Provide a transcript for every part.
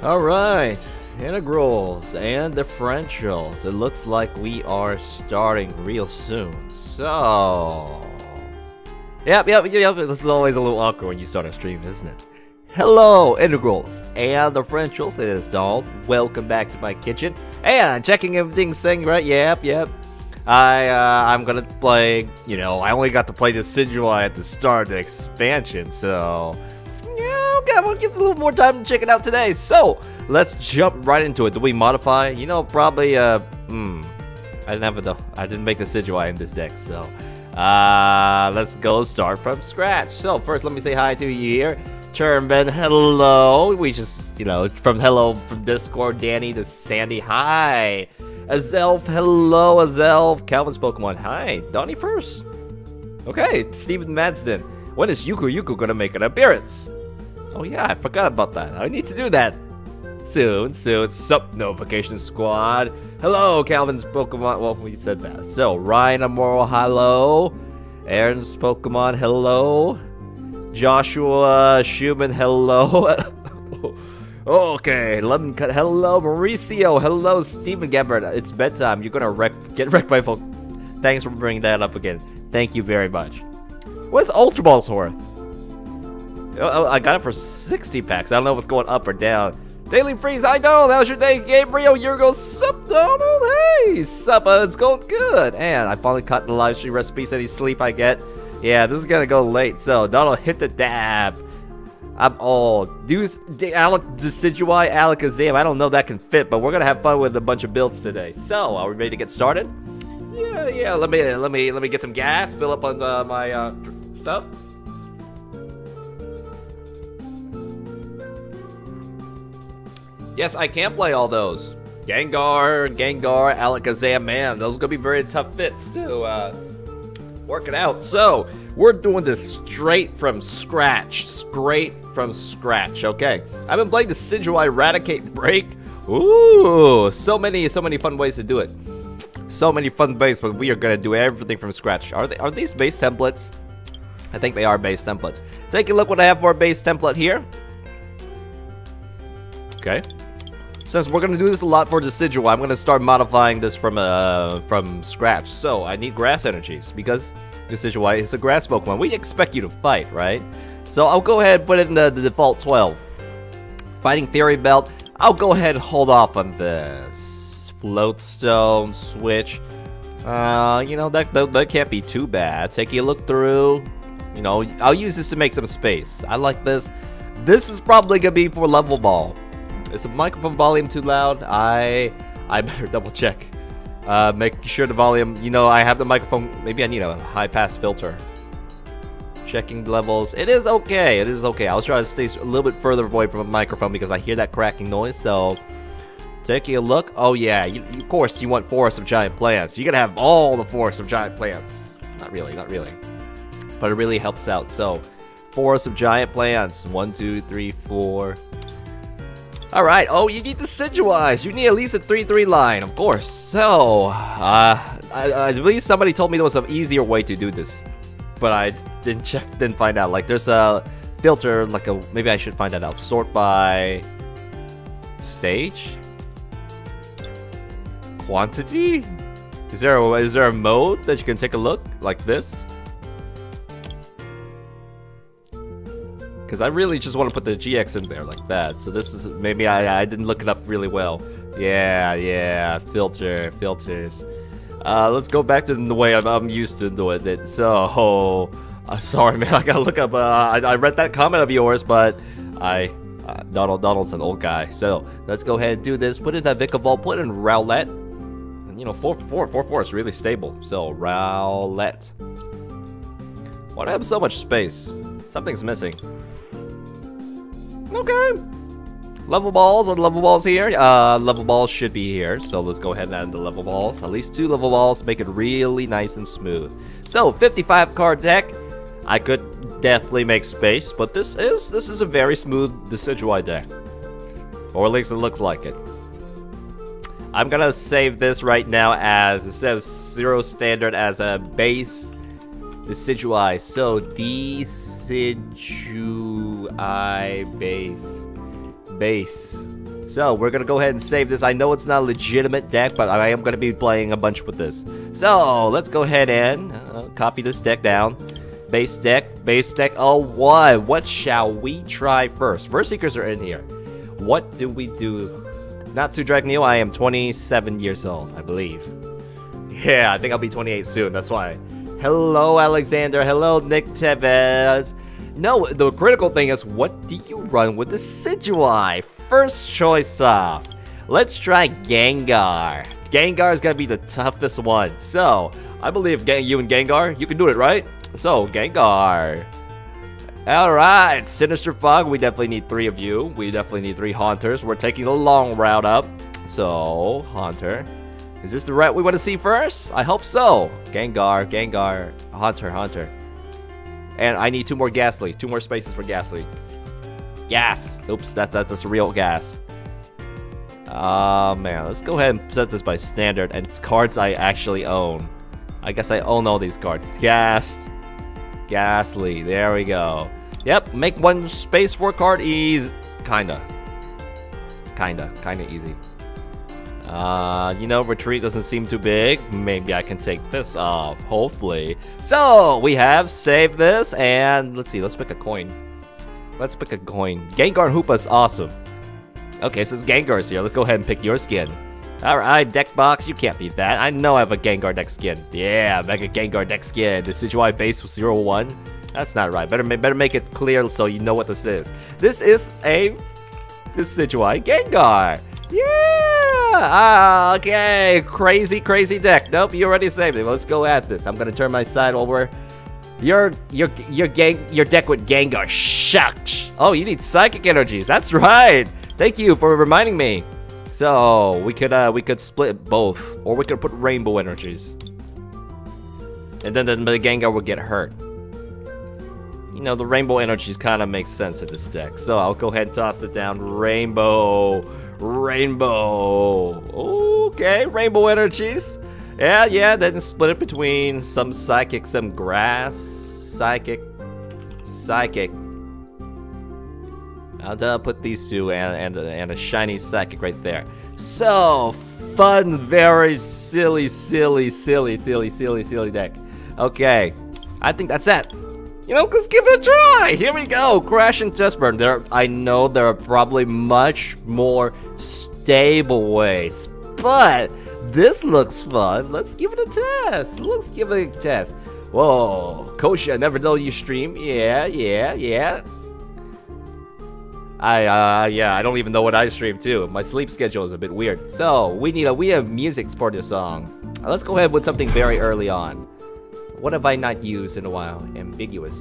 Alright, integrals and differentials. It looks like we are starting real soon. So... Yep, yep, yep, this is always a little awkward when you start a stream, isn't it? Hello, integrals and differentials, it is Donald. Welcome back to my kitchen. And checking everything's saying right, yep, yep. I, uh, I'm gonna play, you know, I only got to play Decidueye at the start of the expansion, so... Yeah, I'm gonna give a little more time to check it out today. So, let's jump right into it. Do we modify? You know, probably, uh, hmm. I didn't have it though. I didn't make the Decidueye in this deck, so... Uh, let's go start from scratch. So, first, let me say hi to you here. Turban, hello. We just, you know, from hello from Discord, Danny to Sandy, hi. Azelf, hello, Azelf. Calvin's Pokemon, hi. Donnie first. Okay, Steven Madsden. When is Yuku Yuku gonna make an appearance? Oh yeah, I forgot about that. I need to do that. Soon, soon. Sup, Notification Squad. Hello, Calvin's Pokemon. Well, we said that. So, Ryan Amoro, hello. Aaron's Pokemon, hello. Joshua Schumann, hello. okay, London Cut, hello. Mauricio, hello. Stephen Gabbard, it's bedtime. You're gonna wreck, get wrecked by folk. Thanks for bringing that up again. Thank you very much. What's Ultra Balls worth? I got it for 60 packs. I don't know if it's going up or down. Daily Freeze, I know. How's your day, Gabriel? Yurgo, sup, Donald? Hey, sup, uh, it's going good. And I finally cut the live stream recipes. Any sleep I get? Yeah, this is gonna go late. So, Donald, hit the dab. I'm old. Deuce, Alec, Decidueye, Alakazam. I don't know that can fit, but we're gonna have fun with a bunch of builds today. So, are we ready to get started? Yeah, yeah. Let me, let me, let me get some gas. Fill up on uh, my uh, stuff. Yes, I can play all those. Gengar, Gengar, Alakazam, man, those are gonna be very tough fits to uh, work it out. So, we're doing this straight from scratch. Straight from scratch, okay? I've been playing the Decidueye Eradicate Break. Ooh, so many, so many fun ways to do it. So many fun ways, but we are gonna do everything from scratch. Are they? Are these base templates? I think they are base templates. Take a look what I have for a base template here. Okay. Since we're gonna do this a lot for Decidueye, I'm gonna start modifying this from uh from scratch. So I need grass energies because Decidueye is a grass Pokemon. We expect you to fight, right? So I'll go ahead and put it in the, the default 12. Fighting Fury Belt. I'll go ahead and hold off on this. Floatstone, Switch. Uh, you know, that, that, that can't be too bad. Take a look through. You know, I'll use this to make some space. I like this. This is probably gonna be for Level Ball. Is the microphone volume too loud? I I better double check. Uh, make sure the volume, you know, I have the microphone, maybe I need a high pass filter. Checking the levels. It is okay, it is okay. I'll try to stay a little bit further away from a microphone because I hear that cracking noise, so... Taking a look. Oh yeah, you, of course you want forests of Giant Plants. You're gonna have all the forests of Giant Plants. Not really, not really. But it really helps out, so... forests of Giant Plants. One, two, three, four... Alright, oh, you need the Decidueyes. You need at least a 3-3 line, of course. So, uh, I, I, believe somebody told me there was an easier way to do this. But I didn't check, didn't find out. Like, there's a filter, like a, maybe I should find that out. Sort by stage? Quantity? Is there a, is there a mode that you can take a look like this? Because I really just want to put the GX in there like that. So this is, maybe I, I didn't look it up really well. Yeah, yeah, filter, filters. Uh, let's go back to the way I'm, I'm used to doing it. So, uh, sorry man, I gotta look up, uh, I, I, read that comment of yours, but I, uh, Donald, Donald's an old guy. So, let's go ahead and do this. Put in that Vikavolt, put in Rowlet. And, you know, 4 4, 4 4 is really stable. So, Rowlet. Why do I have so much space? Something's missing. Okay. Level balls, are level balls here? Uh, level balls should be here, so let's go ahead and add the level balls. At least two level balls, make it really nice and smooth. So, 55 card deck. I could definitely make space, but this is this is a very smooth Decidueye deck. Or at least it looks like it. I'm gonna save this right now as, instead of zero standard, as a base Decidueye. So, Decidueye base. Base. So we're gonna go ahead and save this. I know it's not a legitimate deck, but I am gonna be playing a bunch with this. So let's go ahead and uh, copy this deck down. Base deck, base deck. Oh, what? What shall we try first? First Seekers are in here. What do we do? Natsu Dragoneel, I am 27 years old, I believe. Yeah, I think I'll be 28 soon, that's why. Hello, Alexander. Hello, Nick Tevez. No, the critical thing is, what do you run with the Decidueye? First choice off. Let's try Gengar. Gengar is gonna be the toughest one. So, I believe you and Gengar, you can do it, right? So, Gengar. Alright, Sinister Fog, we definitely need three of you. We definitely need three Haunters. We're taking the long route up. So, Haunter. Is this the route we want to see first? I hope so. Gengar, Gengar, Haunter, Haunter. And I need two more Gastly. Two more spaces for Gastly. Gas! Oops, that's, that's, that's real gas. Oh man, let's go ahead and set this by standard and cards I actually own. I guess I own all these cards. Gas. Gastly, there we go. Yep, make one space for card ease. Kinda. Kinda, kinda easy. Uh, you know, retreat doesn't seem too big. Maybe I can take this off, hopefully. So, we have saved this, and let's see, let's pick a coin. Let's pick a coin. Gengar Hoopa's awesome. Okay, since Gengar's here, let's go ahead and pick your skin. Alright, deck box, you can't beat that. I know I have a Gengar deck skin. Yeah, Mega Gengar deck skin. Why base was 01. That's not right. Better, better make it clear so you know what this is. This is a Decidueye Gengar. Yeah! Ah, okay. Crazy, crazy deck. Nope, you already saved it. Let's go at this. I'm gonna turn my side over. Your your your gang your deck with Gengar. Shucks. Oh, you need psychic energies. That's right. Thank you for reminding me. So we could uh we could split both, or we could put rainbow energies. And then, then the Gengar would get hurt you know, the rainbow energies kind of makes sense in this deck. So I'll go ahead and toss it down. Rainbow. Rainbow. Okay, rainbow energies. Yeah, yeah, then split it between some psychic, some grass. Psychic. Psychic. I'll uh, put these two and, and, and a shiny psychic right there. So, fun, very silly, silly, silly, silly, silly, silly deck. Okay, I think that's it. You know, let's give it a try. Here we go. Crash and test burn. There, I know there are probably much more stable ways, but this looks fun. Let's give it a test. Let's give it a test. Whoa, Kosha, never know you stream. Yeah, yeah, yeah. I, uh, yeah, I don't even know what I stream too. My sleep schedule is a bit weird. So, we need a, we have music for this song. Let's go ahead with something very early on. What have I not used in a while? Ambiguous.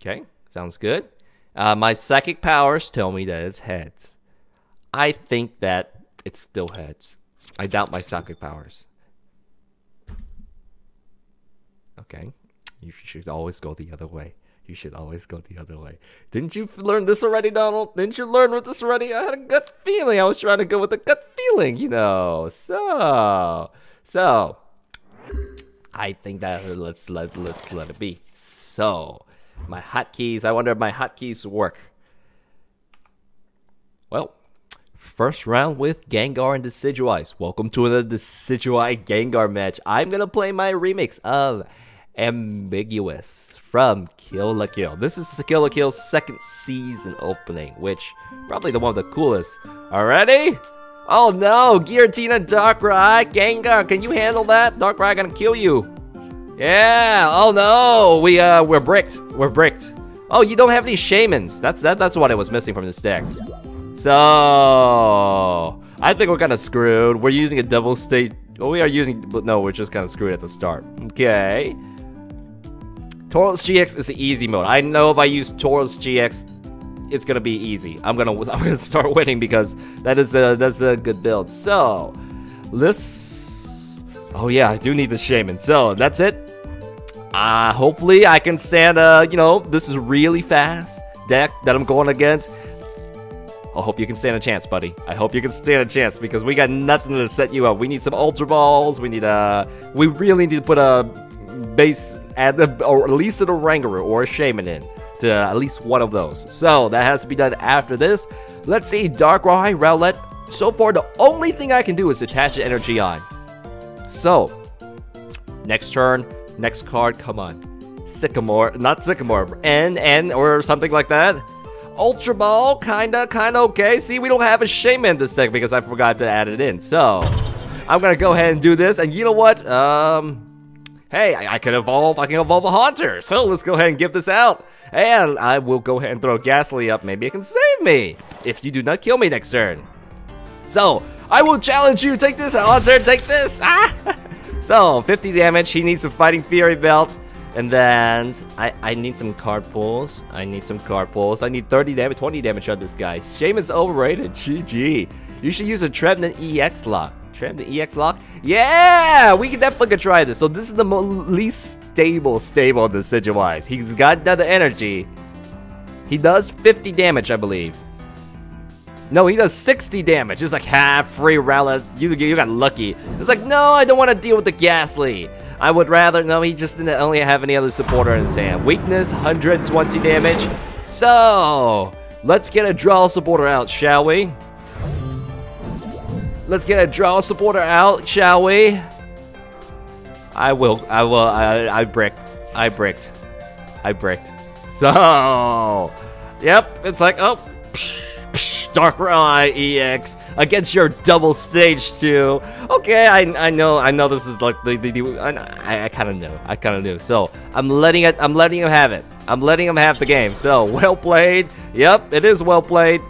Okay, sounds good. Uh, my psychic powers tell me that it's heads. I think that it's still heads. I doubt my psychic powers. Okay, you should always go the other way. You should always go the other way. Didn't you learn this already, Donald? Didn't you learn with this already? I had a gut feeling. I was trying to go with a gut feeling, you know. So, so, I think that let's let let's let it be. So, my hotkeys. I wonder if my hotkeys work. Well, first round with Gengar and Decidueye. Welcome to another Decidueye Gengar match. I'm gonna play my remix of Ambiguous from Kill la Kill. This is Kill la Kill's second season opening, which probably the one of the coolest. Already? Oh no, Giratina Darkrai, Gengar, can you handle that? Darkrai gonna kill you. Yeah, oh no, we uh we're bricked. We're bricked. Oh, you don't have any Shaymins. That's that that's what I was missing from this deck. So I think we're kind of screwed. We're using a double state. Well, we are using, but no, we're just kind of screwed at the start. Okay. Tauros GX is the easy mode. I know if I use Tauros GX, it's gonna be easy. I'm gonna I'm gonna start winning because that is a that's a good build. So this Oh yeah, I do need the Shaymin. So that's it. Uh hopefully I can stand uh, you know, this is really fast deck that I'm going against. I hope you can stand a chance, buddy. I hope you can stand a chance because we got nothing to set you up. We need some Ultra Balls. We need a... We really need to put a base, at the, or at least a Oranguru or a Shaymin in to at least one of those. So that has to be done after this. Let's see, Darkrai, Rowlet. So far, the only thing I can do is attach the energy on. So, next turn, next card, come on. Sycamore, not Sycamore, N, N, or something like that. Ultra Ball, kinda, kinda okay. See, we don't have a Shaymin this deck because I forgot to add it in. So, I'm gonna go ahead and do this. And you know what? Um, hey, I, I can evolve, I can evolve a Haunter. So let's go ahead and give this out. And I will go ahead and throw Gastly up. Maybe it can save me if you do not kill me next turn. So, I will challenge you. Take this, Haunter, take this. Ah! so, 50 damage. He needs a Fighting Fury belt. And then I, I need some card pulls. I need some card pulls. I need 30 damage, 20 damage on this guy. Shaymin's overrated. GG. You should use a Trevenant EX lock. Trevenant EX lock? Yeah! We can definitely try this. So this is the least stable stable Decidueye. He's got another energy. He does 50 damage, I believe. No, he does 60 damage. It's like half free Rowlet. You, you got lucky. It's like, no, I don't want to deal with the Gastly. I would rather, no, he just didn't only have any other supporter in his hand. Weakness, 120 damage. So, let's get a draw supporter out, shall we? Let's get a draw supporter out, shall we? I will, I will, I, I bricked. I bricked. I bricked. So, yep, it's like, oh, psh, psh, Dark Darkrai EX against your double stage two. Okay, I, I know I know this is like the, the, the I, I kind of know I kind of knew. So I'm letting it I'm letting him have it. I'm letting him have the game. So well played. Yep, it is well played.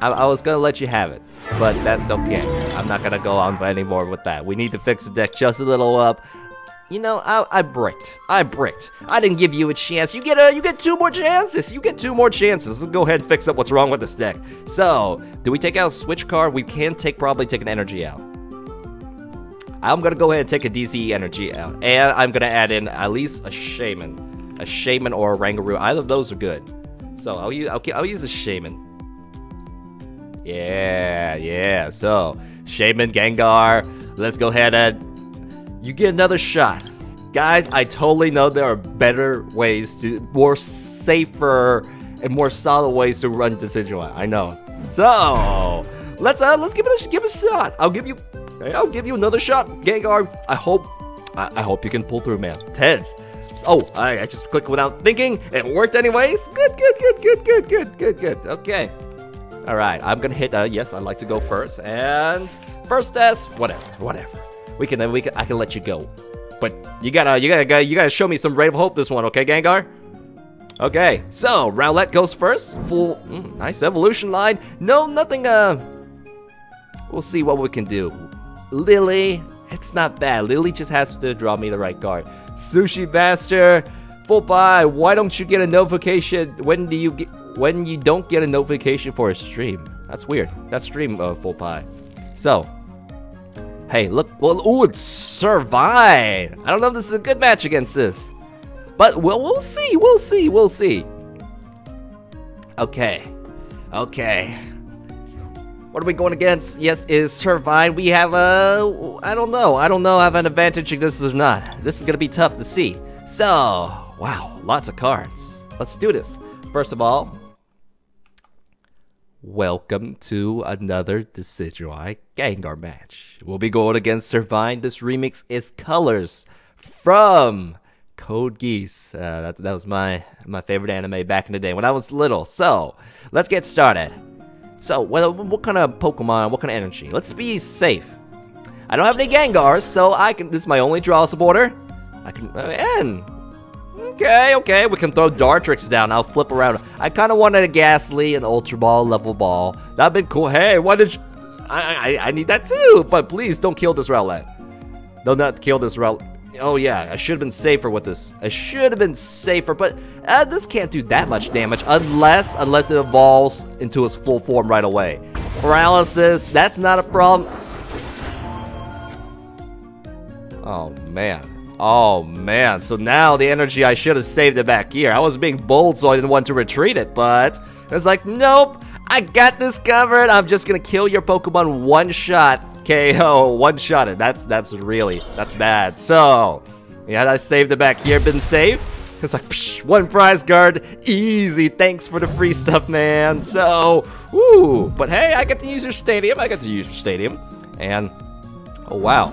I, I was gonna let you have it, but that's okay. I'm not gonna go on anymore with that. We need to fix the deck just a little up. You know, I, I bricked. I bricked. I didn't give you a chance. You get a, you get two more chances. You get two more chances. Let's go ahead and fix up what's wrong with this deck. So, do we take out switch card? We can take probably take an energy out. I'm gonna go ahead and take a DCE energy out, and I'm gonna add in at least a Shaymin, a Shaymin or a Rangaroo. Either of those are good. So I'll use. I'll use a Shaymin. Yeah, yeah. So Shaymin, Gengar. Let's go ahead and you get another shot. Guys, I totally know there are better ways to, more safer and more solid ways to run Decidueye. I know. So, let's uh, let's give it a give a shot. I'll give you, I'll give you another shot, Gengar. I hope, I, I hope you can pull through, man. Tens. Oh, I, I just clicked without thinking. It worked anyways. Good, good, good, good, good, good, good, good. Okay. All right, I'm gonna hit. Uh, yes, I'd like to go first. And first test, whatever, whatever we can then we can I can let you go. But you gotta you gotta you gotta show me some ray of hope this one, okay, Gengar? Okay, so Rowlet goes first. Full mm, nice evolution line. No, nothing. Uh, we'll see what we can do. Lillie, it's not bad. Lillie just has to draw me the right card. Sushi Master, full buy. Why don't you get a notification? When do you get? When you don't get a notification for a stream? That's weird. That's stream uh, full pie. So Hey, look. Well, ooh, it's Servine. I don't know if this is a good match against this. But we'll, we'll see. We'll see. We'll see. Okay. Okay. What are we going against? Yes, is Servine. We have a... I don't know. I don't know I have an advantage if this is not. This is to be tough to see. So, wow. Lots of cards. Let's do this. First of all, Welcome to another Decidueye Gengar match. We'll be going against Servine. This remix is Colors from Code Geass. Uh, that, that was my, my favorite anime back in the day when I was little. So, let's get started. So, what, what kind of Pokemon, what kind of energy? Let's be safe. I don't have any Gengars, so I can. This is my only draw supporter. I can. Uh, and Okay, okay, we can throw Dartrix down. I'll flip around. I kind of wanted a Gastly, an Ultra Ball, level ball. That'd been cool. Hey, why did you... I, I, I need that too, but please don't kill this Rowlet. Do not kill this Rowlet. Oh yeah, I should have been safer with this. I should have been safer, but uh, this can't do that much damage unless unless it evolves into its full form right away. Paralysis, that's not a problem. Oh man. Oh man, so now the energy, I should have saved it back here. I was being bold so I didn't want to retreat it, but it's like, nope, I got this covered. I'm just gonna kill your Pokemon one shot. KO one-shot it. That's that's really that's bad. So yeah, I saved it back here. Been safe. It's like psh, one prize card, easy. Thanks for the free stuff, man. So, woo. But hey, I get to use your stadium. I get to use your stadium, and oh wow.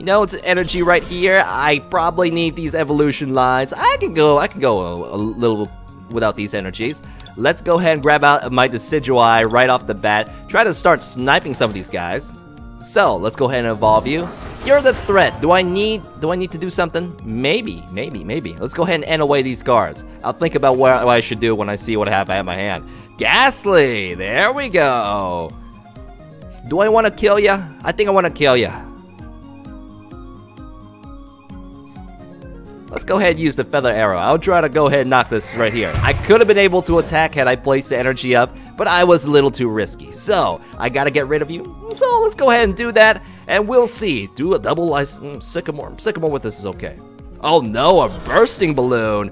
You know, it's energy right here. I probably need these evolution lines. I can go. I can go a, a little without these energies. Let's go ahead and grab out my Decidueye right off the bat. Try to start sniping some of these guys. So, let's go ahead and evolve you. You're the threat. Do I need do I need to do something? Maybe, maybe, maybe. Let's go ahead and end away these cards. I'll think about what, I should do when I see what I have in my hand. Gastly! There we go. Do I want to kill ya? I think I want to kill ya. Let's go ahead and use the Feather Arrow. I'll try to go ahead and knock this right here. I could have been able to attack had I placed the energy up, but I was a little too risky. So, I gotta get rid of you. So, let's go ahead and do that, and we'll see. Do a double. Mm, Sycamore. Sycamore with this is okay. Oh no, a bursting balloon.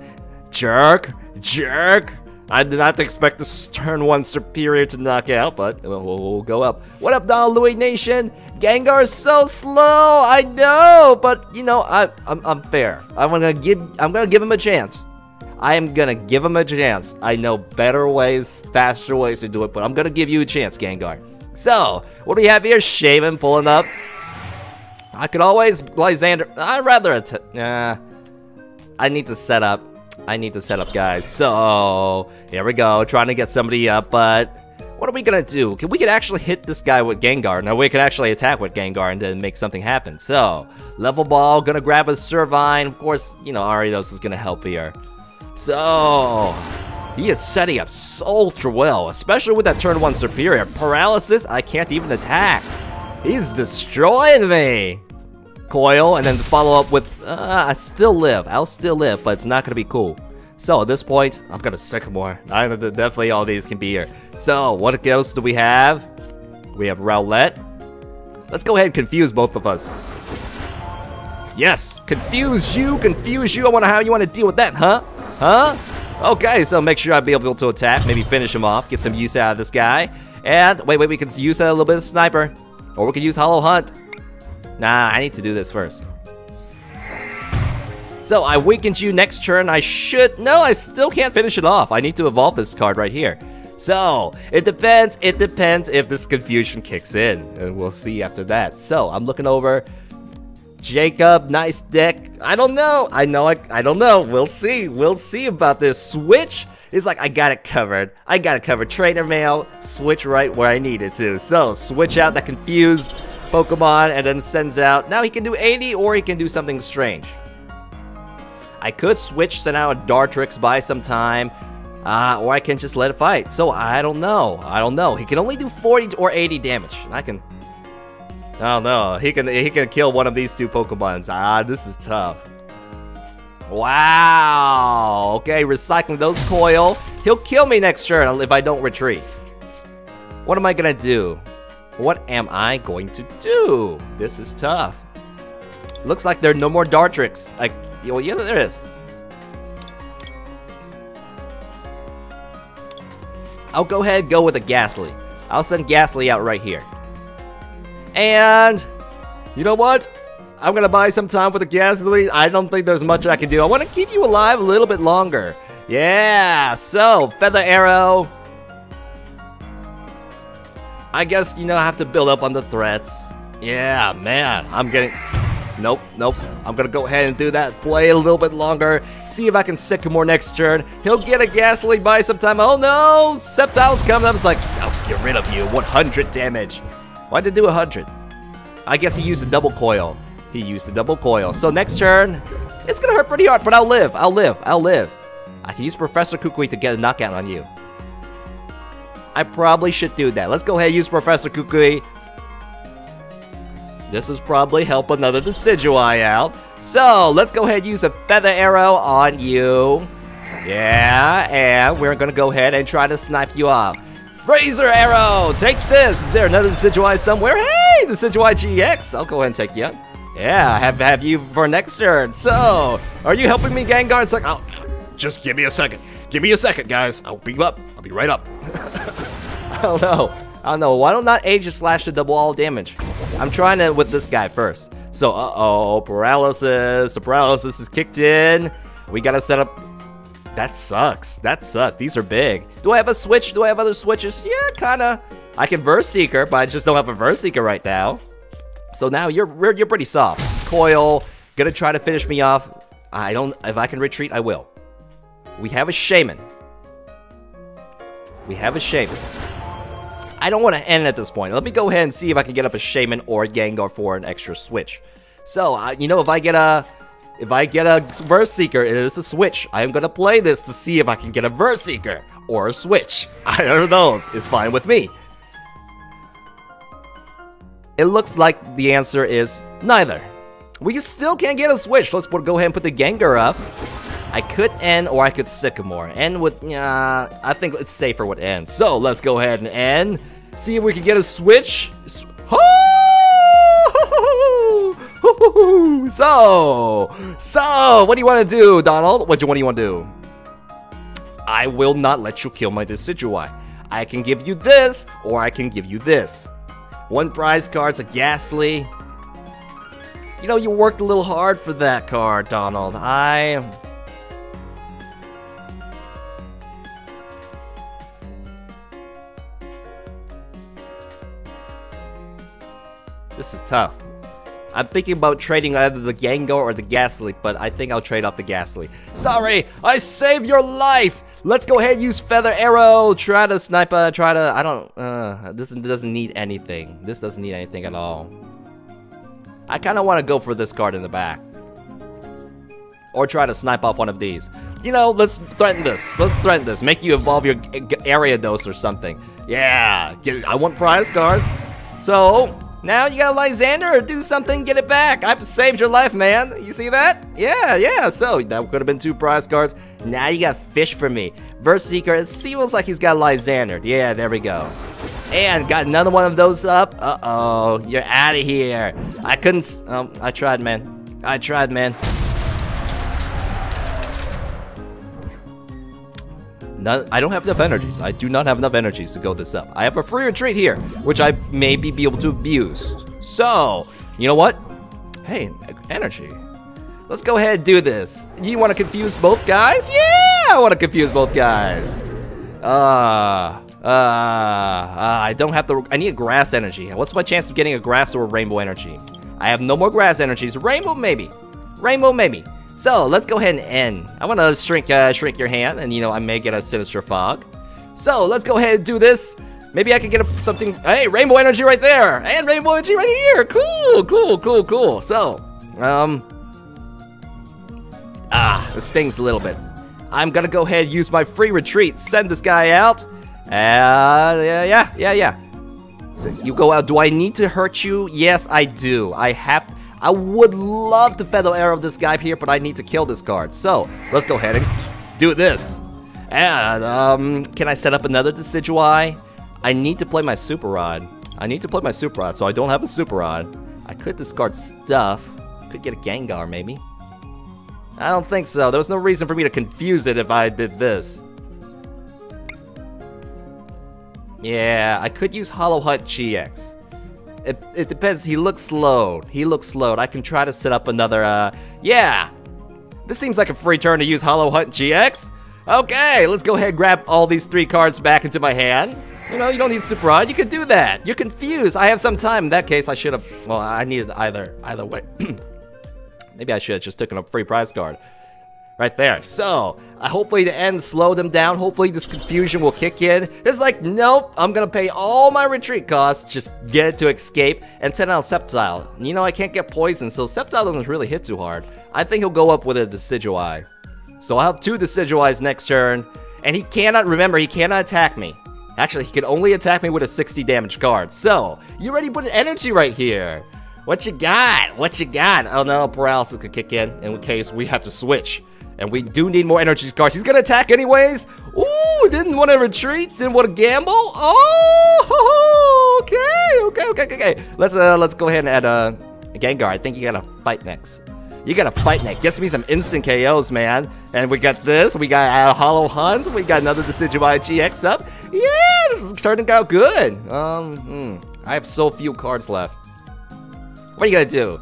Jerk. Jerk. I did not expect this turn one superior to knock out, but we'll, we'll, go up. What up, Donald Louis Nation? Gengar is so slow. I know, but you know, I, I'm, I'm fair. I'm gonna give, I'm gonna give him a chance. I am gonna give him a chance. I know better ways, faster ways to do it, but I'm gonna give you a chance, Gengar. So, what do we have here? Shaymin pulling up. I could always Lysander. I'd rather. Nah. I need to set up. I need to set up, guys. So, here we go. Trying to get somebody up, but what are we gonna do? Can we can actually hit this guy with Gengar. Now we can actually attack with Gengar and then make something happen. So, level ball, gonna grab a Servine. Of course, you know, Ariados is gonna help here. So, he is setting up so ultra well, especially with that turn one superior. Paralysis, I can't even attack. He's destroying me. Coil, and then follow up with, uh, I still live. I'll still live, but it's not gonna be cool. So at this point, I'm gonna Sycamore. I definitely all these can be here. So what else do we have? We have Rowlet. Let's go ahead and confuse both of us. Yes, confuse you, confuse you. I wonder how you want to deal with that, huh? Huh? Okay, so make sure I'll be able to attack, maybe finish him off, get some use out of this guy. And wait, wait, we can use a little bit of sniper. Or we can use Hollow Hunt. Nah, I need to do this first. So I weakened you next turn. I should... No, I still can't finish it off. I need to evolve this card right here. So, it depends. It depends if this confusion kicks in. And we'll see after that. So, I'm looking over. Jacob, nice deck. I don't know. I know. I, I don't know. We'll see. We'll see about this. Switch is like, I got it covered. I got it covered. Trainer mail, switch right where I need it to. So, switch out that confused Pokemon and then sends out. Now he can do 80 or he can do something strange. I could switch, send out a Dartrix, buy some time, uh, or I can just let it fight. So I don't know. I don't know. He can only do 40 or 80 damage. I can. I don't know. He can he can kill one of these two Pokemons. Ah, this is tough. Wow. Okay, recycling those coil. He'll kill me next turn if I don't retreat. What am I gonna do? What am I going to do? This is tough. Looks like there are no more Dartrix. Like, well, yeah, there is. I'll go ahead go with a Gastly. I'll send Gastly out right here. And, you know what? I'm gonna buy some time with the Gastly. I don't think there's much I can do. I want to keep you alive a little bit longer. Yeah, so, Feather Arrow, I guess, you know, I have to build up on the threats. Yeah, man, I'm getting... Nope, nope. I'm gonna go ahead and do that. Play a little bit longer. See if I can Sycamore next turn. He'll get a Gastly by sometime. Oh no! Sceptile's coming up. It's like, I'll get rid of you. 100 damage. Why did it do 100? I guess he used a double coil. He used a double coil. So next turn, it's gonna hurt pretty hard, but I'll live. I'll live. I'll live. I can use Professor Kukui to get a knockout on you. I probably should do that. Let's go ahead and use Professor Kukui. This is probably help another Decidueye out. So, let's go ahead and use a Feather Arrow on you. Yeah, and we're gonna go ahead and try to snipe you off. Razor Arrow! Take this! Is there another Decidueye somewhere? Hey, Decidueye GX! I'll go ahead and take you up. Yeah, have, have you for next turn. So, are you helping me, Gengar? It's like, oh, just give me a second. Give me a second, guys. I'll be up. I'll be right up. I don't know. I don't know. Why don't not Aegis slash to double all damage? I'm trying to with this guy first. So, uh-oh, paralysis. Paralysis is kicked in. We gotta set up... That sucks. That sucks. These are big. Do I have a switch? Do I have other switches? Yeah, kinda. I can Verse Seeker, but I just don't have a Verse Seeker right now. So now you're you're pretty soft. Coil, gonna try to finish me off. I don't. If I can retreat, I will. We have a Shaymin. We have a Shaymin. I don't want to end at this point. Let me go ahead and see if I can get up a Shaymin or a Gengar for an extra switch. So, uh, you know, if I get a... If I get a Verse Seeker, it is a switch. I am going to play this to see if I can get a Verse Seeker or a switch. Either of those is fine with me. It looks like the answer is neither. We still can't get a switch. Let's go ahead and put the Gengar up. I could end or I could Sycamore. End with, uh, I think it's safer with end. So let's go ahead and end. See if we can get a switch. So, so, what do you want to do, Donald? What do, you want to do? I will not let you kill my Decidueye. I can give you this, or I can give you this. One prize card's a Gastly. You know, you worked a little hard for that card, Donald. I... This is tough. I'm thinking about trading either the Gengar or the Gastly, but I think I'll trade off the Gastly. Sorry, I saved your life! Let's go ahead use Feather Arrow, try to snipe, uh, try to, I don't, uh, this doesn't need anything. This doesn't need anything at all. I kind of want to go for this card in the back. Or try to snipe off one of these. You know, let's threaten this. Let's threaten this. Make you evolve your Ariados or something. Yeah, I want prize cards. So, now you got Lysander, or do something, get it back. I saved your life, man. You see that? Yeah, yeah. So that could have been two prize cards. Now you got fish for me. Verse Seeker, it seems like he's got Lysander. Yeah, there we go. And got another one of those up. Uh-oh, you're out of here. I couldn't, um, I tried, man. I tried, man. None, I don't have enough energies. I do not have enough energies to go this up. I have a free retreat here, which I maybe be able to abuse. So, you know what? Hey, energy. Let's go ahead and do this. You want to confuse both guys? Yeah, I want to confuse both guys. Ah, uh, uh, uh, I don't have the, I need grass energy. What's my chance of getting a grass or a rainbow energy? I have no more grass energies. Rainbow, maybe. Rainbow, maybe. So let's go ahead and end. I want to shrink uh, shrink your hand, and you know I may get a sinister fog. So let's go ahead and do this. Maybe I can get a, something. Hey, rainbow energy right there, and rainbow energy right here. Cool, cool, cool, cool. So, um, ah, this stings a little bit. I'm gonna go ahead and use my free retreat. Send this guy out. Uh, yeah, yeah, yeah, yeah. So you go out. Do I need to hurt you? Yes, I do. I have. I would love to Feather Arrow this guy here, but I need to kill this card. So, let's go ahead and do this. And, um, can I set up another Decidueye? I need to play my Super Rod. I need to play my Super Rod, so I don't have a Super Rod. I could discard stuff. Could get a Gengar, maybe. I don't think so. There was no reason for me to confuse it if I did this. Yeah, I could use Hollow Hunt GX. It, it depends. He looks slowed. He looks slowed. I can try to set up another, uh, yeah. This seems like a free turn to use Hollow Hunt GX. Okay, let's go ahead and grab all these three cards back into my hand. You know, you don't need Super Rod. You can do that. You're confused. I have some time. In that case, I should have, well, I needed either, either way. Maybe I should have just taken a free prize card right there. So, uh, hopefully the end slow them down. Hopefully this confusion will kick in. It's like, nope, I'm gonna pay all my retreat costs, just get it to escape, and send out Sceptile. You know, I can't get poison, so Sceptile doesn't really hit too hard. I think he'll go up with a Decidueye. So I'll have two Decidueyes next turn, and he cannot, remember, he cannot attack me. Actually, he can only attack me with a 60 damage card. So, you already put an energy right here. What you got? What you got? Oh no, paralysis could kick in in case we have to switch. And we do need more energy cards. He's gonna attack anyways. Ooh, didn't want to retreat. Didn't want to gamble. Oh, okay, okay, okay, okay. Let's uh, let's go ahead and add uh, a Gengar. I think you gotta fight next. You gotta fight next. Gets me some instant KOs, man. And we got this. We got a Hollow Hunt. We got another Decidueye GX up. Yeah, this is turning out good. Um, hmm. I have so few cards left. What are you gonna do?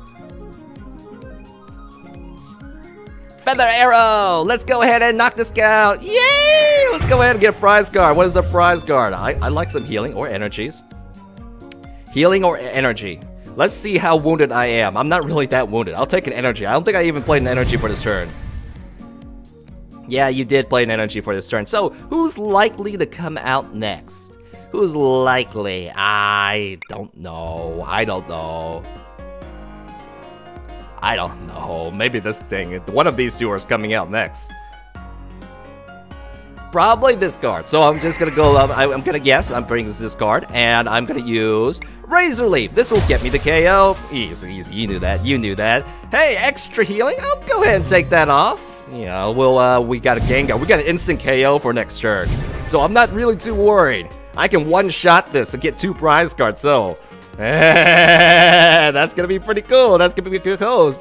Feather Arrow! Let's go ahead and knock this guy out. Yay! Let's go ahead and get a prize card. What is a prize card? I, I like some healing or energies. Healing or energy. Let's see how wounded I am. I'm not really that wounded. I'll take an energy. I don't think I even played an energy for this turn. Yeah, you did play an energy for this turn. So, who's likely to come out next? Who's likely? I don't know. I don't know. I don't know. Maybe this thing, one of these two is coming out next. Probably this card. So I'm just gonna go, um, I, am gonna guess, I'm bringing this card, and I'm gonna use Razor Leaf. This will get me the KO. Easy, easy, you knew that, you knew that. Hey, extra healing, I'll go ahead and take that off. Yeah, we'll, uh, we got a Gengar. We got an instant KO for next turn. So I'm not really too worried. I can one-shot this and get two prize cards, so That's gonna be pretty cool. That's gonna be pretty cool.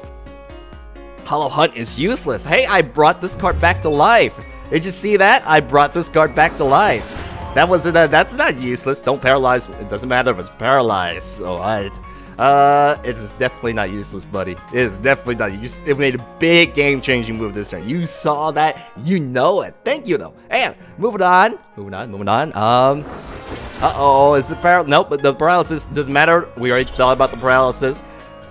Hollow Hunt is useless. Hey, I brought this card back to life. Did you see that? I brought this card back to life. That wasn't. Uh, that's not useless. Don't paralyze. It doesn't matter if it's paralyzed. Alright. Uh, it is definitely not useless, buddy. It is definitely not. You, it made a big game-changing move this turn. You saw that. You know it. Thank you, though. And moving on. Moving on. Moving on. Um. Uh-oh, is it paralysis? Nope, the paralysis doesn't matter. We already thought about the paralysis.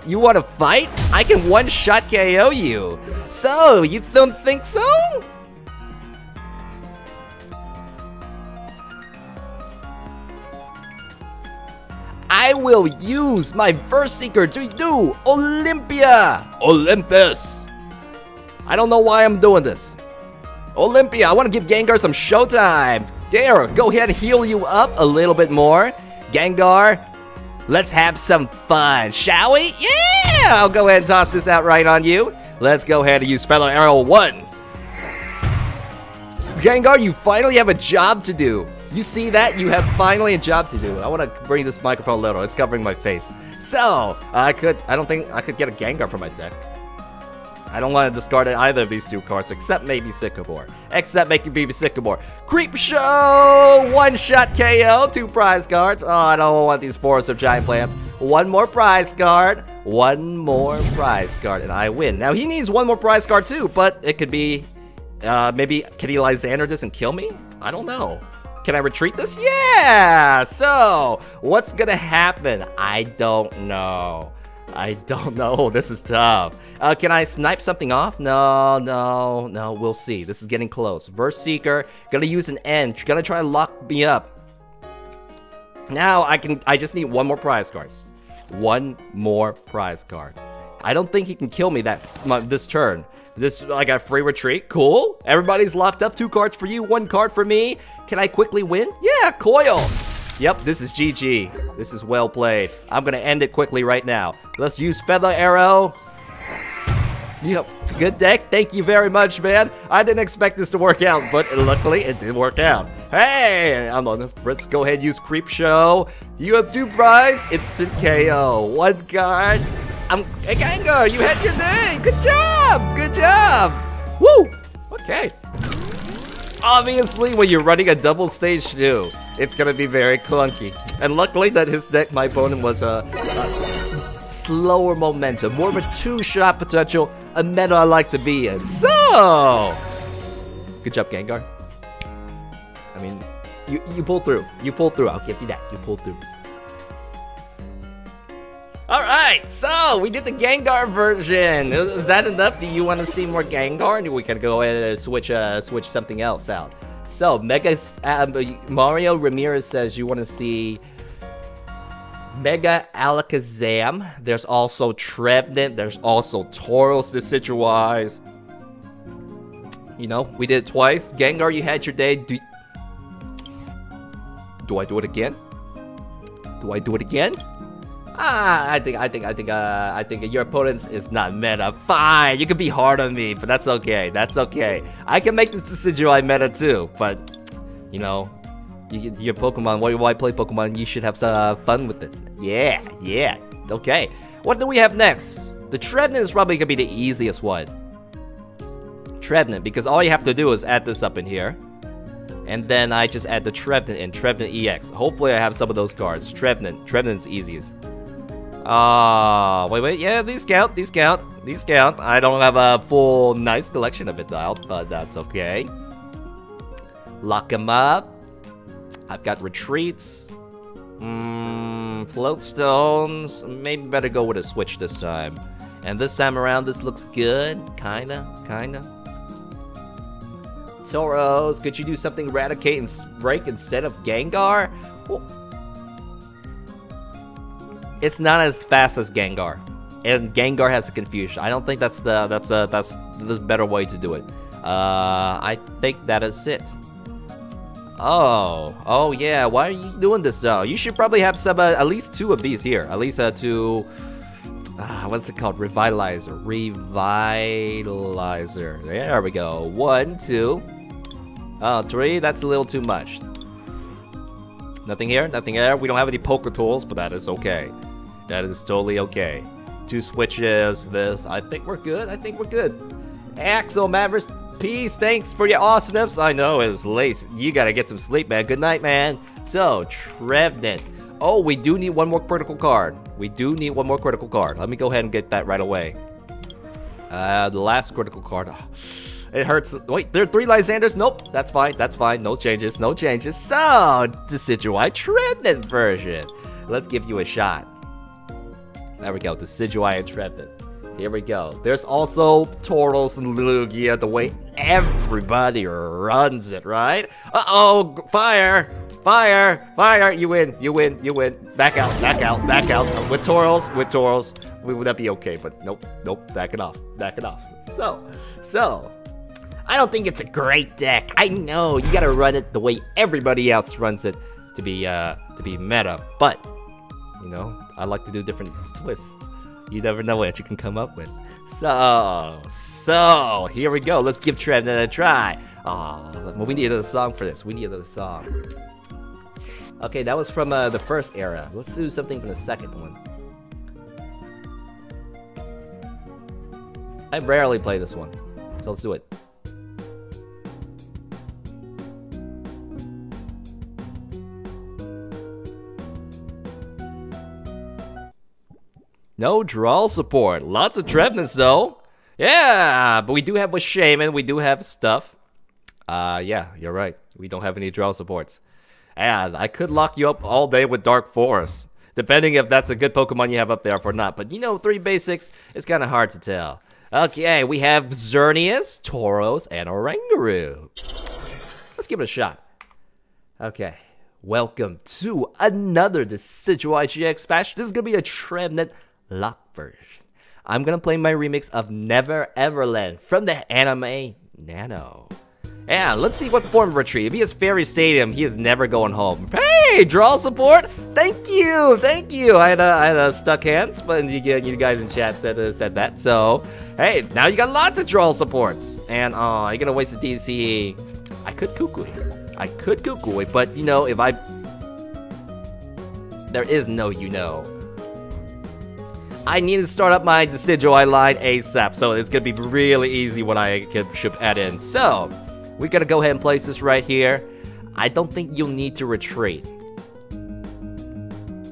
You want to fight? I can one-shot KO you. So, you don't think so? I will use my Verse Seeker to do Olympia! Olympus! I don't know why I'm doing this. Olympia, I want to give Gengar some showtime. There, go ahead and heal you up a little bit more. Gengar, let's have some fun, shall we? Yeah! I'll go ahead and toss this out right on you. Let's go ahead and use Feather Arrow 1. Gengar, you finally have a job to do. You see that? You have finally a job to do. I want to bring this microphone a little. It's covering my face. So, I could, I don't think I could get a Gengar from my deck. I don't want to discard either of these two cards, except maybe Sycamore. Except maybe Sycamore. Creep Show! One-shot KO, two prize cards. Oh, I don't want these forests of giant plants. One more prize card. One more prize card, and I win. Now, he needs one more prize card too, but it could be... Uh, maybe, can he Lysander and kill me? I don't know. Can I retreat this? Yeah! So, what's gonna happen? I don't know. I don't know. This is tough. Uh, can I snipe something off? No, no, no. We'll see. This is getting close. Verse Seeker. Gonna use an end. Gonna try to lock me up. Now I can. I just need one more prize card. One more prize card. I don't think he can kill me that my, this turn. This I got free retreat. Cool. Everybody's locked up. Two cards for you. One card for me. Can I quickly win? Yeah, coil. Yep, this is GG. This is well played. I'm gonna end it quickly right now. Let's use Feather Arrow. Yep, good deck. Thank you very much, man. I didn't expect this to work out, but luckily it did work out. Hey, I'm on the Fritz. Go ahead, use Creep Show. You have two prize, instant KO. One card. I'm a Gengar. You had your name. Good job. Good job. Woo. Okay. Obviously, when you're running a double stage 2, it's gonna be very clunky. And luckily that his deck, my opponent, was a, a slower momentum, more of a two-shot potential, a meta I like to be in. So, good job, Gengar. I mean, you you pulled through. You pulled through. I'll give you that. You pulled through. Alright, so we did the Gengar version. Is that enough? Do you want to see more Gengar? We can go ahead and switch uh, switch something else out. So, Mega uh, Mario Ramirez says you want to see Mega Alakazam. There's also Trevenant. There's also Tauros Decidueye. You know, we did it twice. Gengar, you had your day. Do, do I do it again? Do I do it again? Ah, I think, I think, I think, uh, I think your opponent is not meta. Fine, you can be hard on me, but that's okay. That's okay. I can make this Decidueye meta too, but, you know, you, your Pokemon, why, why play Pokemon? You should have some uh, fun with it. Yeah, yeah, okay. What do we have next? The Trevenant is probably gonna be the easiest one. Trevenant, because all you have to do is add this up in here. And then I just add the Trevenant and Trevenant EX. Hopefully I have some of those cards. Trevenant. Trevenant's easiest. Ah, uh, wait, wait. Yeah, these count. These count. These count. I don't have a full nice collection of it out, but that's okay. Lock them up. I've got retreats. Mmm, float stones. Maybe better go with a switch this time. And this time around, this looks good. Kinda, kinda. Tauros, could you do something Eradicate and Break instead of Gengar? Well, it's not as fast as Gengar. And Gengar has the confusion. I don't think that's the that's a that's the better way to do it. Uh, I think that is it. Oh, oh yeah. Why are you doing this though? You should probably have some, uh, at least two of these here. At least uh, two. Uh, what's it called? Revitalizer. Revitalizer. There we go. One, two. Oh, three. That's a little too much. Nothing here. Nothing here. We don't have any poker tools, but that is okay. That is totally okay. Two switches. This. I think we're good. I think we're good. Axel Mavericks Peace, thanks for your awesomeness. I know it's late. You gotta get some sleep, man. Good night, man. So, Trevenant. Oh, we do need one more critical card. We do need one more critical card. Let me go ahead and get that right away. Uh, the last critical card. It hurts. Wait, there are three Lysandres? Nope, that's fine. That's fine. No changes. No changes. So, Decidueye Trevenant version. Let's give you a shot. There we go. Decidueye Trevenant. Here we go. There's also Tauros and Lugia, the way everybody runs it, right? Uh-oh, fire! Fire! Fire! You win, you win, you win. Back out, back out, back out. With Tauros, with Tauros, would that be okay? But nope, nope, back it off, back it off. So, so, I don't think it's a great deck. I know, you gotta run it the way everybody else runs it to be, uh, to be meta. But, you know, I like to do different twists. You never know what you can come up with. So, so, here we go. Let's give Trevenant a try. Oh, we need another song for this. We need another song. Okay, that was from uh, the first era. Let's do something from the second one. I rarely play this one, so let's do it. No draw support. Lots of Trevenants though. Yeah, but we do have with Shaymin, we do have stuff. Uh, yeah, you're right. We don't have any draw supports. And I could lock you up all day with Dark Forest. Depending if that's a good Pokemon you have up there or not. But you know, three basics, it's kind of hard to tell. Okay, we have Xerneas, Tauros, and Oranguru. Let's give it a shot. Okay, welcome to another Decidueye GX patch. This is going to be a Trevenant lock version. I'm gonna play my remix of Never Everland from the anime Nano. And let's see what form of retreat. If he has Fairy Stadium, he is never going home. Hey, draw support! Thank you, thank you. I had a, I had stuck hands, but you, you guys in chat said uh, said that. So, hey, now you got lots of draw supports. And oh, you're gonna waste the DC. I could Kukui I could Kukui but you know, if I there is no you know. I need to start up my Decidueye line ASAP, so it's gonna be really easy when I can ship add in. So, we're gonna go ahead and place this right here. I don't think you'll need to retreat.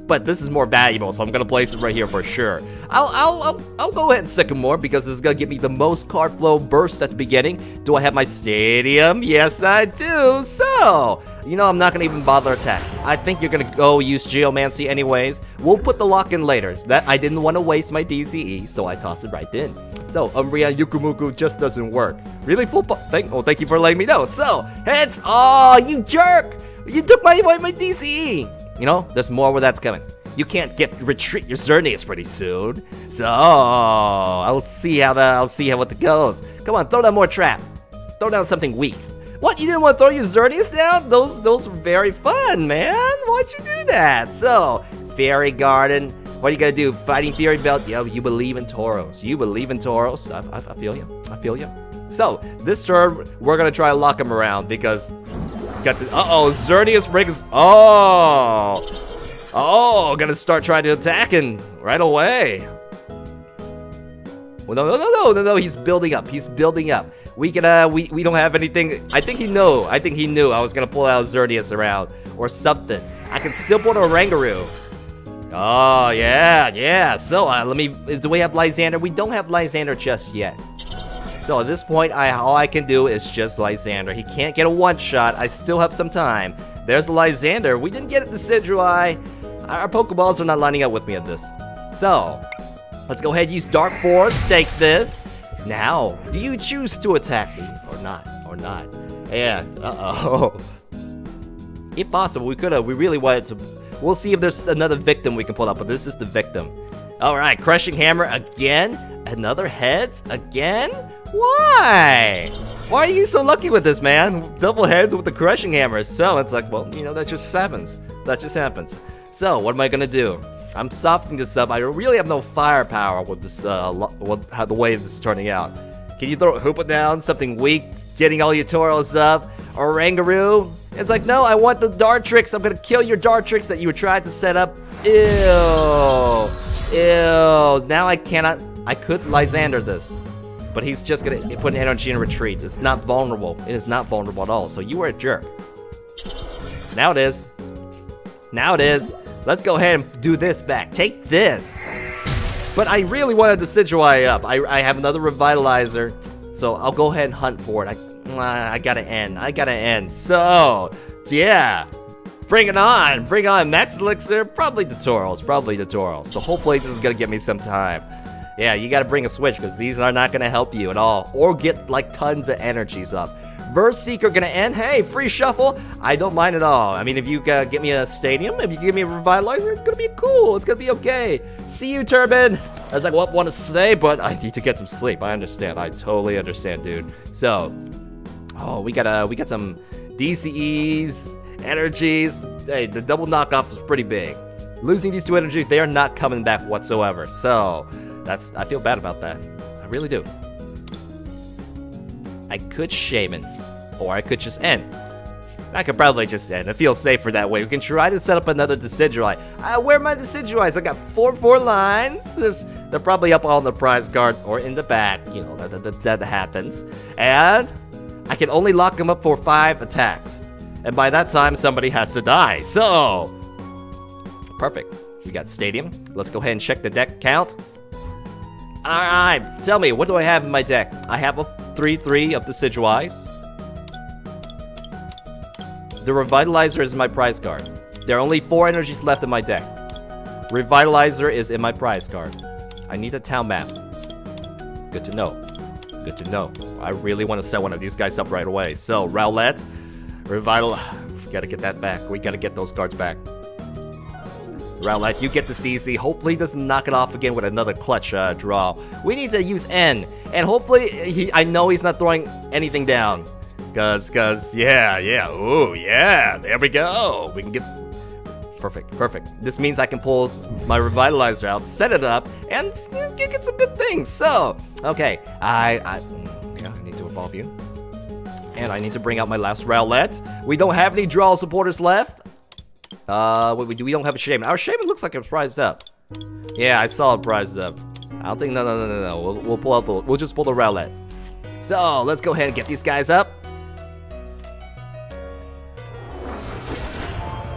But this is more valuable, so I'm gonna place it right here for sure. I'll, I'll, I'll, I'll go ahead and Sycamore because this is gonna give me the most card flow burst at the beginning. Do I have my stadium? Yes, I do. So, you know, I'm not gonna even bother attack. I think you're gonna go use Geomancy anyways. We'll put the lock in later. That I didn't want to waste my DCE, so I tossed it right in. So, Umbreon Pyukumuku just doesn't work. Really full thank oh thank you for letting me know. So, heads oh you jerk! You took my my, DCE! You know, there's more where that's coming. You can't get retreat your Xerneas pretty soon. So I'll see how that I'll see how it goes. Come on, throw down more trap. Throw down something weak. What? You didn't want to throw your Xerneas down? Those those were very fun, man. Why'd you do that? So, Fairy Garden. What are you gonna do? Fighting Fury Belt? Yo, you believe in Tauros. You believe in Tauros. I, I, I feel you. I feel you. So, this turn, we're gonna try to lock him around because got the uh-oh, Xerneas breaks Oh! Oh, gonna start trying to attacking right away. Well, no, no, no, no, no, no, he's building up. He's building up. We can, uh, we, we don't have anything. I think he knew. I think he knew I was gonna pull out Xerneas around or something. I can still pull a Oranguru. Oh, yeah, yeah. So, uh, let me, do we have Lysandre? We don't have Lysandre just yet. So at this point, I all I can do is just Lysandre. He can't get a one-shot. I still have some time. There's Lysandre. We didn't get it to. Our Pokeballs are not lining up with me at this. So, let's go ahead use Dark Force. Take this. Now, do you choose to attack me or not? Or not? And, uh-oh. If possible, we could have, we really wanted to, we'll see if there's another victim we can pull up, but this is the victim. All right, Crushing Hammer again? Another heads? Again? Why? Why are you so lucky with this, man? Double heads with the Crushing Hammer. So it's like, well, you know, that just happens. That just happens. So, what am I gonna do? I'm softening this up. I really have no firepower with this, uh, with how the way this is turning out. Can you throw Hoopa down? Something weak? Getting all your Tauros up? Or Oranguru? It's like, no, I want the Dartrix. I'm gonna kill your Dartrix that you tried to set up. Ew. Ew. Now I cannot. I could Lysandre this. But he's just gonna put an energy in retreat. It's not vulnerable. It is not vulnerable at all. So you are a jerk. Now it is. Now it is. Let's go ahead and do this back. Take this. But I really wanted to Decidueye up. I, I have another Revitalizer. So I'll go ahead and hunt for it. I, I gotta end. I gotta end. So, yeah. Bring it on. Bring on Max Elixir. Probably the Tauros. Probably the Tauros. So hopefully this is gonna get me some time. Yeah, you gotta bring a switch because these are not gonna help you at all. Or get like tons of energies up. Verse Seeker gonna end. Hey, free shuffle. I don't mind at all. I mean, if you uh, get me a stadium, if you give me a revitalizer, it's gonna be cool. It's gonna be okay. See you, Turban. I was like, what want to say, but I need to get some sleep. I understand. I totally understand, dude. So, oh, we got uh, we got some DCEs, energies. Hey, the double knockoff is pretty big. Losing these two energies, they are not coming back whatsoever. So, that's I feel bad about that. I really do. I could Shaymin, or I could just end. I could probably just end. It feels safer that way. We can try to set up another Decidueye. Uh, where are my Decidueyes? I got four four lines. There's, they're probably up on the prize cards or in the back. You know, that, that, that happens. And I can only lock them up for five attacks. And by that time, somebody has to die. So, perfect. We got Stadium. Let's go ahead and check the deck count. Alright, tell me, what do I have in my deck? I have a 3-3 of the Decidueyes. The Revitalizer is my prize card. There are only four energies left in my deck. Revitalizer is in my prize card. I need a town map. Good to know. Good to know. I really want to set one of these guys up right away. So, Rowlet, Revital... Gotta get that back. We gotta get those cards back. Rowlet, you get this DC. Hopefully he doesn't knock it off again with another clutch uh, draw. We need to use N. And hopefully, he, I know he's not throwing anything down. Cause, cause, yeah, yeah, ooh, yeah, there we go. We can get, perfect, perfect. This means I can pull my Revitalizer out, set it up, and get some good things. So, okay, I, I, yeah, I need to evolve you. And I need to bring out my last Rowlet. We don't have any draw supporters left. Uh, we, we don't have a Shaymin. Our Shaymin looks like it's prized up. Yeah, I saw it prized up. I don't think, no, no, no, no, no. We'll, we'll pull out the, we'll just pull the Rowlet. So, let's go ahead and get these guys up.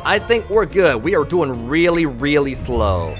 I think we're good. We are doing really, really slow.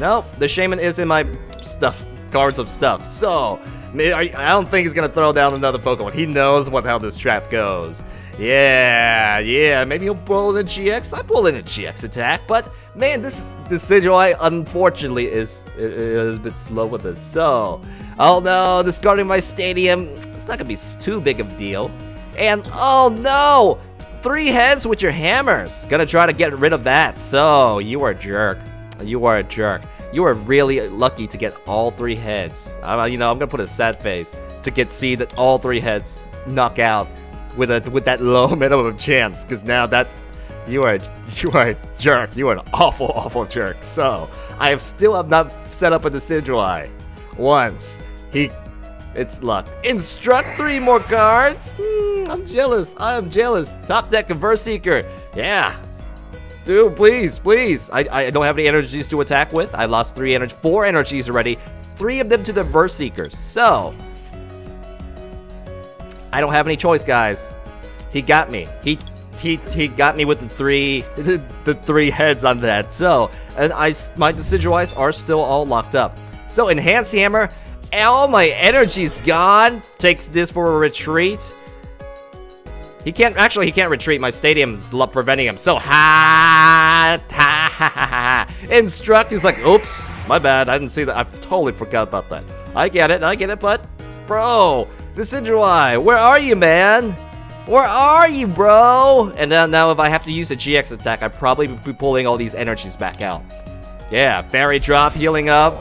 Nope, the Shaymin is in my stuff, cards of stuff. So, I don't think he's gonna throw down another Pokemon. He knows what how this trap goes. Yeah, yeah, maybe he'll pull in a GX. I pull in a GX attack, but man, this Decidueye unfortunately is, is a bit slow with this. So, oh no, discarding my stadium. It's not gonna be too big of a deal. And oh no, three heads with your hammers. Gonna try to get rid of that. So, you are a jerk. You are a jerk. You are really lucky to get all three heads. Uh, you know, I'm gonna put a sad face to get see that all three heads knock out with a with that low minimum of chance. Because now that you are you are a jerk. You are an awful awful jerk. So I have still have not set up a Decidueye once. He it's luck. Instruct three more cards. Hmm, I'm jealous. I am jealous. Top deck of Verse Seeker. Yeah. Dude, please, please. I, I don't have any energies to attack with. I lost three energy, four energies already. Three of them to the Verse Seekers. So, I don't have any choice, guys. He got me. He he, he got me with the three the, the three heads on that. So, and I my Decidueyes are still all locked up. So, Enhance Hammer, all my energy's gone. Takes this for a retreat. He can't, actually, he can't retreat. My stadium's preventing him. So, ha, ha, ha, ha, ha. Instruct, he's like, oops, my bad. I didn't see that. I totally forgot about that. I get it, I get it, but, bro, Decidueye, where are you, man? Where are you, bro? And then now if I have to use a GX attack, I'd probably be pulling all these energies back out. Yeah, Fairy Drop, healing up.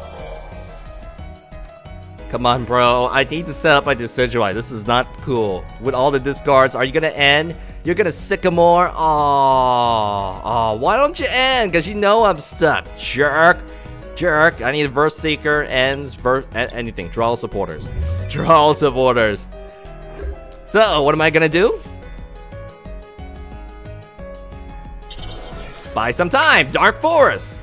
Come on, bro. I need to set up my Decidueye. This is not cool. With all the discards, are you gonna end? You're gonna Sycamore? Aww. Aww. Why don't you end? Because you know I'm stuck. Jerk. Jerk. I need a Verse Seeker, ends, verse, anything. Draw supporters. Draw supporters. So, what am I gonna do? Buy some time. Dark Forest.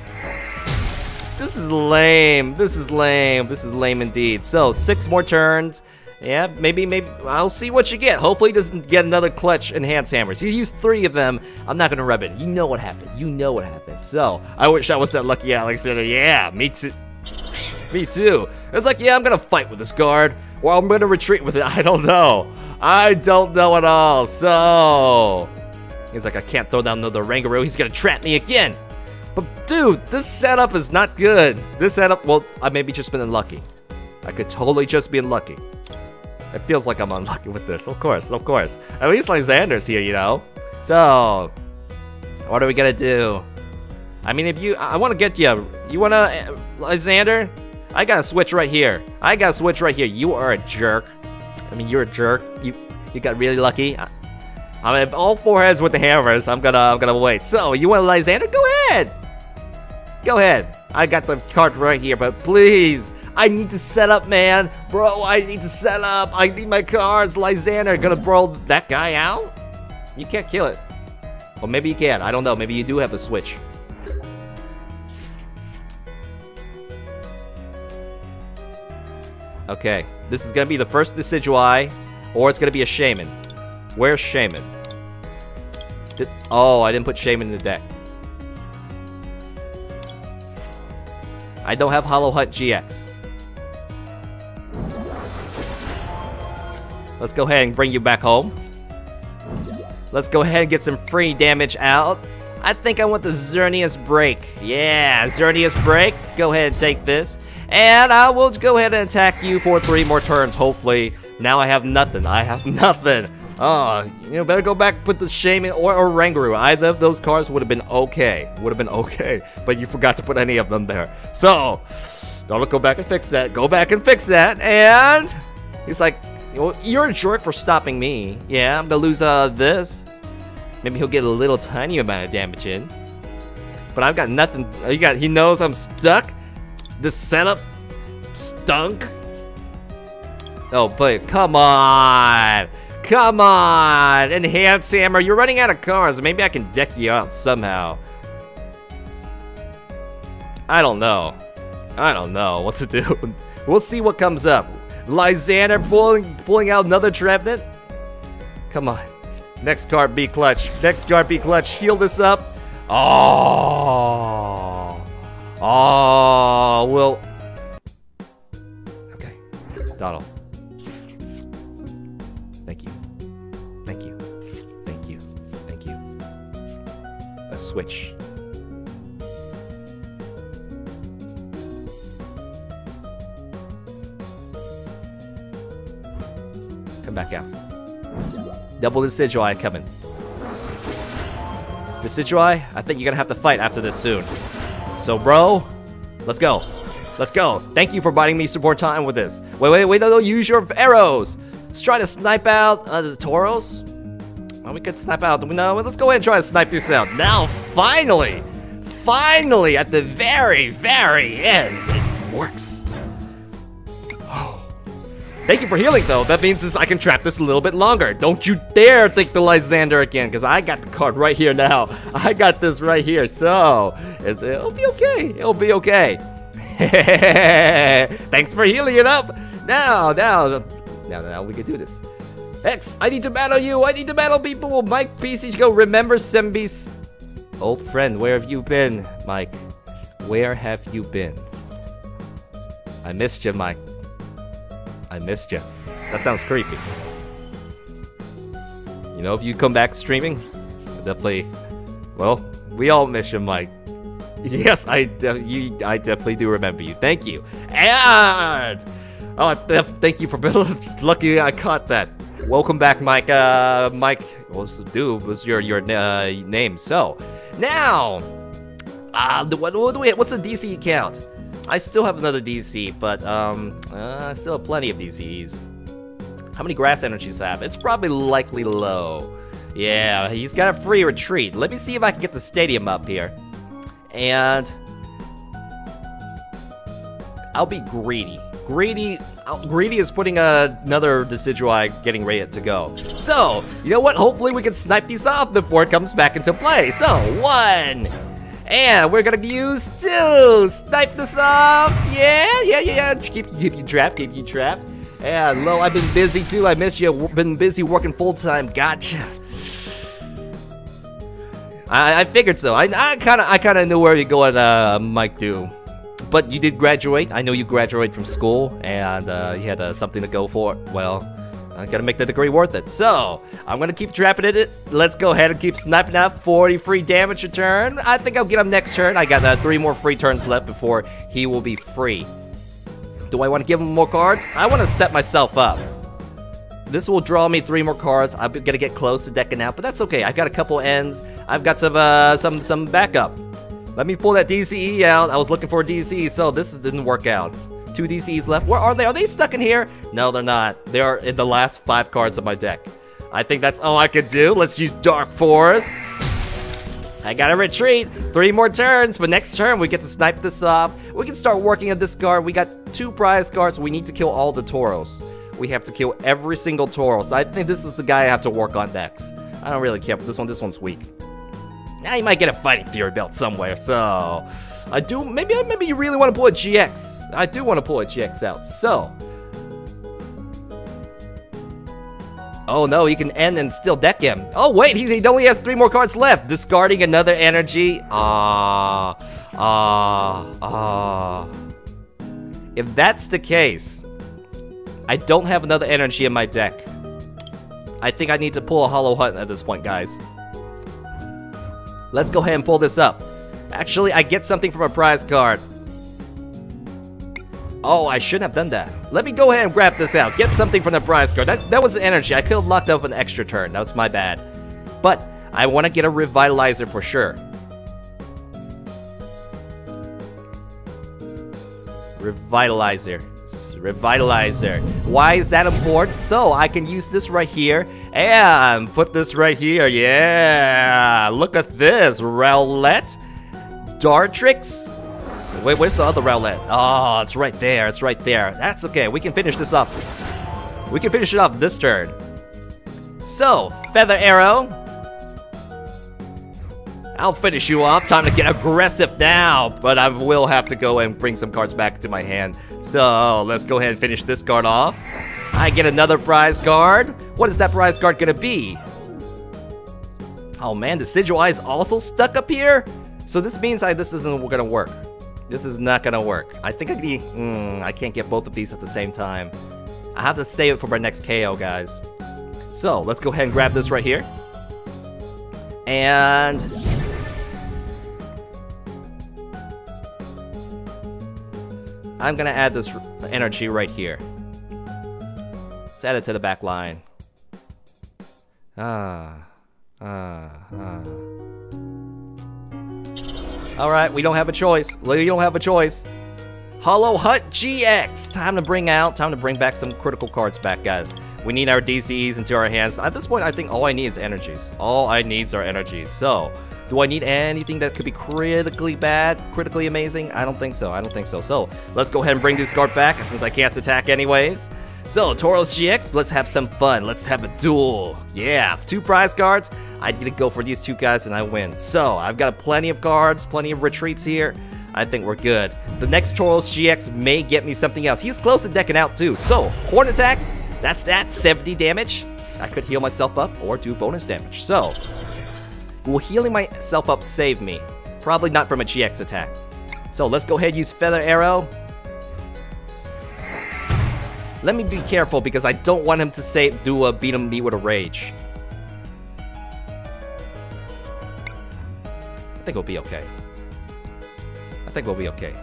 This is lame. This is lame. This is lame indeed. So, six more turns. Yeah, maybe, maybe, I'll see what you get. Hopefully he doesn't get another clutch enhanced hammers. You used three of them. I'm not gonna rub it. You know what happened. You know what happened. So, I wish I was that lucky Alexander. Yeah, me too. me too. It's like, yeah, I'm gonna fight with this guard, or I'm gonna retreat with it. I don't know. I don't know at all. So, he's like, I can't throw down another Oranguru. He's gonna trap me again. But dude, this setup is not good. This setup, well, I maybe just been unlucky. I could totally just be unlucky. It feels like I'm unlucky with this, of course, of course. At least Lysandre's here, you know? So, what are we gonna do? I mean, if you, I want to get you, you wanna, uh, Lysandre? I got a switch right here. I got a switch right here. You are a jerk. I mean, you're a jerk. You, you got really lucky. I, I mean, all four heads with the hammers. I'm gonna, I'm gonna wait. So, you want Lysandre? Go ahead. Go ahead. I got the card right here, but please, I need to set up, man. Bro, I need to set up. I need my cards. Lysandre gonna brawl that guy out? You can't kill it. Or maybe you can. I don't know. Maybe you do have a switch. Okay. This is gonna be the first Decidueye, or it's gonna be a Shaymin. Where's Shaymin? Did oh, I didn't put Shaymin in the deck. I don't have Hollow Hunt GX. Let's go ahead and bring you back home. Let's go ahead and get some free damage out. I think I want the Xerneas Break. Yeah, Xerneas Break. Go ahead and take this. And I will go ahead and attack you for three more turns, hopefully. Now I have nothing. I have nothing. Oh, you know, better go back put the Shaymin or, or Oranguru. Either of those cards would have been okay. Would have been okay. But you forgot to put any of them there. So, don't go back and fix that. Go back and fix that. And he's like, you're a jerk for stopping me. Yeah, I'm gonna lose uh, this. Maybe he'll get a little tiny amount of damage in. But I've got nothing. You got. He knows I'm stuck. This setup stunk. Oh, but come on. Come on! Enhance Hammer, you're running out of cards. Maybe I can deck you out somehow. I don't know. I don't know what to do. we'll see what comes up. Lysandre pulling pulling out another Trevenant. Come on. Next card, be clutch. Next card, be clutch. Heal this up. Oh. Oh, well. Okay. Donald. Switch. Come back out. Double the Decidueye coming. Decidueye, I think you're gonna have to fight after this soon. So, bro, let's go. Let's go. Thank you for buying me support time with this. Wait, wait, wait, no, no, use your arrows. Let's try to snipe out uh, the Tauros. We could snipe out. No, let's go ahead and try to snipe this out. Now, finally, finally, at the very, very end, it works. Oh. Thank you for healing, though. That means I can trap this a little bit longer. Don't you dare think the Lysandre again, because I got the card right here now. I got this right here, so it'll be okay. It'll be okay. Thanks for healing it up. Now, now, now, now we can do this. X, I need to battle you. I need to battle people. Mike PC go. Remember Sembi's old friend. Where have you been, Mike? Where have you been? I missed you, Mike. I missed you. That sounds creepy. You know, if you come back streaming, definitely. Well, we all miss you, Mike. Yes, I you, I definitely do remember you. Thank you. And oh, thank you for lucky I caught that. Welcome back, Mike. Uh, Mike, what's the dude? What's your your uh, name? So now, uh, what, what do we? What's the DC count? I still have another DC, but um, uh, I still have plenty of DCs. How many grass energies have? It's probably likely low. Yeah, he's got a free retreat. Let me see if I can get the stadium up here. And... I'll be greedy. Greedy Greedy is putting another Decidueye getting ready to go. So, you know what? Hopefully we can snipe these off before it comes back into play. So, one. And we're gonna use two. Snipe this off. Yeah, yeah, yeah. Keep, keep you trapped, keep you trapped. And low, I've been busy too. I miss you. Been busy working full time. Gotcha. I, I figured so. I, I kind of I kind of knew where you're going, uh, Mike. Do, but you did graduate. I know you graduated from school, and uh, you had uh, something to go for. Well, I gotta make the degree worth it. So I'm gonna keep trapping it. Let's go ahead and keep sniping out 40 free damage a turn. I think I'll get him next turn. I got uh, three more free turns left before he will be free. Do I want to give him more cards? I want to set myself up. This will draw me three more cards. I'm gonna get close to decking out, but that's okay. I've got a couple ends. I've got some uh, some some backup. Let me pull that DCE out. I was looking for a DCE, so this didn't work out. Two DCEs left. Where are they? Are they stuck in here? No, they're not. They are in the last five cards of my deck. I think that's all I could do. Let's use Dark Forest. I gotta retreat. Three more turns, but next turn we get to snipe this off. We can start working on this guard. We got two prize cards. We need to kill all the Tauros we have to kill every single Tauros. I think this is the guy I have to work on next. I don't really care, but this one, this one's weak. Now you might get a Fighting Fury belt somewhere, so... I do, maybe, maybe you really want to pull a GX. I do want to pull a GX out, so... Oh no, he can end and still deck him. Oh wait, he, he only has three more cards left. Discarding another energy. Ah, ah, ah. If that's the case, I don't have another energy in my deck. I think I need to pull a Hollow Hunt at this point, guys. Let's go ahead and pull this up. Actually, I get something from a prize card. Oh, I shouldn't have done that. Let me go ahead and grab this out. Get something from the prize card. That, that was energy. I could have locked up an extra turn. That was my bad. But I want to get a Revitalizer for sure. Revitalizer. Revitalizer. Why is that important? So I can use this right here and um, put this right here. Yeah, look at this. Rowlet, Dartrix. Wait, where's the other Rowlet? Oh, it's right there. It's right there. That's okay. We can finish this off. We can finish it off this turn. So, Feather Arrow. I'll finish you off. Time to get aggressive now. But I will have to go and bring some cards back to my hand. So let's go ahead and finish this card off. I get another prize card. What is that prize card gonna be? Oh man, the Decidueye is also stuck up here? So this means I, this isn't gonna work. This is not gonna work. I think I can, mm, I can't get both of these at the same time. I have to save it for my next KO, guys. So let's go ahead and grab this right here. And I'm gonna add this energy right here. Let's add it to the back line. Ah, ah, ah. Alright, we don't have a choice. We don't have a choice. Hollow Hunt GX! Time to bring out, time to bring back some critical cards back, guys. We need our DCs into our hands. At this point, I think all I need is energies. All I need are energies. So, do I need anything that could be critically bad, critically amazing? I don't think so. I don't think so. So let's go ahead and bring this guard back since I can't attack anyways. So Tauros GX, let's have some fun. Let's have a duel. Yeah, two prize cards. I need to go for these two guys and I win. So I've got plenty of cards, plenty of retreats here. I think we're good. The next Tauros GX may get me something else. He's close to decking out too. So Horn Attack, that's that, 70 damage. I could heal myself up or do bonus damage. So, will healing myself up save me? Probably not from a GX attack. So let's go ahead and use Feather Arrow. Let me be careful because I don't want him to say do a beat him me with a rage. I think we'll be okay. I think we'll be okay.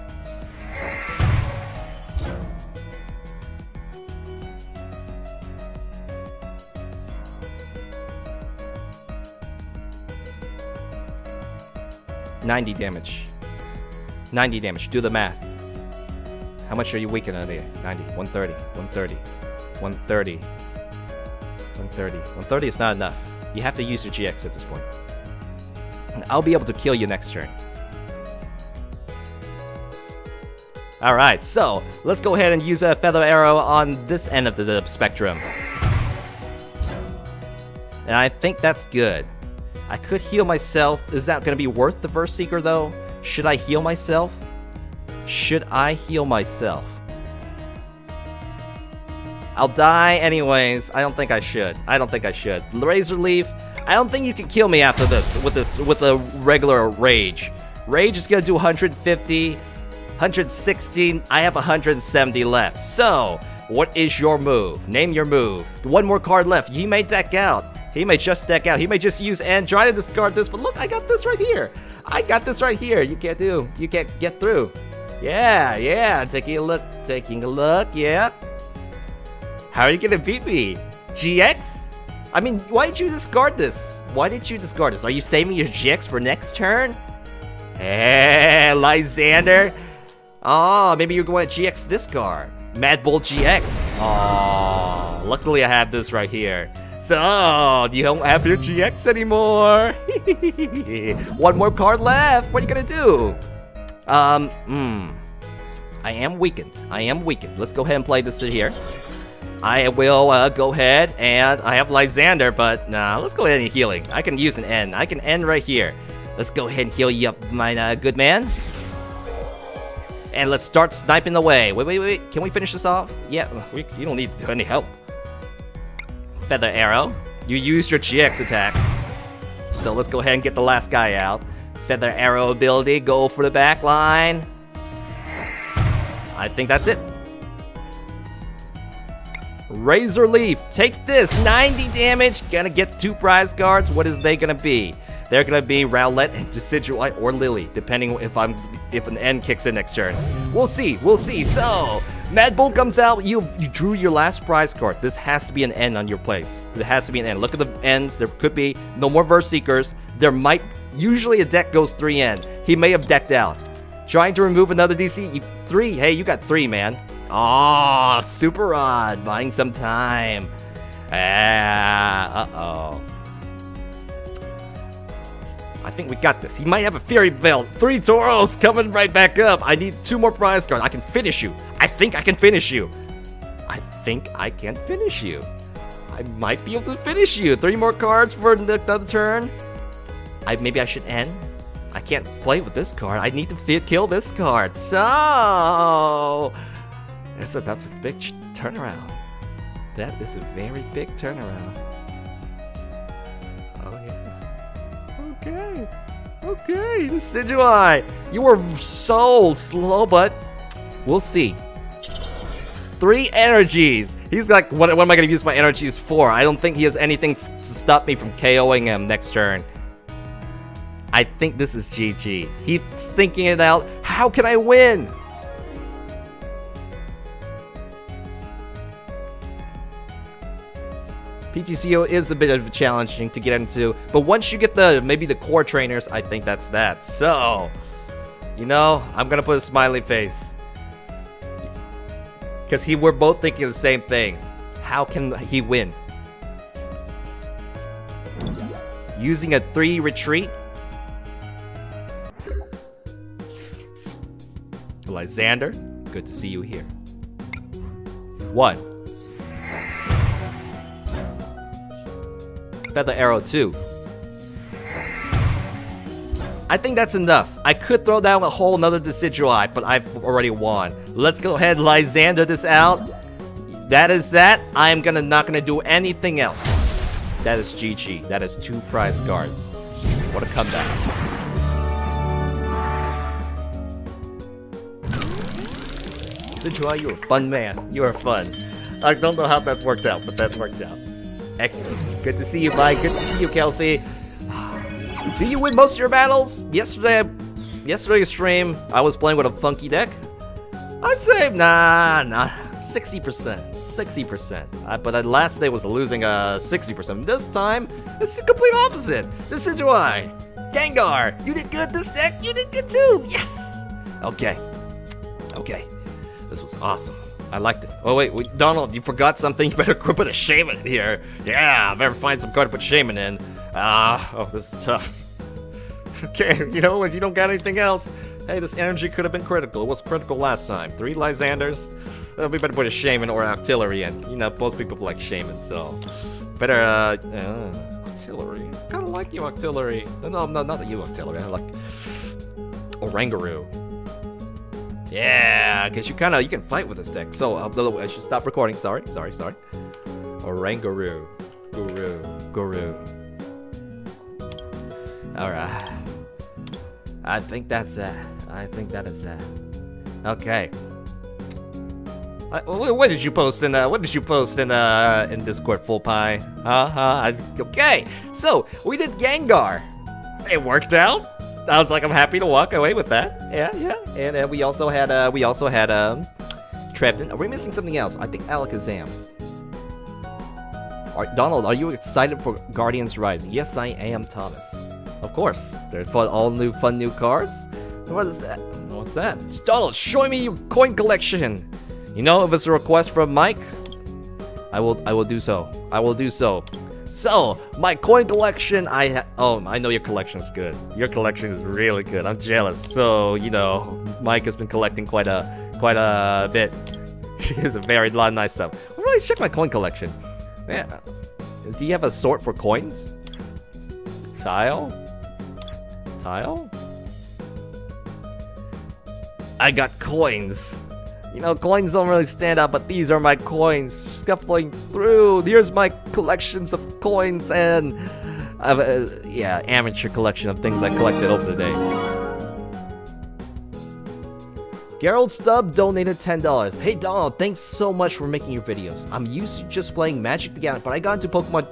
Ninety damage. 90 damage. Do the math. How much are you weakening there? 90, 130, 130, 130, 130. 130 is not enough. You have to use your GX at this point. I'll be able to kill you next turn. Alright, so let's go ahead and use a Feather Arrow on this end of the spectrum. And I think that's good. I could heal myself. Is that going to be worth the Verse Seeker though? Should I heal myself? Should I heal myself? I'll die anyways. I don't think I should. I don't think I should. Razor Leaf, I don't think you can kill me after this with this with a regular rage. Rage is gonna do 150, 116. I have 170 left. So, what is your move? Name your move. One more card left. He may deck out. He may just deck out. He may just use and try to discard this, but look, I got this right here. I got this right here. You can't do. You can't get through. Yeah, yeah. Taking a look. Taking a look. Yeah. How are you gonna beat me? GX? I mean, why did you discard this? Why did you discard this? Are you saving your GX for next turn? Hey, Lysandre. Oh, maybe you're going to GX this card. Mad Bull GX. Oh, luckily I have this right here. So, you don't have your GX anymore. One more card left. What are you gonna do? Um, hmm. I am weakened. I am weakened. Let's go ahead and play this here. I will uh, go ahead and I have Lysandre, but nah, let's go ahead and healing. I can use an N. I can end right here. Let's go ahead and heal you up, my uh, good man. And let's start sniping away. Wait, wait, wait. Can we finish this off? Yeah, we, you don't need to do any help. Feather Arrow. You used your GX attack. So let's go ahead and get the last guy out. Feather Arrow ability, go for the back line. I think that's it. Razor Leaf, take this, 90 damage, gonna get two prize cards. What is they gonna be? They're gonna be Rowlet and Decidueye or Lillie, depending if I'm if an N kicks in next turn. We'll see, we'll see. So, Mad Bull comes out, you you drew your last prize card. This has to be an N on your place. It has to be an N. Look at the ends. There could be no more Verse Seekers. There might usually a deck goes three N. He may have decked out. Trying to remove another DC. You, three. Hey, you got three, man. Oh, Super Rod buying some time. Ah, uh-oh. I think we got this. He might have a Fury Belt. Three Tauros coming right back up. I need two more prize cards. I can finish you. I think I can finish you. I think I can finish you. I might be able to finish you. Three more cards for another turn. I Maybe I should end. I can't play with this card. I need to kill this card. So... That's a, that's a big turnaround. That is a very big turnaround. Oh yeah. Okay. Okay, Decidueye. You were so slow, but we'll see. Three energies. He's like, what, what am I going to use my energies for? I don't think he has anything to stop me from KOing him next turn. I think this is GG. He's thinking it out. How can I win? PTCO is a bit of a challenging to get into, but once you get the maybe the core trainers, I think that's that. So, you know, I'm gonna put a smiley face. Because he we're both thinking the same thing. How can he win? Using a 3 retreat? Lysandre, good to see you here. One. Feather Arrow too. I think that's enough. I could throw down a whole nother Decidueye, but I've already won. Let's go ahead Lysandre this out. That is that. I am gonna not gonna do anything else. That is GG. That is two prize cards. What a comeback. Decidueye, you're a fun man. You are fun. I don't know how that worked out, but that worked out. Excellent. Good to see you, Mike. Good to see you, Kelsey. Do you win most of your battles? Yesterday, yesterday's stream, I was playing with a funky deck. I'd say, nah, nah, 60%. 60%. Uh, but that last day was losing uh, 60%. This time, it's the complete opposite. This is why. Gengar, you did good this deck. You did good too. Yes. Okay. Okay. This was awesome. I liked it. Oh wait, wait, Donald, you forgot something. You better put a Shaymin in here. Yeah, I better find some card to put Shaymin in. Ah, oh, this is tough. okay, you know, if you don't got anything else, hey, this energy could have been critical. It was critical last time. Three Lysandres. Uh, we better put a Shaymin or artillery in. You know, most people like Shaymin, so better. Uh, uh artillery. Kind of like you, artillery. No, no, not you, artillery. I like Oranguru. Yeah, because you kind of you can fight with this deck. So uh, I should stop recording. Sorry, sorry, sorry. Oranguru, Guru, Guru. All right. I think that's that. I think that is that. Okay. Uh, what did you post in uh, what did you post in uh in Discord full pie? Huh? Huh? Okay. So we did Gengar. It worked out. I was like, I'm happy to walk away with that. Yeah, yeah. And uh, we also had uh, we also had um, Trevenant. Are we missing something else? I think Alakazam. Are, Donald, are you excited for Guardians Rising? Yes, I am, Thomas. Of course. There's all new fun new cards. What is that? What's that? It's Donald, show me your coin collection. You know, if it's a request from Mike, I will I will do so. I will do so. So, my coin collection, I oh, I know your collection's good. Your collection is really good. I'm jealous. So, you know, Mike has been collecting quite a, quite a bit. He has a very lot of nice stuff. Well, really check my coin collection. Yeah. Do you have a sort for coins? Tile? Tile? I got coins. You know, coins don't really stand out, but these are my coins scuffling through. Here's my collections of coins and I have a, yeah, amateur collection of things I collected over the days. Gerald Stubb donated $10. Hey Donald, thanks so much for making your videos. I'm used to just playing Magic the Gathering, but I got into Pokemon...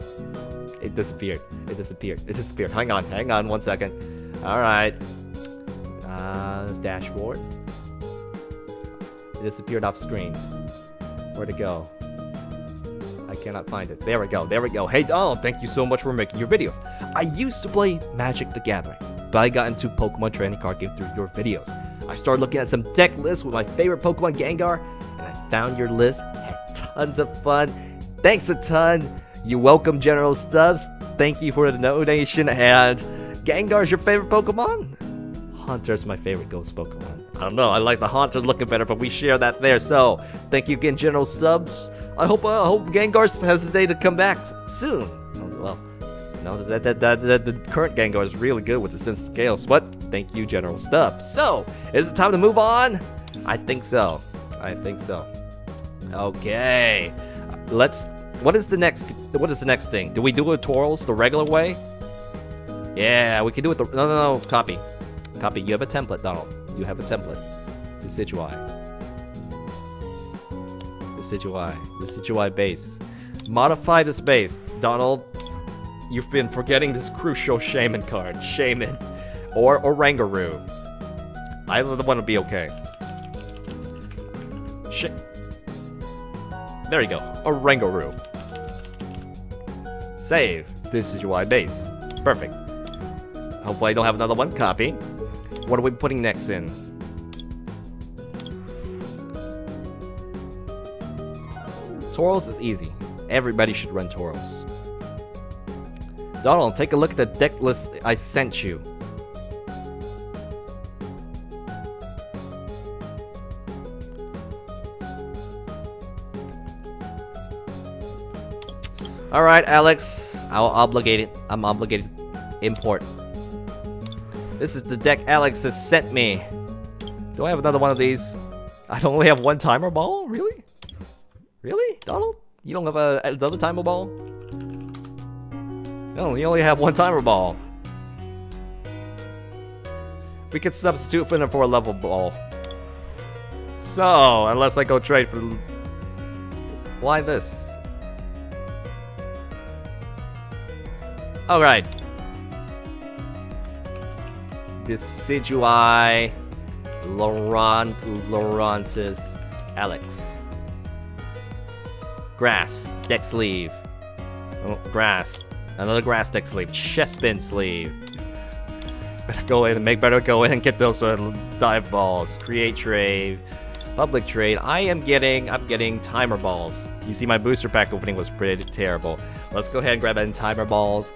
It disappeared. It disappeared. It disappeared. Hang on, hang on one second. Alright. Uh, dashboard disappeared off screen. Where'd it go? I cannot find it. There we go, there we go. Hey Donald, thank you so much for making your videos. I used to play Magic the Gathering, but I got into Pokemon trading card game through your videos. I started looking at some deck lists with my favorite Pokemon Gengar, and I found your list. Had tons of fun. Thanks a ton. You welcome General Stubbs. Thank you for the donation. And Gengar's your favorite Pokemon? Haunter's my favorite ghost Pokemon. I don't know, I like the Haunter's looking better, but we share that there. So, thank you again, General Stubbs. I hope uh, I hope Gengar has his day to come back soon. Well, no, that, that, that, that, the current Gengar is really good with the sense of chaos, but thank you, General Stubbs. So, is it time to move on? I think so. I think so. Okay. Let's, what is the next, what is the next thing? Do we do Tauros the regular way? Yeah, we can do it the, no, no, no, copy. Copy, you have a template, Donald. You have a template. Situai. The Situai base. Modify this base. Donald, you've been forgetting this crucial Shaymin card. Shaymin. Or Oranguru. Either them want be okay. Sh there you go. Oranguru. Save. This is base. Perfect. Hopefully I don't have another one. Copy. What are we putting next in? Tauros is easy. Everybody should run Tauros. Donald, take a look at the deck list I sent you. Alright, Alex. I'll obligate it. I'm obligated. Import. This is the deck Alex has sent me. Do I have another one of these? I don't only have one timer ball? Really? Really? Donald? You don't have a, another timer ball? No, you only have one timer ball. We could substitute for for a level ball. So, unless I go trade for... Why this? Alright. Decidueye, Laurent, Lurantis, Alex. Grass, deck sleeve. Oh, grass. Another grass deck sleeve. Chest Chespin sleeve. Better go in and make better go in and get those uh, dive balls. Create trade. Public trade. I am getting, I'm getting timer balls. You see my booster pack opening was pretty terrible. Let's go ahead and grab in timer balls.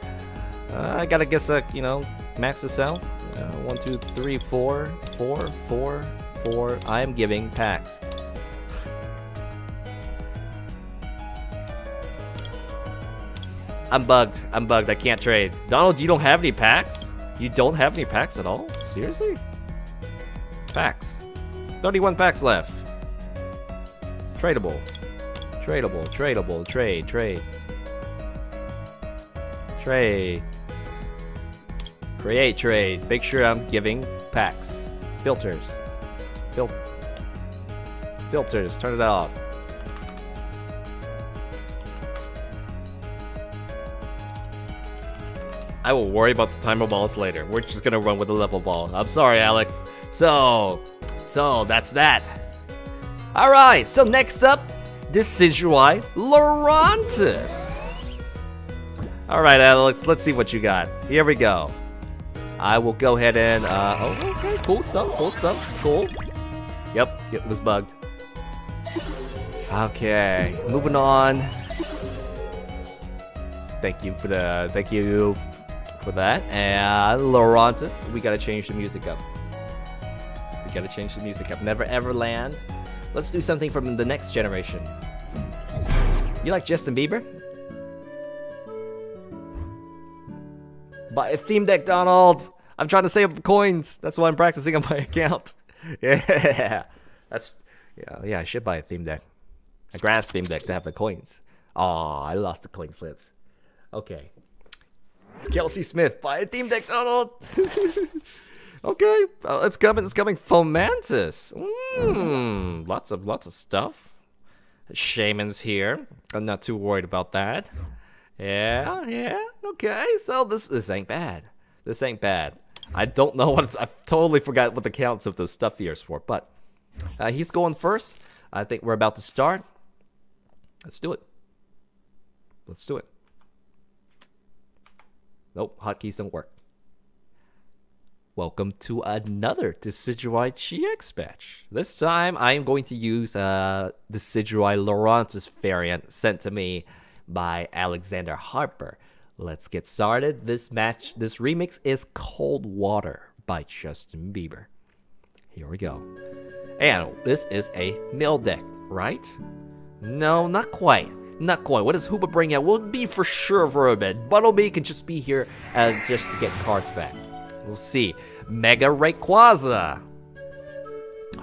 Uh, I gotta guess, uh, you know, max this out. Uh, one, two, three, four, four, four, four. I am giving packs. I'm bugged. I'm bugged. I can't trade. Donald, you don't have any packs? You don't have any packs at all? Seriously? Packs. 31 packs left. Tradable. Tradable. Tradable. Trade. Trade. Trade. Create trade. Make sure I'm giving packs. Filters. Fil filters. Turn it off. I will worry about the timer balls later. We're just gonna run with the level ball. I'm sorry, Alex. So, so that's that. All right. So next up, Decidueye Lurantis. All right, Alex. Let's see what you got. Here we go. I will go ahead and. Uh, oh, okay. Cool stuff. Cool stuff. Cool. Yep. It was bugged. Okay. Moving on. Thank you for the. Thank you for that. And Lurantis, we gotta change the music up. We gotta change the music up. Never Ever Land. Let's do something from the next generation. You like Justin Bieber? Buy a theme deck, Donald! I'm trying to save coins. That's why I'm practicing on my account. yeah. That's yeah, yeah, I should buy a theme deck. A grass theme deck to have the coins. Oh, I lost the coin flips. Okay. Kelsey Smith, buy a Team Deck Donald. okay, uh, it's coming. It's coming. Fomantis. Mm, lots of lots of stuff. Shaymin's here. I'm not too worried about that. Yeah, yeah. Okay, so this this ain't bad. This ain't bad. I don't know what it's. I totally forgot what the counts of the stuff here is for. But uh, he's going first. I think we're about to start. Let's do it. Let's do it. Nope, hotkeys don't work. Welcome to another Decidueye GX batch. This time I am going to use uh, Decidueye Lurantis variant sent to me by Alexander Harper. Let's get started. This match, this remix is Cold Water by Justin Bieber. Here we go. And this is a mill deck, right? No, not quite. Not quite. What does Hoopa bring out? We'll be for sure for a bit. Buttlebee can just be here uh, just to get cards back. We'll see. Mega Rayquaza.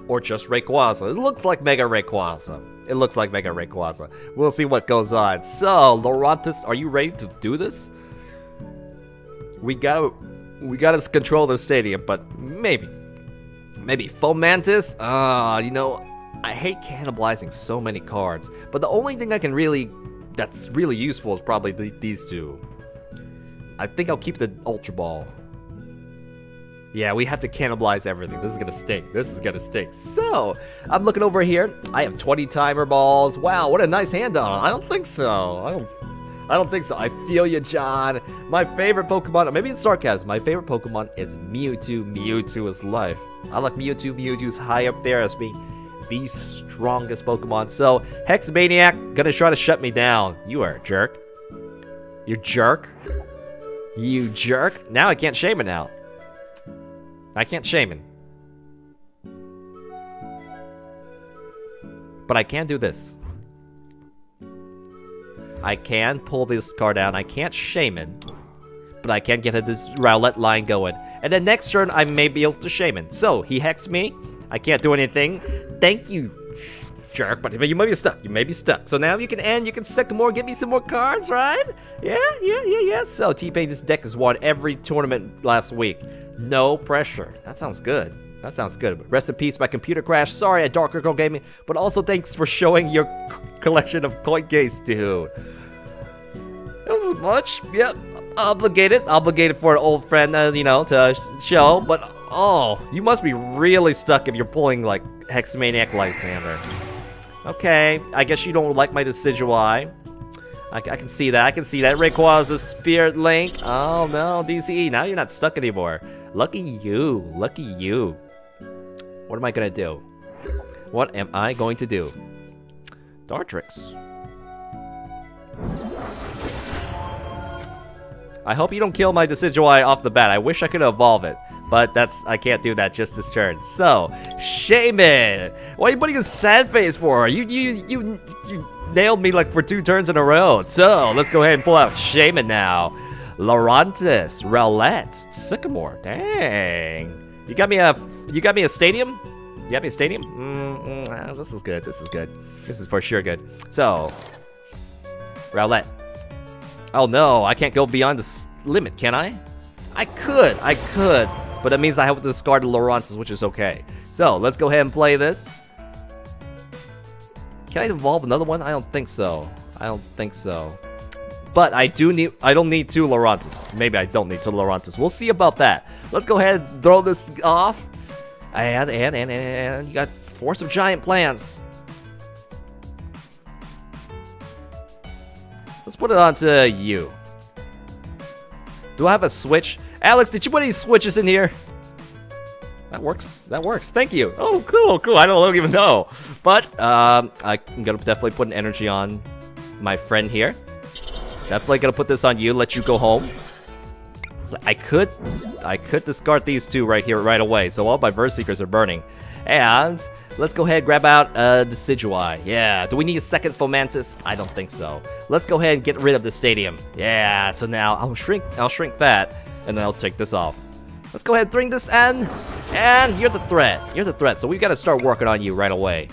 Or just Rayquaza. It looks like Mega Rayquaza. It looks like Mega Rayquaza. We'll see what goes on. So, Lurantis, are you ready to do this? We gotta, we gotta control the stadium, but maybe. Maybe Fomantis? Ah, uh, you know, I hate cannibalizing so many cards, but the only thing I can really, that's really useful is probably th these two. I think I'll keep the Ultra Ball. Yeah, we have to cannibalize everything. This is gonna stink. This is gonna stink. So, I'm looking over here. I have 20 timer balls. Wow, what a nice hand on. I don't think so. I don't I don't think so. I feel you, John. My favorite Pokemon, maybe it's sarcasm. My favorite Pokemon is Mewtwo. Mewtwo is life. I like Mewtwo. Mewtwo's high up there as being the strongest Pokemon. So, Hex Maniac, gonna try to shut me down. You are a jerk. You jerk. You jerk. Now I can't Shaymin now. I can't Shaymin. But I can do this. I can pull this car down. I can't Shaymin. But I can get this Rowlet line going. And then next turn, I may be able to Shaymin. So, he hexed me. I can't do anything. Thank you. Jerk, but you may be stuck. You may be stuck. So now you can end, you can suck more, give me some more cards, right? Yeah, yeah, yeah, yeah. So T-Pain, this deck has won every tournament last week. No pressure. That sounds good. That sounds good. Rest in peace, my computer crash. Sorry at Darker Girl Gaming, but also thanks for showing your collection of coin case, dude. It was much. Yep. Obligated. Obligated for an old friend, uh, you know, to show. But, oh, you must be really stuck if you're pulling, like, Hexamaniac Lysandre. Okay, I guess you don't like my Decidueye. I, I can see that. I can see that. Rayquaza's Spirit Link. Oh, no, DCE. Now you're not stuck anymore. Lucky you. Lucky you. What am I to do? What am I going to do? Dartrix. I hope you don't kill my Decidueye off the bat. I wish I could evolve it. But that's I can't do that just this turn. So, Shaymin! What are you putting a sad face for? You you you you nailed me like for two turns in a row. So let's go ahead and pull out Shaymin now. Lurantis, Rowlet, Sycamore. Dang. You got me a you got me a stadium? You got me a stadium? Mm, mm, this is good. This is good. This is for sure good. So, Rowlet. Oh no, I can't go beyond the limit, can I? I could, I could, but that means I have to discard the Lurantis, which is okay. So, let's go ahead and play this. Can I evolve another one? I don't think so. I don't think so. But I do need, I don't need two Lurantis. Maybe I don't need two Lurantis. We'll see about that. Let's go ahead and throw this off. And, and, and, and, you got Force of Giant Plants. Let's put it onto you. Do I have a switch? Alex, did you put any switches in here? That works. That works. Thank you. Oh, cool, cool. I don't even know. But um, I'm going to definitely put an energy on my friend here. Definitely going to put this on you, let you go home. I could I could discard these two right here right away, so all my VS Seekers are burning. And let's go ahead and grab out uh, Decidueye. Yeah, do we need a second Fomantis? I don't think so. Let's go ahead and get rid of the stadium. Yeah, so now I'll shrink I'll shrink that, and then I'll take this off. Let's go ahead and bring this in, and you're the threat. You're the threat, so we've got to start working on you right away.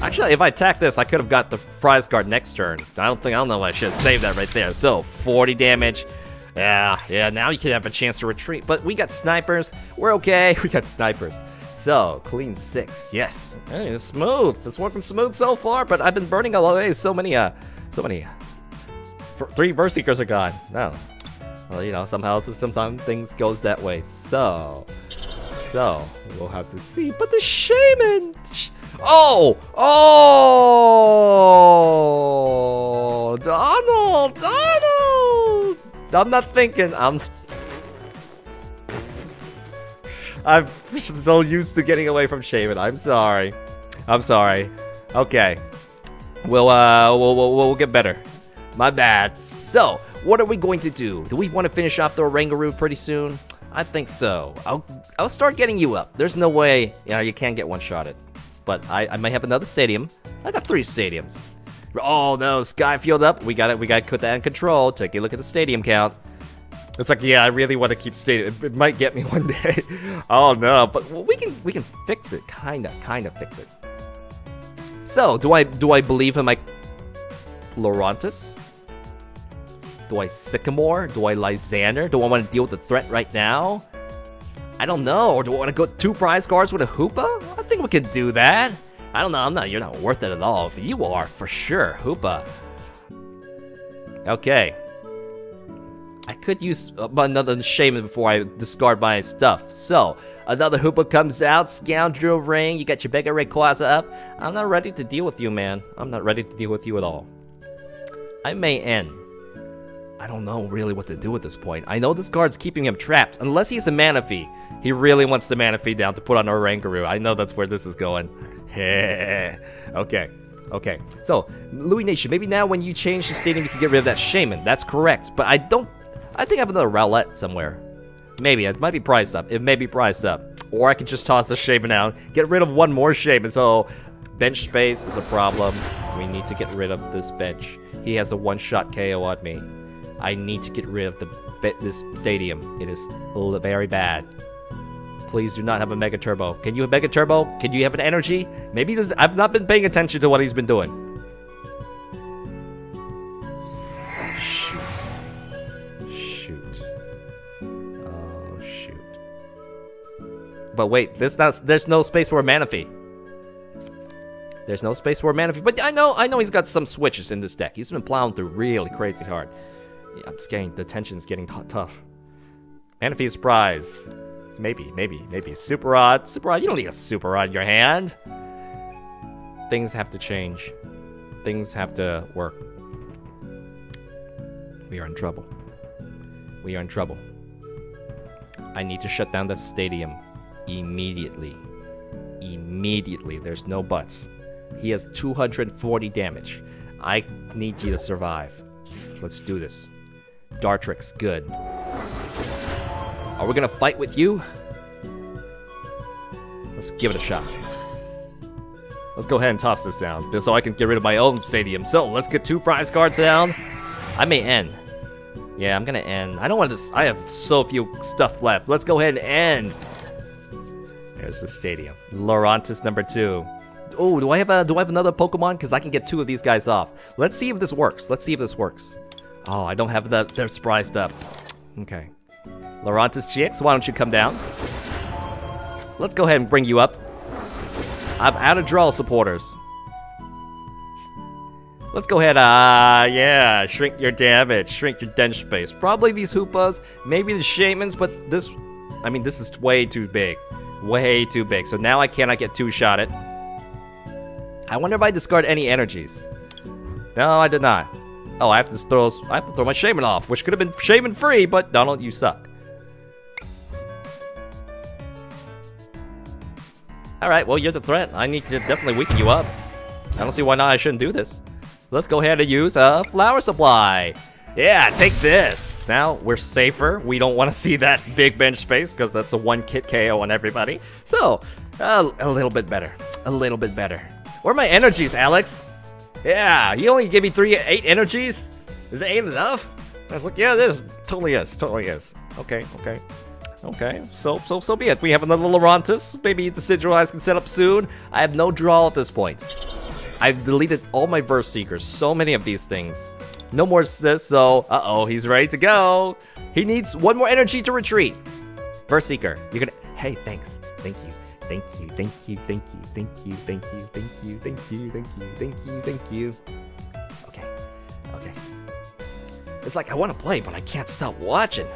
Actually, if I attack this, I could have got the prize card next turn. I don't think, I don't know why I should save that right there. So, 40 damage. Yeah, yeah, now you can have a chance to retreat. But we got snipers. We're okay. We got snipers. So, clean six. Yes. Hey, it's smooth. It's working smooth so far, but I've been burning a lot of so many, uh, so many. Three VS Seekers are gone. No. Well, you know, somehow, sometimes things goes that way. So, so, we'll have to see. But the Shaymin. Oh! Oh! Donald! Donald! I'm not thinking. I'm. I'm so used to getting away from Shaymin. I'm sorry. I'm sorry. Okay. We'll, uh, we'll, we'll, we'll get better. My bad. So, what are we going to do? Do we want to finish off the Oranguru pretty soon? I think so. I'll, I'll start getting you up. There's no way, you know, you can't get one-shotted but I, I might have another stadium. I got three stadiums. Oh no, Sky Field up. We got it. We got to put that in control. Take a look at the stadium count. It's like, yeah, I really want to keep stadium. It, it might get me one day. oh no, but we can we can fix it. Kinda, kinda fix it. So, do I do I believe in my Lurantis? Do I Sycamore? Do I Lysandre? Do I want to deal with the threat right now? I don't know. Or do I want to go two prize cards with a Hoopa? I think we could do that. I don't know. I'm not. You're not worth it at all. But you are for sure, Hoopa. Okay. I could use another Shaymin before I discard my stuff. So, another Hoopa comes out. Scoundrel Ring. You got your Mega Rayquaza up. I'm not ready to deal with you, man. I'm not ready to deal with you at all. I may end. I don't know really what to do at this point. I know this guard's keeping him trapped, unless he's a Manaphy. He really wants the Manaphy down to put on Oranguru. I know that's where this is going. okay. Okay. So, Louis Nation, maybe now when you change the stadium, you can get rid of that Shaymin. That's correct. But I don't... I think I have another Rowlet somewhere. Maybe. It might be priced up. It may be priced up. Or I can just toss the Shaymin out. Get rid of one more Shaymin. So, bench space is a problem. We need to get rid of this bench. He has a one-shot KO on me. I need to get rid of the this stadium. It is very bad. Please do not have a Mega Turbo. Can you have Mega Turbo? Can you have an energy? Maybe this. I've not been paying attention to what he's been doing. Shoot. Shoot. Oh shoot. But wait, there's not. There's no space for a Manaphy. There's no space for a Manaphy. But I know. I know he's got some switches in this deck. He's been plowing through really crazy hard. Yeah, it's getting the tension's getting tough. Manaphy surprise. Maybe, maybe, maybe. Super Rod. Super Rod, you don't need a Super Rod in your hand. Things have to change. Things have to work. We are in trouble. We are in trouble. I need to shut down that stadium immediately. Immediately. There's no buts. He has 240 damage. I need you to survive. Let's do this. Dartrix, good. Are we gonna fight with you? Let's give it a shot. Let's go ahead and toss this down, so I can get rid of my own stadium. So, let's get two prize cards down. I may end. Yeah, I'm gonna end. I don't want to. I have so few stuff left. Let's go ahead and end. There's the stadium. Lurantis number two. Oh, do I have a? Do I have another Pokemon? Because I can get two of these guys off. Let's see if this works. Let's see if this works. Oh, I don't have the. They're surprised up. Okay. Lurantis GX, why don't you come down? Let's go ahead and bring you up. I'm out of draw supporters. Let's go ahead, uh, yeah, shrink your damage, shrink your den space. Probably these Hoopas, maybe the Shaymins, but this, I mean, this is way too big. Way too big. So now I cannot get two-shotted. I wonder if I discard any energies. No, I did not. Oh, I have to throw, I have to throw my Shaymin off, which could have been Shaymin free, but Donald, you suck. Alright, well, you're the threat. I need to definitely weaken you up. I don't see why not I shouldn't do this. Let's go ahead and use a flower supply. Yeah, take this. Now, we're safer. We don't want to see that big bench space because that's a one kit KO on everybody. So, uh, a little bit better. A little bit better. Where are my energies, Alex? Yeah, you only gave me three, eight energies? Is eight enough? I was like, yeah, this totally is, totally is. Okay, okay. Okay, so so so be it. We have another Lurantis. Maybe Decidueyes can set up soon. I have no draw at this point. I've deleted all my VS Seekers. So many of these things. No more this, so uh-oh, he's ready to go. He needs one more energy to retreat. VS Seeker, you're gonna hey, thanks. Thank you. Thank you, thank you, thank you, thank you, thank you, thank you, thank you, thank you, thank you, thank you. Okay. Okay. It's like I want to play, but I can't stop watching.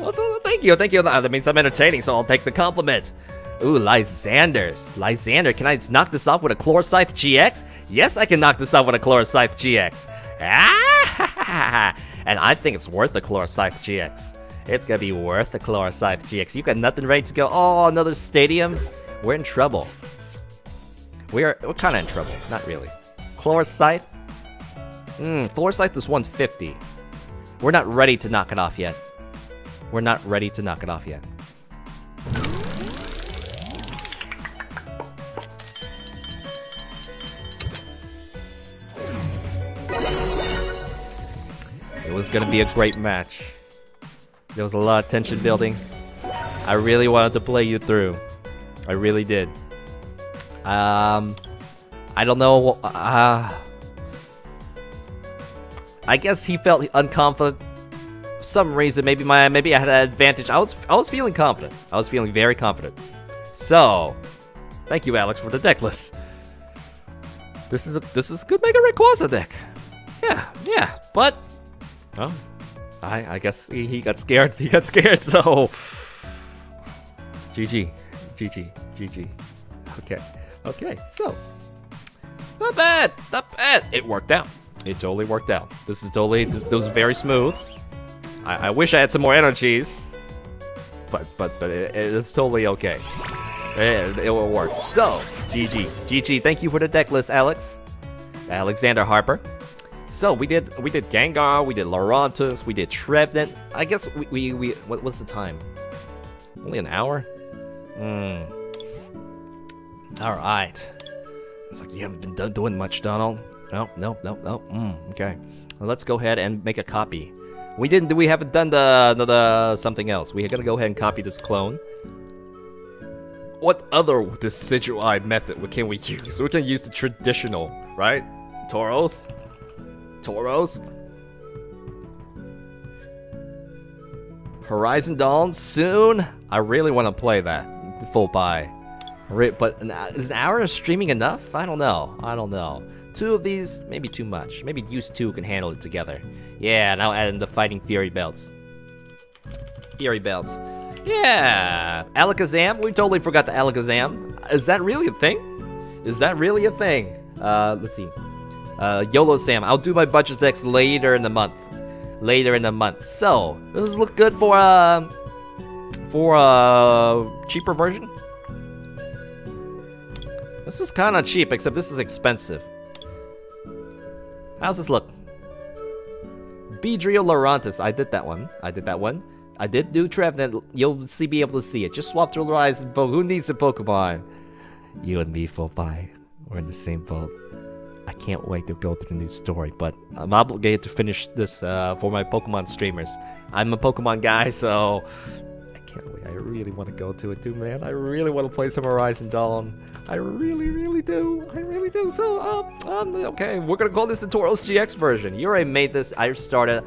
Oh, thank you, thank you. That means I'm entertaining, so I'll take the compliment. Ooh, Lysandres. Lysandre, can I knock this off with a Chloroscythe GX? Yes, I can knock this off with a Chloroscythe GX. Ah! And I think it's worth the Chloroscythe GX. It's gonna be worth the Chloroscythe GX. You got nothing ready to go. Oh, another stadium? We're in trouble. We're, we're kinda in trouble. Not really. Chloroscythe? Hmm, Chloroscythe is 150. We're not ready to knock it off yet. We're not ready to knock it off yet. It was gonna be a great match. There was a lot of tension building. I really wanted to play you through. I really did. Um, I don't know. Uh, I guess he felt unconfident For some reason, maybe my maybe I had an advantage. I was I was feeling confident. I was feeling very confident. So, thank you, Alex, for the deck list. This is a this is a good Mega Rayquaza deck. Yeah, yeah, but oh, I I guess he, he got scared. He got scared. So, GG, GG, GG. Okay, okay. So, not bad, not bad. It worked out. It totally worked out. This is totally this, this was very smooth. I, I wish I had some more energies. But, but, but it, it's totally okay. It, it will work. So, GG. GG, thank you for the deck list, Alex. Alexander Harper. So we did we did Gengar, we did Lurantis, we did Trevenant. I guess we, we, we what was the time? Only an hour? Hmm. Alright. It's like you haven't been done doing much, Donald. No, no, no, no. Mm, okay. Well, let's go ahead and make a copy We didn't. We haven't done the, the the something else. We're gonna go ahead and copy this clone. What other Decidueye method can we use? We can use the traditional, right? Tauros. Tauros. Horizon Dawn soon. I really want to play that full buy. But is an hour of streaming enough? I don't know. I don't know. Two of these, maybe too much. Maybe use two can handle it together. Yeah, now add in the Fighting Fury belts. Fury belts. Yeah! Alakazam? We totally forgot the Alakazam. Is that really a thing? Is that really a thing? Uh, let's see. Uh, YOLO Sam. I'll do my budget decks later in the month. Later in the month. So, does this look good for, uh, for a cheaper version? This is kind of cheap, except this is expensive. How's this look? Beedrill Lurantis. I did that one. I did that one. I did do Trevenant. You'll see, be able to see it. Just swap through the eyes. Who needs a Pokemon? You and me, buy. We're in the same boat. Can't wait to go through the new story, but I'm obligated to finish this uh, for my Pokemon streamers. I'm a Pokemon guy, so I can't wait. I really want to go to it too, man. I really want to play some Horizon Dawn. I really, really do. I really do. So, um, um okay, we're gonna call this the Tauros GX version. You already made this. I started.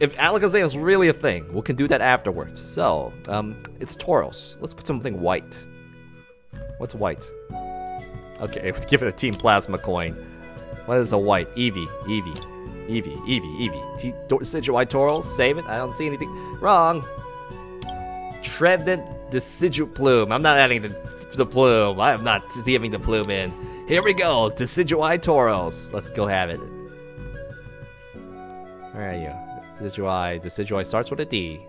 If Alakazam is really a thing, we can do that afterwards. So, um, it's Tauros. Let's put something white. What's white? Okay, give it a Team Plasma coin. What is a white? Eevee, Eevee, Eevee, Eevee, Eevee. Decidueye Tauros, save it. I don't see anything wrong. Trevenant plume. I'm not adding the, the plume. I am not giving the plume in. Here we go. Decidueye Tauros. Let's go have it. Where are you? Decidueye. Decidueye starts with a D.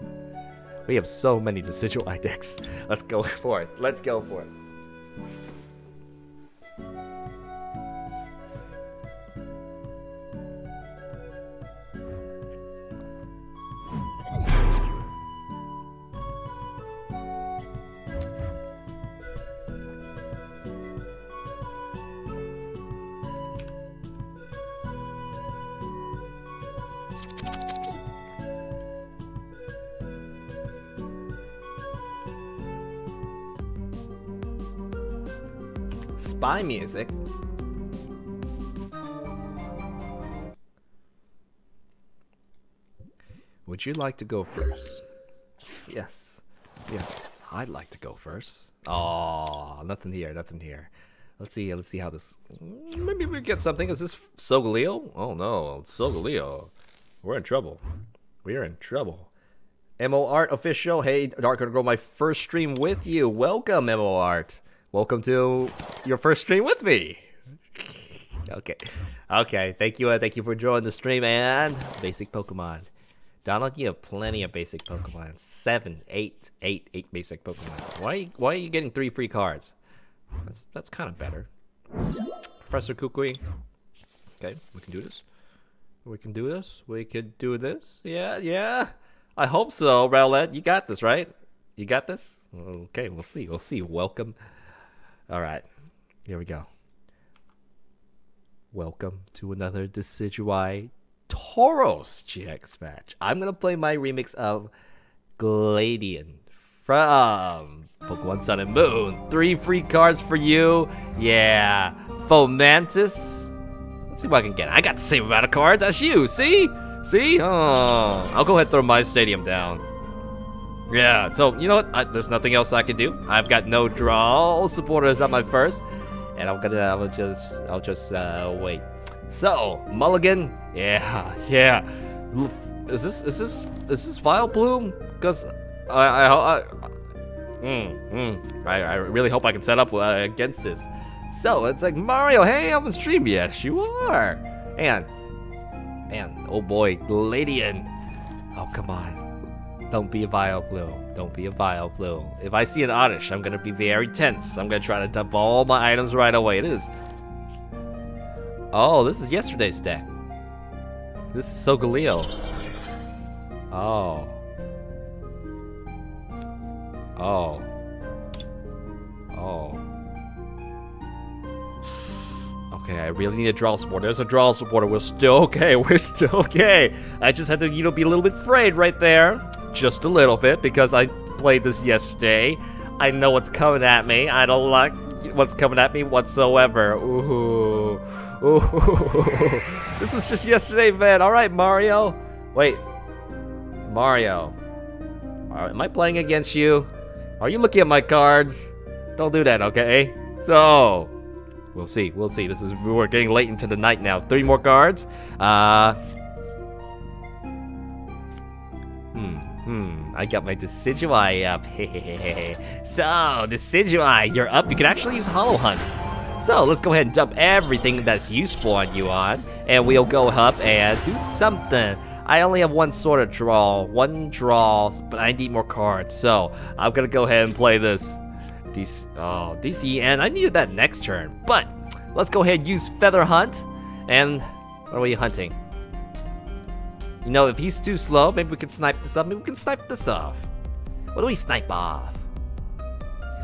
We have so many Decidueye decks. Let's go for it. Let's go for it. Spy music. Would you like to go first? Yes. Yes. I'd like to go first. Oh, nothing here, nothing here. Let's see, let's see how this... Maybe we get something. Is this Solgaleo? Oh no, Solgaleo. We're in trouble. We are in trouble. MO Art official. Hey, Dark Girl, my first stream with you. Welcome, MO Art. Welcome to your first stream with me. okay. Okay. Thank you. Uh, thank you for joining the stream and basic Pokemon. Donald, you have plenty of basic Pokemon. Seven, eight, eight, eight basic Pokemon. Why, why are you getting three free cards? That's, that's kind of better. Professor Kukui. Okay, we can do this. We can do this. We could do this. Yeah, yeah. I hope so, Rowlet. You got this, right? You got this? Okay, we'll see. We'll see. Welcome. All right, here we go. Welcome to another Decidueye Tauros GX match. I'm gonna play my remix of Gladion from Pokemon Sun and Moon. Three free cards for you. Yeah, Fomantis. Let's see what I can get. I got the same amount of cards as you. See? See? Oh, I'll go ahead and throw my stadium down. Yeah, so you know what? I, there's nothing else I can do. I've got no draw supporters at my first, and I'm gonna, I'll just, I'll just uh, wait. So Mulligan, yeah, yeah. Is this, is this, is this Vileplume? Cause I, I, I, mm, mm, I, I really hope I can set up uh, against this. So it's like Mario, hey, I'm on stream. Yes, you are. And, and oh boy, Gladion. Oh come on. Don't be a Vileplume. Don't be a Vileplume. If I see an Oddish, I'm gonna be very tense. I'm gonna try to dump all my items right away. It is. Oh, this is yesterday's deck. This is Solgaleo. Oh. Oh. Oh. Okay, I really need a draw support. There's a draw supporter. We're still okay. We're still okay. I just had to, you know, be a little bit afraid right there. Just a little bit because I played this yesterday. I know what's coming at me. I don't like what's coming at me whatsoever. Ooh. Ooh. this was just yesterday, man. All right, Mario. Wait. Mario. am I playing against you? Are you looking at my cards? Don't do that, okay? So, We'll see. We'll see. This is we're getting late into the night now. Three more cards. Uh. Hmm. I got my Decidueye up. so Decidueye, you're up. You can actually use Hollow Hunt. So let's go ahead and dump everything that's useful on you on, and we'll go up and do something. I only have one sort of draw, one draw, but I need more cards. So I'm gonna go ahead and play this. DC, oh, DCN, I needed that next turn. But let's go ahead and use Feather Hunt. And what are we hunting? You know, if he's too slow, maybe we can snipe this up. Maybe we can snipe this off. What do we snipe off?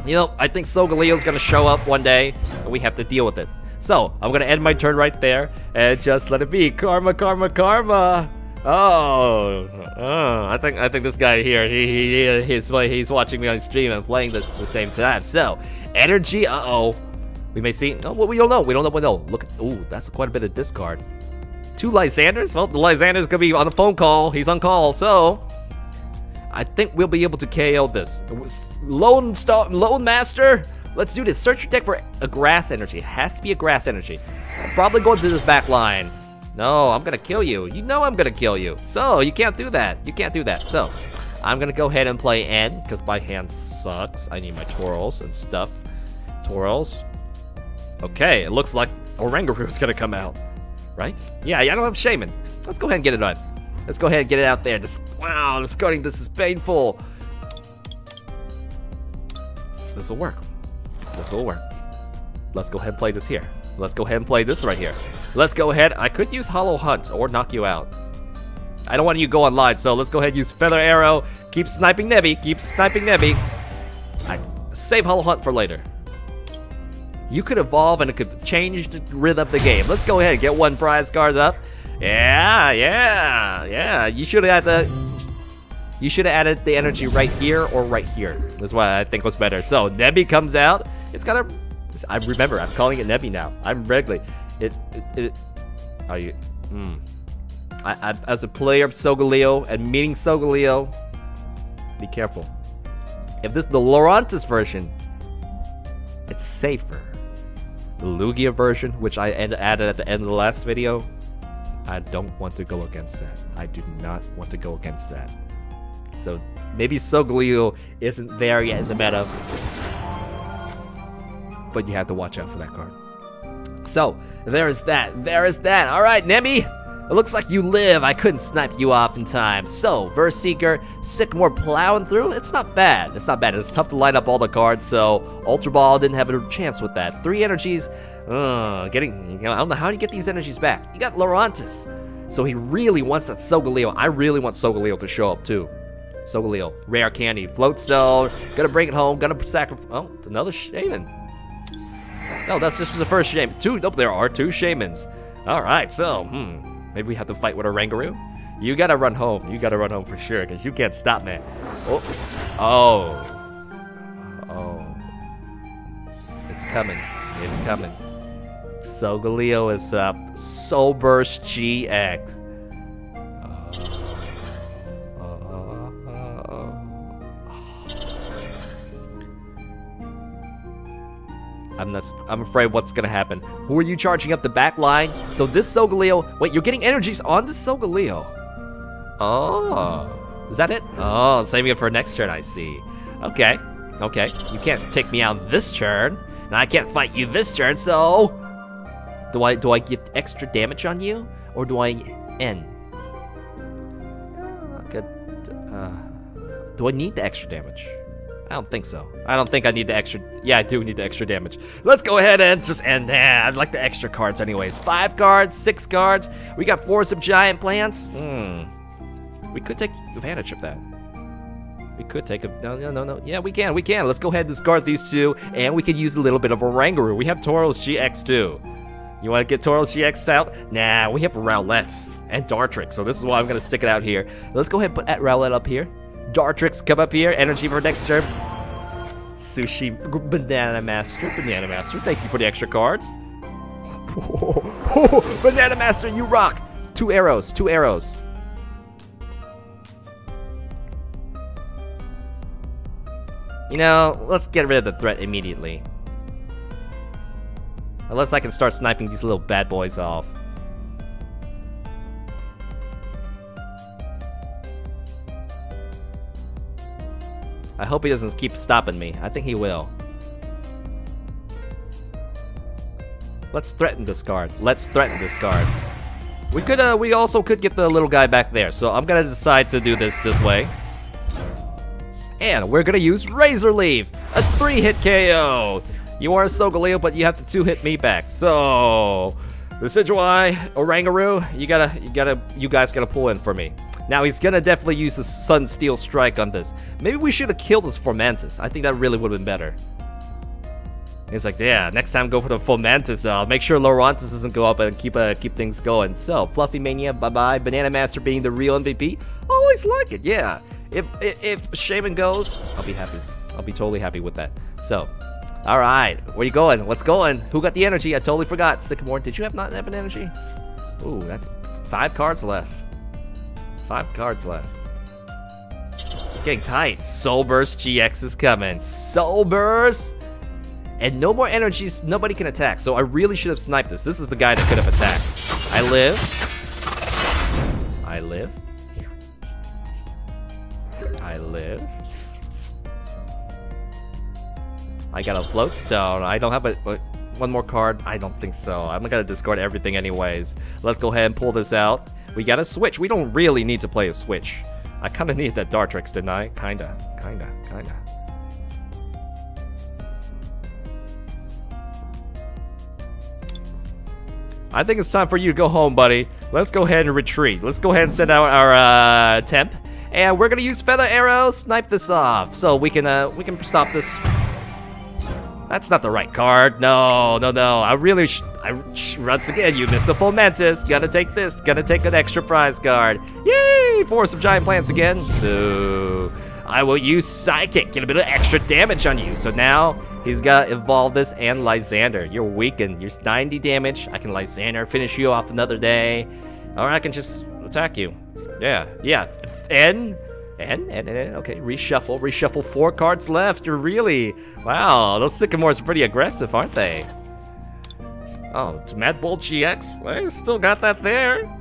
You know, I think Solgaleo's gonna show up one day, and we have to deal with it. So, I'm gonna end my turn right there, and just let it be. Karma, karma, karma! Oh, oh, I think I think this guy here, he, he he's he's watching me on stream and playing this at the same time. So, energy. Uh oh, we may see. Oh, well, we don't know. We don't know. We know. Look. Ooh, that's quite a bit of discard. Two Lysandres? Well, the Lysandre's gonna be on the phone call. He's on call. So, I think we'll be able to KO this. Lone Star, Lone Master. Let's do this. Search your deck for a grass energy. It has to be a grass energy. I'll probably go to this back line. No, I'm gonna kill you. You know I'm gonna kill you. So, you can't do that. You can't do that. So, I'm gonna go ahead and play N, because my hand sucks. I need my twirls and stuff. Twirls. Okay, it looks like Oranguru is gonna come out. Right? Yeah, I don't have Shaymin. Let's go ahead and get it on. Let's go ahead and get it out there. Just, wow, discarding this is painful. This will work. This will work. Let's go ahead and play this here. Let's go ahead and play this right here. Let's go ahead. I could use Hollow Hunt or knock you out. I don't want you go online, so let's go ahead and use Feather Arrow. Keep sniping Nebby. Keep sniping Nebby. I save Hollow Hunt for later. You could evolve and it could change the rhythm of the game. Let's go ahead and get one prize card up. Yeah, yeah, yeah. You should have had the you should have added the energy right here or right here. That's what I think was better. So Nebby comes out. It's got a I remember, I'm calling it Nebby now. I'm regularly. It, it, it are you, hmm. I, I, as a player of Solgaleo and meeting Solgaleo, be careful. If this is the Lurantis version, it's safer. Lugia version, which I added at the end of the last video, I don't want to go against that. I do not want to go against that. So maybe Solgaleo isn't there yet in the meta but you have to watch out for that card. So, there is that. There is that. All right, Nemi. It looks like you live. I couldn't snipe you off in time. So, VS Seeker, Sycamore plowing through. It's not bad. It's not bad. It's tough to line up all the cards, so Ultra Ball didn't have a chance with that. Three energies. Uh, getting, you know, I don't know how do you get these energies back. You got Lurantis. So he really wants that Solgaleo. I really want Solgaleo to show up too. Solgaleo, rare candy, float stone. Gonna bring it home. Gonna sacrifice. Oh, it's another Shaymin. No, that's just the first Shaymin. Two, nope, there are two Shaymins. All right, so, hmm, maybe we have to fight with Oranguru? You gotta run home. You gotta run home for sure, because you can't stop me. Oh, oh, oh. It's coming. It's coming. Solgaleo is up. Sol Burst GX. I'm not, I'm afraid what's gonna happen. Who are you charging up the back line? So this Solgaleo, wait, you're getting energies on the Solgaleo. Oh, is that it? Oh, saving it for next turn, I see. Okay, okay. You can't take me out this turn, and I can't fight you this turn, so... Do I, do I get extra damage on you, or do I end? Good. Uh, do I need the extra damage? I don't think so. I don't think I need the extra... Yeah, I do need the extra damage. Let's go ahead and just end that. I'd like the extra cards anyways. Five cards, six cards. We got Forest of Giant Plants. Hmm. We could take advantage of that. We could take a... No, no, no, no. Yeah, we can. We can. Let's go ahead and discard these two. And we could use a little bit of Oranguru. We have Tauros GX too. You want to get Tauros GX out? Nah, we have Rowlet and Dartrix, so this is why I'm going to stick it out here. Let's go ahead and put that Rowlet up here. Dartrix, come up here. Energy for next turn. Sushi Banana Master. Banana Master, thank you for the extra cards. Banana Master, you rock! Two arrows, two arrows. You know, let's get rid of the threat immediately. Unless I can start sniping these little bad boys off. I hope he doesn't keep stopping me. I think he will. Let's threaten this card. Let's threaten this card. We could, uh, we also could get the little guy back there. So I'm gonna decide to do this this way. And we're gonna use Razor Leaf, a three-hit KO. You are a Solgaleo, but you have to two-hit me back. So, Decidueye, Oranguru, you gotta, you gotta, you guys gotta pull in for me. Now he's gonna definitely use his Sunsteel Strike on this. Maybe we should have killed this Fomantis. I think that really would have been better. He's like, yeah, next time go for the Fomantis. Uh, make sure Lurantis doesn't go up and keep uh, keep things going. So, Fluffy Mania, bye-bye. Banana Master being the real MVP. Always like it, yeah. If, if, if Shaymin goes, I'll be happy. I'll be totally happy with that. So, all right, where you going? What's going? Who got the energy? I totally forgot. Sycamore, did you have not have an energy? Ooh, that's five cards left. Five cards left. It's getting tight. Sol Burst GX is coming. Sol Burst! And no more energies, nobody can attack. So I really should have sniped this. This is the guy that could have attacked. I live. I live. I live. I got a float stone. I don't have a, a, one more card. I don't think so. I'm gonna discard everything anyways. Let's go ahead and pull this out. We got a switch. We don't really need to play a switch. I kind of need that Dartrix, didn't I? Kinda, kinda, kinda. I think it's time for you to go home, buddy. Let's go ahead and retreat. Let's go ahead and send out our uh, temp. And we're gonna use feather arrows, snipe this off, so we can uh, we can stop this. That's not the right card. No, no, no. I really, sh I sh once again, you missed a Fomantis. Gotta take this. Gotta take an extra prize card. Yay! Forest of giant plants again. Boo. I will use Psychic. Get a bit of extra damage on you. So now he's got Evolvus and Lysandre. You're weakened. You're 90 damage. I can Lysandre, finish you off another day. Or I can just attack you. Yeah, yeah. And, and, and, and, okay, reshuffle, reshuffle. Four cards left. You're really, wow, those Sycamores are pretty aggressive, aren't they? Oh, it's Mad GX. Well, still got that there.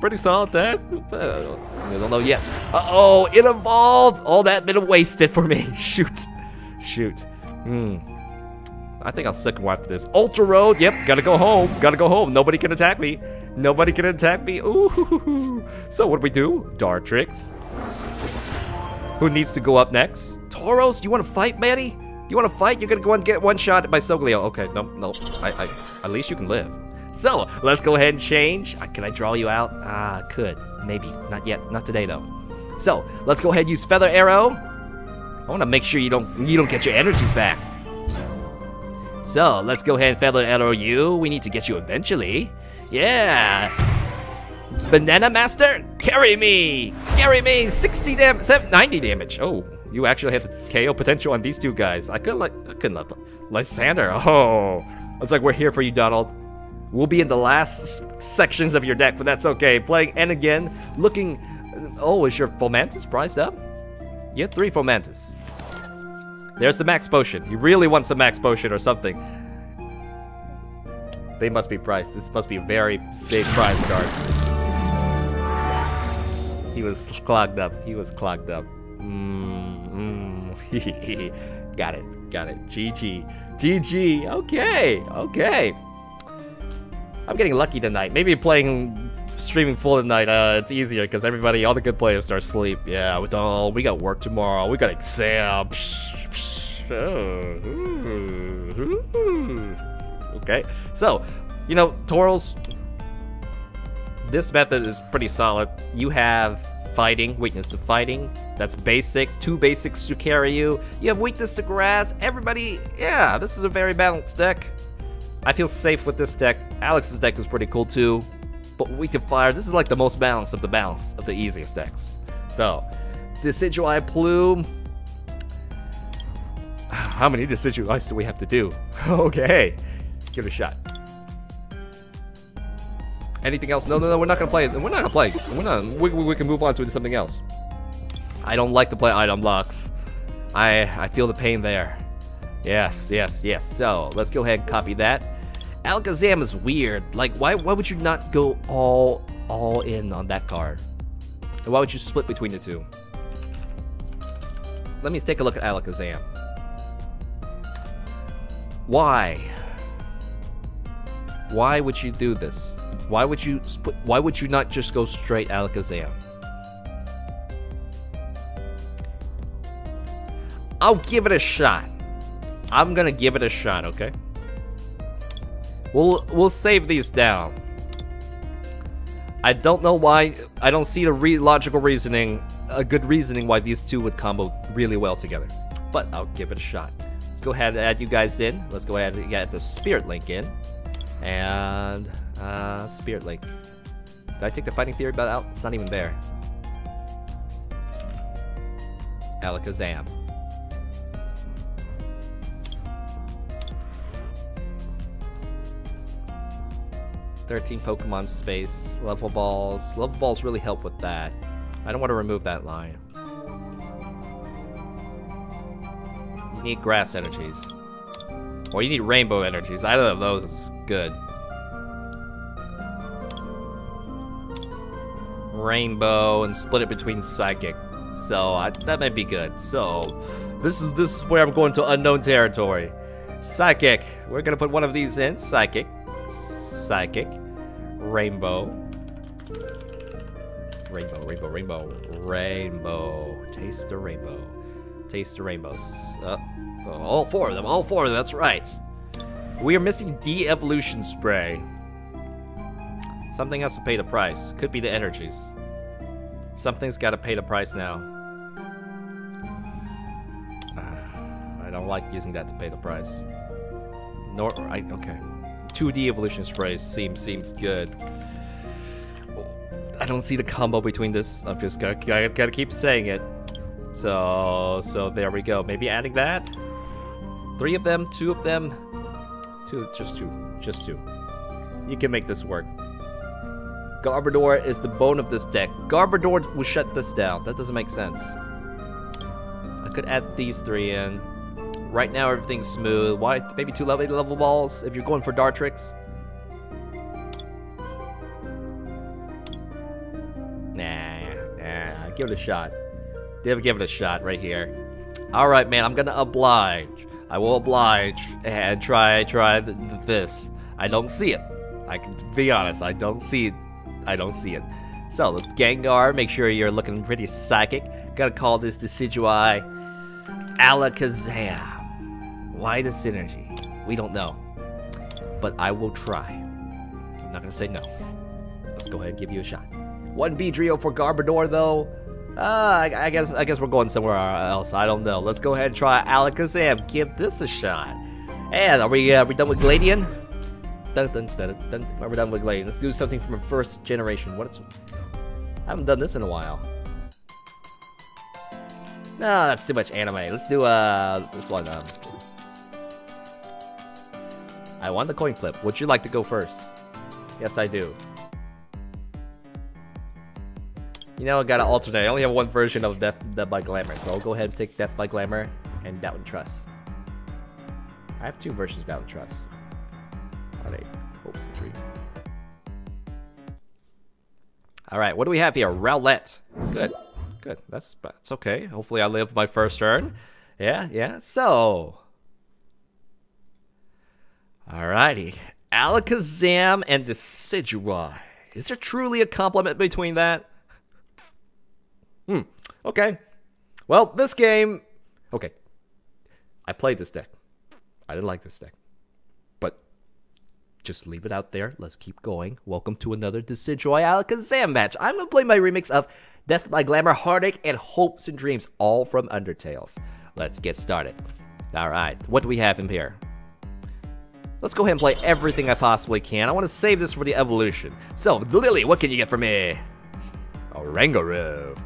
Pretty solid. Uh, I don't know yet. Uh-oh, it evolved. All that been wasted for me. Shoot. Shoot. Hmm. I think I'll Sycamore after this. Ultra Road. Yep, gotta go home. Gotta go home. Nobody can attack me. Nobody can attack me. Ooh. So what do we do? Dartrix. Who needs to go up next? Tauros, you want to fight, Manny? You want to fight? You're gonna go and get one shot by Solgaleo. Okay, no, no. I, I, at least you can live. So let's go ahead and change. Uh, can I draw you out? Ah, could. Maybe. Not yet. Not today though. So let's go ahead and use Feather Arrow. I want to make sure you don't you don't get your energies back. So let's go ahead and Feather Arrow you. We need to get you eventually. Yeah. Banana Master, carry me! Carry me! 60 damage, 90 damage. Oh, you actually had the KO potential on these two guys. I couldn't let, I couldn't let the Lysandre. Oh, It's like we're here for you, Donald. We'll be in the last sections of your deck, but that's okay. Playing and again, looking. Oh, is your Fomantis priced up? You have three Fomantis. There's the max potion. He really wants the max potion or something. They must be priced. This must be a very big prize card. He was clogged up. He was clogged up. Mm, mm. got it. Got it. GG. GG. Okay. Okay. I'm getting lucky tonight. Maybe playing streaming full tonight, uh, it's easier because everybody, all the good players are asleep. Yeah, we don't. We got work tomorrow. We got exam. Okay, so you know, Tauros. This method is pretty solid. You have fighting, weakness to fighting. That's basic. Two basics to carry you. You have weakness to grass. Everybody, yeah, this is a very balanced deck. I feel safe with this deck. Alex's deck is pretty cool too. But we can fire. This is like the most balanced of the balance of the easiest decks. So, Decidueye Plume. How many Decidueyes do we have to do? okay, give it a shot. Anything else? No, no, no, we're not gonna play it. We're not gonna play. We're not. We, we can move on to something else. I don't like to play item locks. I I feel the pain there. Yes, yes, yes. So let's go ahead and copy that. Alakazam is weird. Like, why why would you not go all all in on that card? And why would you split between the two? Let me take a look at Alakazam. Why? Why would you do this? Why would you why would you not just go straight Alakazam? I'll give it a shot. I'm gonna give it a shot, okay? We'll we'll save these down. I don't know why. I don't see the re logical reasoning, a good reasoning why these two would combo really well together. But I'll give it a shot. Let's go ahead and add you guys in. Let's go ahead and get the Spirit Link in. And, uh, Spirit Link. Did I take the Fighting Fury belt out? It's not even there. Alakazam. 13 Pokemon space, level balls. Level balls really help with that. I don't want to remove that line. You need grass energies. Or you need rainbow energies. Either of those is good. Rainbow and split it between psychic. So I, that might be good. So this is this is where I'm going to unknown territory. Psychic. We're gonna put one of these in. Psychic. Psychic. Rainbow. Rainbow, rainbow, rainbow, rainbow. Taste the rainbow. Taste the rainbows. Uh, all four of them, all four of them, that's right. We are missing de-evolution spray. Something has to pay the price. Could be the energies. Something's got to pay the price now. Ah, I don't like using that to pay the price. Nor, I, okay. 2D evolution sprays seems seems good. I don't see the combo between this. I'm just gotta, gotta keep saying it. So, so there we go. Maybe adding that. Three of them, two of them, two, just two, just two. You can make this work. Garbodor is the bone of this deck. Garbodor will shut this down. That doesn't make sense. I could add these three in. Right now, everything's smooth. Why? Maybe two level, level balls if you're going for Dartrix. Nah, nah. Give it a shot. Give, give it a shot right here. All right, man. I'm gonna oblige. I will oblige and try try th this. I don't see it. I can be honest. I don't see it. I don't see it. So, Gengar, make sure you're looking pretty psychic. Gotta call this Decidueye Alakazam. Why the synergy? We don't know. But I will try. I'm not gonna say no. Let's go ahead and give you a shot. One Beedrill for Garbodor though. Uh, I, I, guess I guess we're going somewhere else. I don't know. Let's go ahead and try Alakazam. Give this a shot. And are we uh, we done with Gladion? Dun, dun, dun, dun, Are we done with Gladion? Let's do something from a first generation. What's I haven't done this in a while. No, that's too much anime. Let's do uh this one. Um, I want the coin flip. Would you like to go first? Yes, I do. You know, I gotta alternate. I only have one version of Death, Death by Glamour, so I'll go ahead and take Death by Glamour and Doubt and Trust. I have two versions of Doubt and Trust. Alright, hopes and dream. Alright, what do we have here? Rowlet. Good. Good. That's that's okay. Hopefully I live my first turn. Yeah, yeah. So Alrighty. Alakazam and Decidueye. Is there truly a complement between that? Hmm. Okay. Well, this game... Okay. I played this deck. I didn't like this deck. Just leave it out there. Let's keep going. Welcome to another Decidueye Alakazam match. I'm going to play my remix of Death by Glamour, Heartache, and Hopes and Dreams, all from Undertales. Let's get started. Alright, what do we have in here? Let's go ahead and play everything I possibly can. I want to save this for the evolution. So, Lillie, what can you get for me? Oranguru.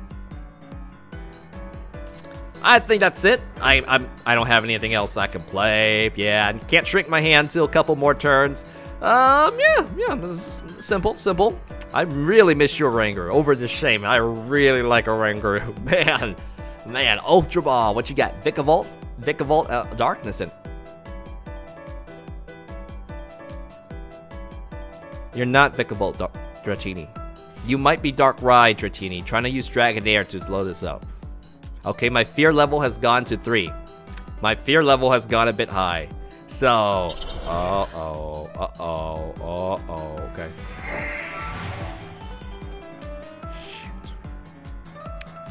I think that's it. I I'm I don't have anything else I can play. Yeah, I can't shrink my hand till a couple more turns. Um, yeah, yeah, simple, simple. I really miss your Ranger over the shame. I really like a Ranger. Man, man, Ultra Ball. What you got? Vikavolt? Vikavolt uh, Darkness and You're not Vikavolt Dratini. You might be Dark Darkrai Dratini, trying to use Dragonair to slow this up. Okay, my fear level has gone to 3. My fear level has gone a bit high. So, uh-oh, uh-oh, uh-oh, okay.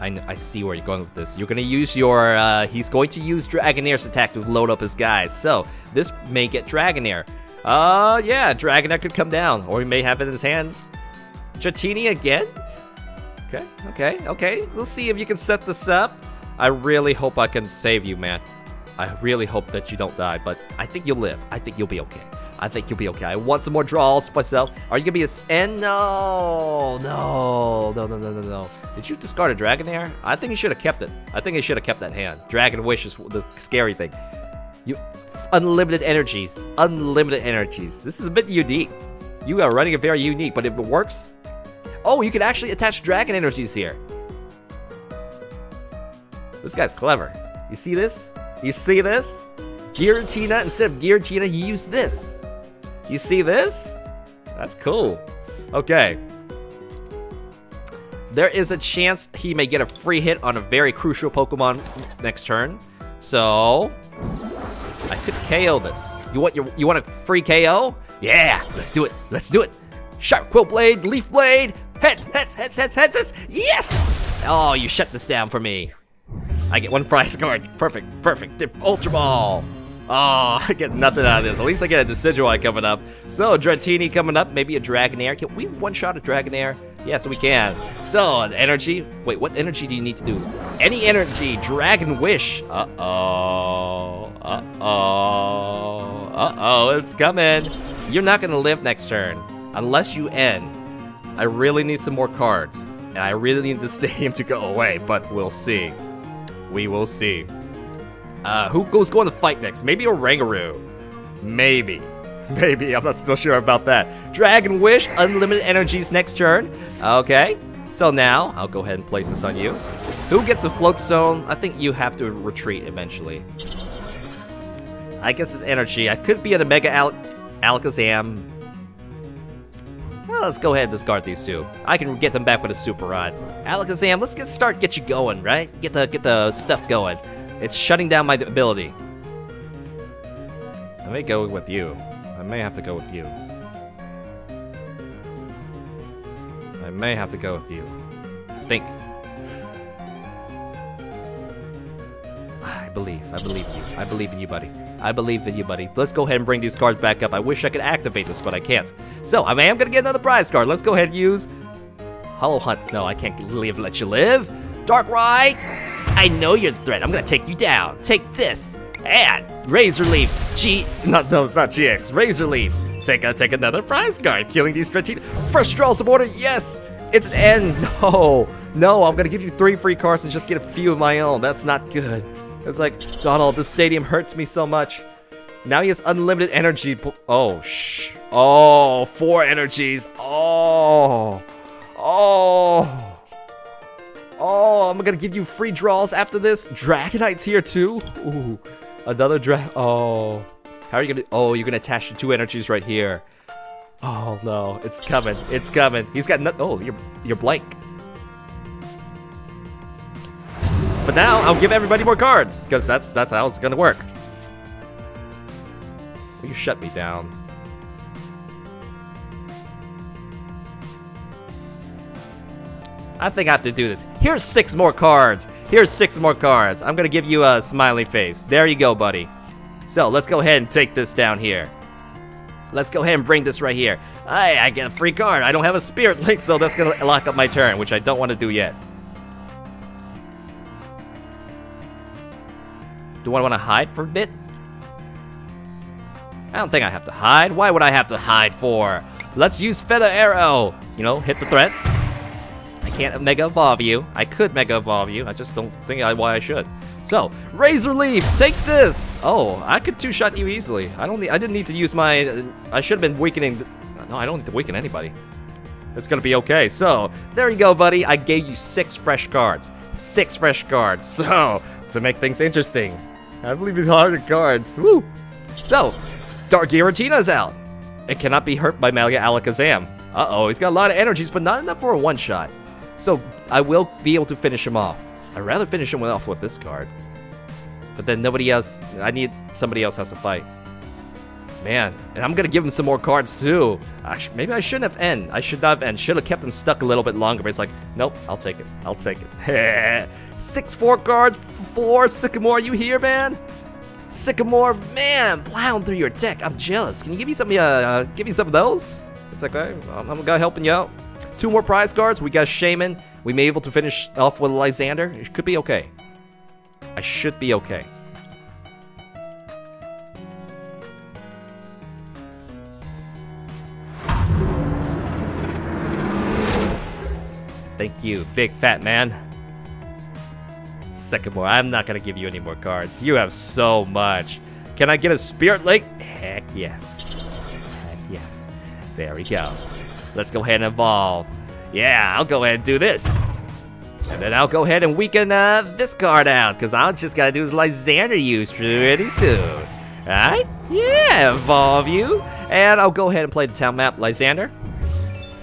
I, I see where you're going with this. You're gonna use your, uh, he's going to use Dragonair's attack to load up his guys. So, this may get Dragonair. Uh, yeah, Dragonair could come down, or he may have it in his hand. Dratini again? Okay, okay, okay. Let's see if you can set this up. I really hope I can save you, man. I really hope that you don't die, but I think you'll live. I think you'll be okay. I think you'll be okay. I want some more draws myself. Are you gonna be a N? No, no, no, no, no, no, no. Did you discard a dragon Dragonair? I think you should have kept it. I think you should have kept that hand. Dragon Wish is the scary thing. You, unlimited energies, unlimited energies. This is a bit unique. You are running it very unique, but if it works, oh, you can actually attach Dragon energies here. This guy's clever. You see this? You see this? Giratina, instead of Giratina, he used this. You see this? That's cool. Okay. There is a chance he may get a free hit on a very crucial Pokemon next turn. So, I could KO this. You want your you want a free KO? Yeah, let's do it. Let's do it. Sharp Quill Blade, Leaf Blade, heads, heads, heads, heads, heads, yes! Oh, you shut this down for me. I get one prize card. Perfect, perfect. Ultra Ball. Oh, I get nothing out of this. At least I get a Decidueye coming up. So, Dratini coming up. Maybe a Dragonair. Can we one-shot a Dragonair? Yes, we can. So, energy. Wait, what energy do you need to do? Any energy. Dragon Wish. Uh-oh. Uh-oh. Uh-oh, it's coming. You're not going to live next turn. Unless you end. I really need some more cards. And I really need the stadium to go away, but we'll see. We will see. Uh, who goes going to fight next? Maybe a Oranguru. Maybe. Maybe, I'm not still sure about that. Dragon Wish, unlimited energies next turn. Okay, so now, I'll go ahead and place this on you. Who gets a Float Stone? I think you have to retreat eventually. I guess it's energy. I could be in a Mega Al Alakazam. Well, let's go ahead and discard these two. I can get them back with a Super Rod. Alakazam, let's get start get you going, right? Get the get the stuff going. It's shutting down my ability. I may go with you. I may have to go with you. I may have to go with you. Think. I believe. I believe in you. I believe in you, buddy. I believe in you, buddy. Let's go ahead and bring these cards back up. I wish I could activate this, but I can't. So, I am to get another prize card. Let's go ahead and use Hollow Hunt. No, I can't live, let you live. Darkrai, I know you're the threat. I'm to take you down. Take this. And Razor Leaf. G. Not, no, it's not GX. Razor Leaf. Take a, take another prize card. Killing these strategic. First draw some order. Yes. It's an N. No. No, I'm to give you three free cards and just get a few of my own. That's not good. It's like, Donald, this stadium hurts me so much. Now he has unlimited energy. Oh, shh. Oh, four energies. Oh. Oh. Oh, I'm gonna give you free draws after this. Dragonite's here too. Ooh. Another dra- Oh. How are you gonna- Oh, you're gonna attach the two energies right here. Oh no, it's coming. It's coming. He's got no- Oh, you're, you're blank. But now, I'll give everybody more cards, because that's that's how it's gonna work. Will you shut me down? I think I have to do this. Here's six more cards. Here's six more cards. I'm gonna give you a smiley face. There you go, buddy. So let's go ahead and take this down here. Let's go ahead and bring this right here. I, I get a free card. I don't have a spirit link, so that's gonna lock up my turn, which I don't want to do yet. Do I want to hide for a bit? I don't think I have to hide. Why would I have to hide for? Let's use Feather Arrow. You know, hit the threat. I can't Mega Evolve you. I could Mega Evolve you. I just don't think I, why I should. So, Razor Leaf, take this. Oh, I could two-shot you easily. I don't. Need, I didn't need to use my. I should have been weakening. No, I don't need to weaken anybody. It's gonna be okay. So, there you go, buddy. I gave you six fresh cards. Six fresh cards. So, to make things interesting, I believe it's harder cards. Woo! So, Dark Giratina's out. It cannot be hurt by Mega Alakazam. Uh-oh, he's got a lot of energies, but not enough for a one-shot. So, I will be able to finish him off. I'd rather finish him off with this card. But then nobody else... I need... Somebody else has to fight. Man, and I'm gonna give him some more cards too. I maybe I shouldn't have. I should not have. Should have kept him stuck a little bit longer, but it's like, nope, I'll take it. I'll take it. Six four cards, four Sycamore, you here, man? Sycamore, man, plowing through your deck. I'm jealous. Can you give me some, uh, uh give me some of those? It's okay. I'm, I'm helping you out. Two more prize cards. We got Shaymin. We may be able to finish off with Lysandre. It could be okay. I should be okay. Thank you, big fat man. Second more. I'm not gonna give you any more cards. You have so much. Can I get a Spirit Link? Heck yes. Heck yes. There we go. Let's go ahead and evolve. Yeah, I'll go ahead and do this. And then I'll go ahead and weaken uh, this card out, because I'll just gotta do this Lysandre use pretty soon. Alright? Yeah, evolve you. And I'll go ahead and play the town map, Lysandre.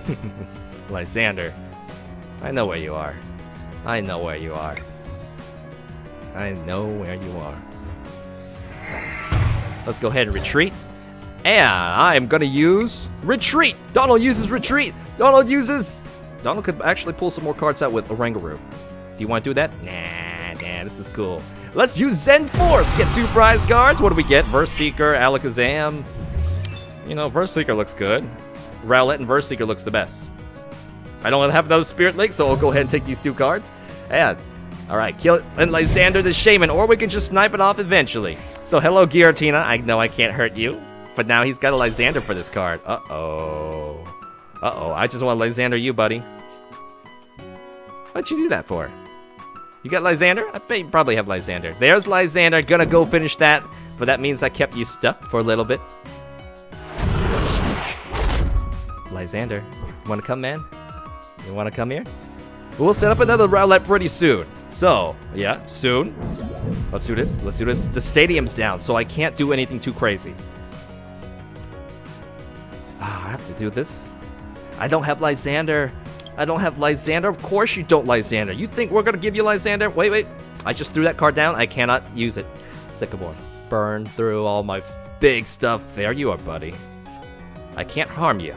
Lysandre. I know where you are. I know where you are. I know where you are. Let's go ahead and retreat. And I'm gonna use retreat. Donald uses retreat. Donald uses. Donald could actually pull some more cards out with Oranguru. Do you want to do that? Nah, nah, this is cool. Let's use Zen Force. Get two prize cards. What do we get? VS Seeker, Alakazam. You know, VS Seeker looks good. Rowlet and VS Seeker looks the best. I don't have those Spirit Links, so I'll go ahead and take these two cards. And, alright, kill it. And Lysandre the Shaymin, or we can just snipe it off eventually. So, hello, Giratina. I know I can't hurt you, but now he's got a Lysandre for this card. Uh-oh. Uh-oh, I just want Lysandre you, buddy. What'd you do that for? You got Lysandre? I bet you probably have Lysandre. There's Lysandre, gonna go finish that, but that means I kept you stuck for a little bit. Lysandre, wanna come, man? You want to come here? We'll set up another Rowlet pretty soon. So, yeah, soon. Let's do this. Let's do this. The stadium's down, so I can't do anything too crazy. Ah, I have to do this. I don't have Lysandre. I don't have Lysandre. Of course you don't, Lysandre. You think we're going to give you Lysandre? Wait, wait. I just threw that card down. I cannot use it. Sycamore. Burn through all my big stuff. There you are, buddy. I can't harm you.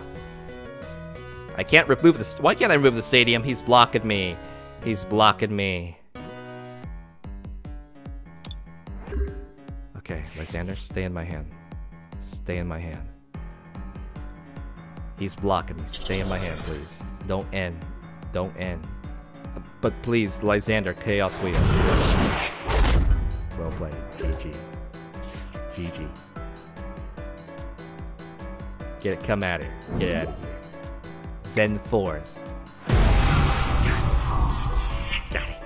I can't remove this. Why can't I remove the stadium? He's blocking me. He's blocking me. Okay, Lysandre, stay in my hand. Stay in my hand. He's blocking me. Stay in my hand, please. Don't end. Don't end. But please, Lysandre, Chaos Wheel. Well played. GG. GG. Get it. Come at it. Get at it. Zen Force. Got it.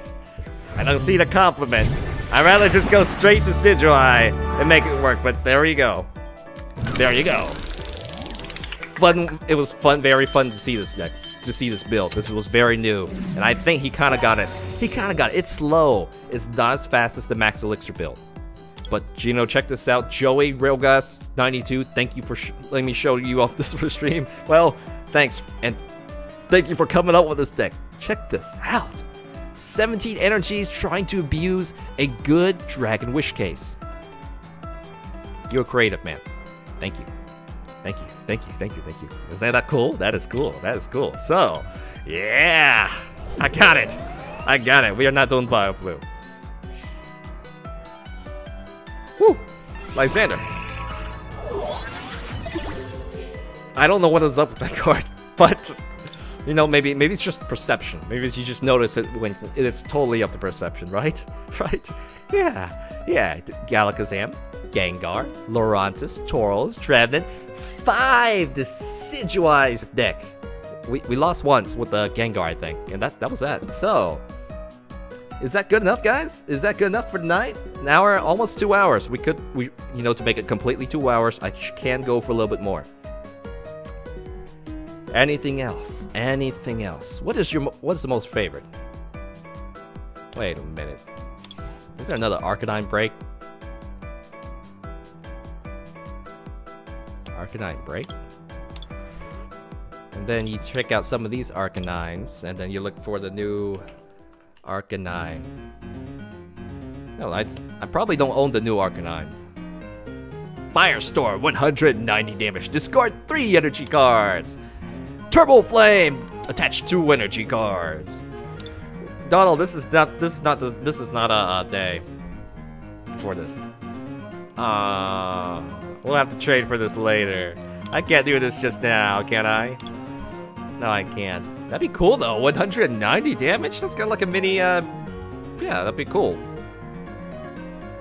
I don't see the complement. I'd rather just go straight to Sidrai and make it work, but there you go. There you go. Fun, it was fun, very fun to see this deck, to see this build. This was very new, and I think he kind of got it. He kind of got it. It's slow. It's not as fast as the Max Elixir build. But, you know, check this out. Joey Railgas92, thank you for letting me show you off this stream. Well, Thanks, and thank you for coming up with this deck. Check this out. 17 energies trying to abuse a good Dragon Wish case. You're creative man. Thank you. Thank you. Thank you. Thank you. Thank you. Is that cool? That is cool. That is cool. So, yeah. I got it. I got it. We are not doing Bio Blue. Woo. Lysandre. I don't know what is up with that card, but you know, maybe maybe it's just perception. Maybe you just notice it when it is totally up to perception, right? Right? Yeah, yeah. Alakazam. Gengar, Lurantis, Tauros, Trevenant, five Decidueyes deck. We, we lost once with the Gengar, I think, and that, that was that. So, is that good enough, guys? Is that good enough for tonight? An hour, almost two hours. We could, we, you know, to make it completely two hours, I can go for a little bit more. Anything else? Anything else? What is your, what is the most favorite? Wait a minute. Is there another Arcanine break? Arcanine break? And then you check out some of these Arcanines, and then you look for the new Arcanine. No, I, I probably don't own the new Arcanines. Firestorm, 190 damage. Discard 3 energy cards. Turbo Flame, attach 2 energy cards. Donald, this is not this is not the this is not a, a day for this. Uh, we'll have to trade for this later. I can't do this just now, can I? No, I can't. That'd be cool though. 190 damage. That's kind of like a mini. Uh, yeah, that'd be cool.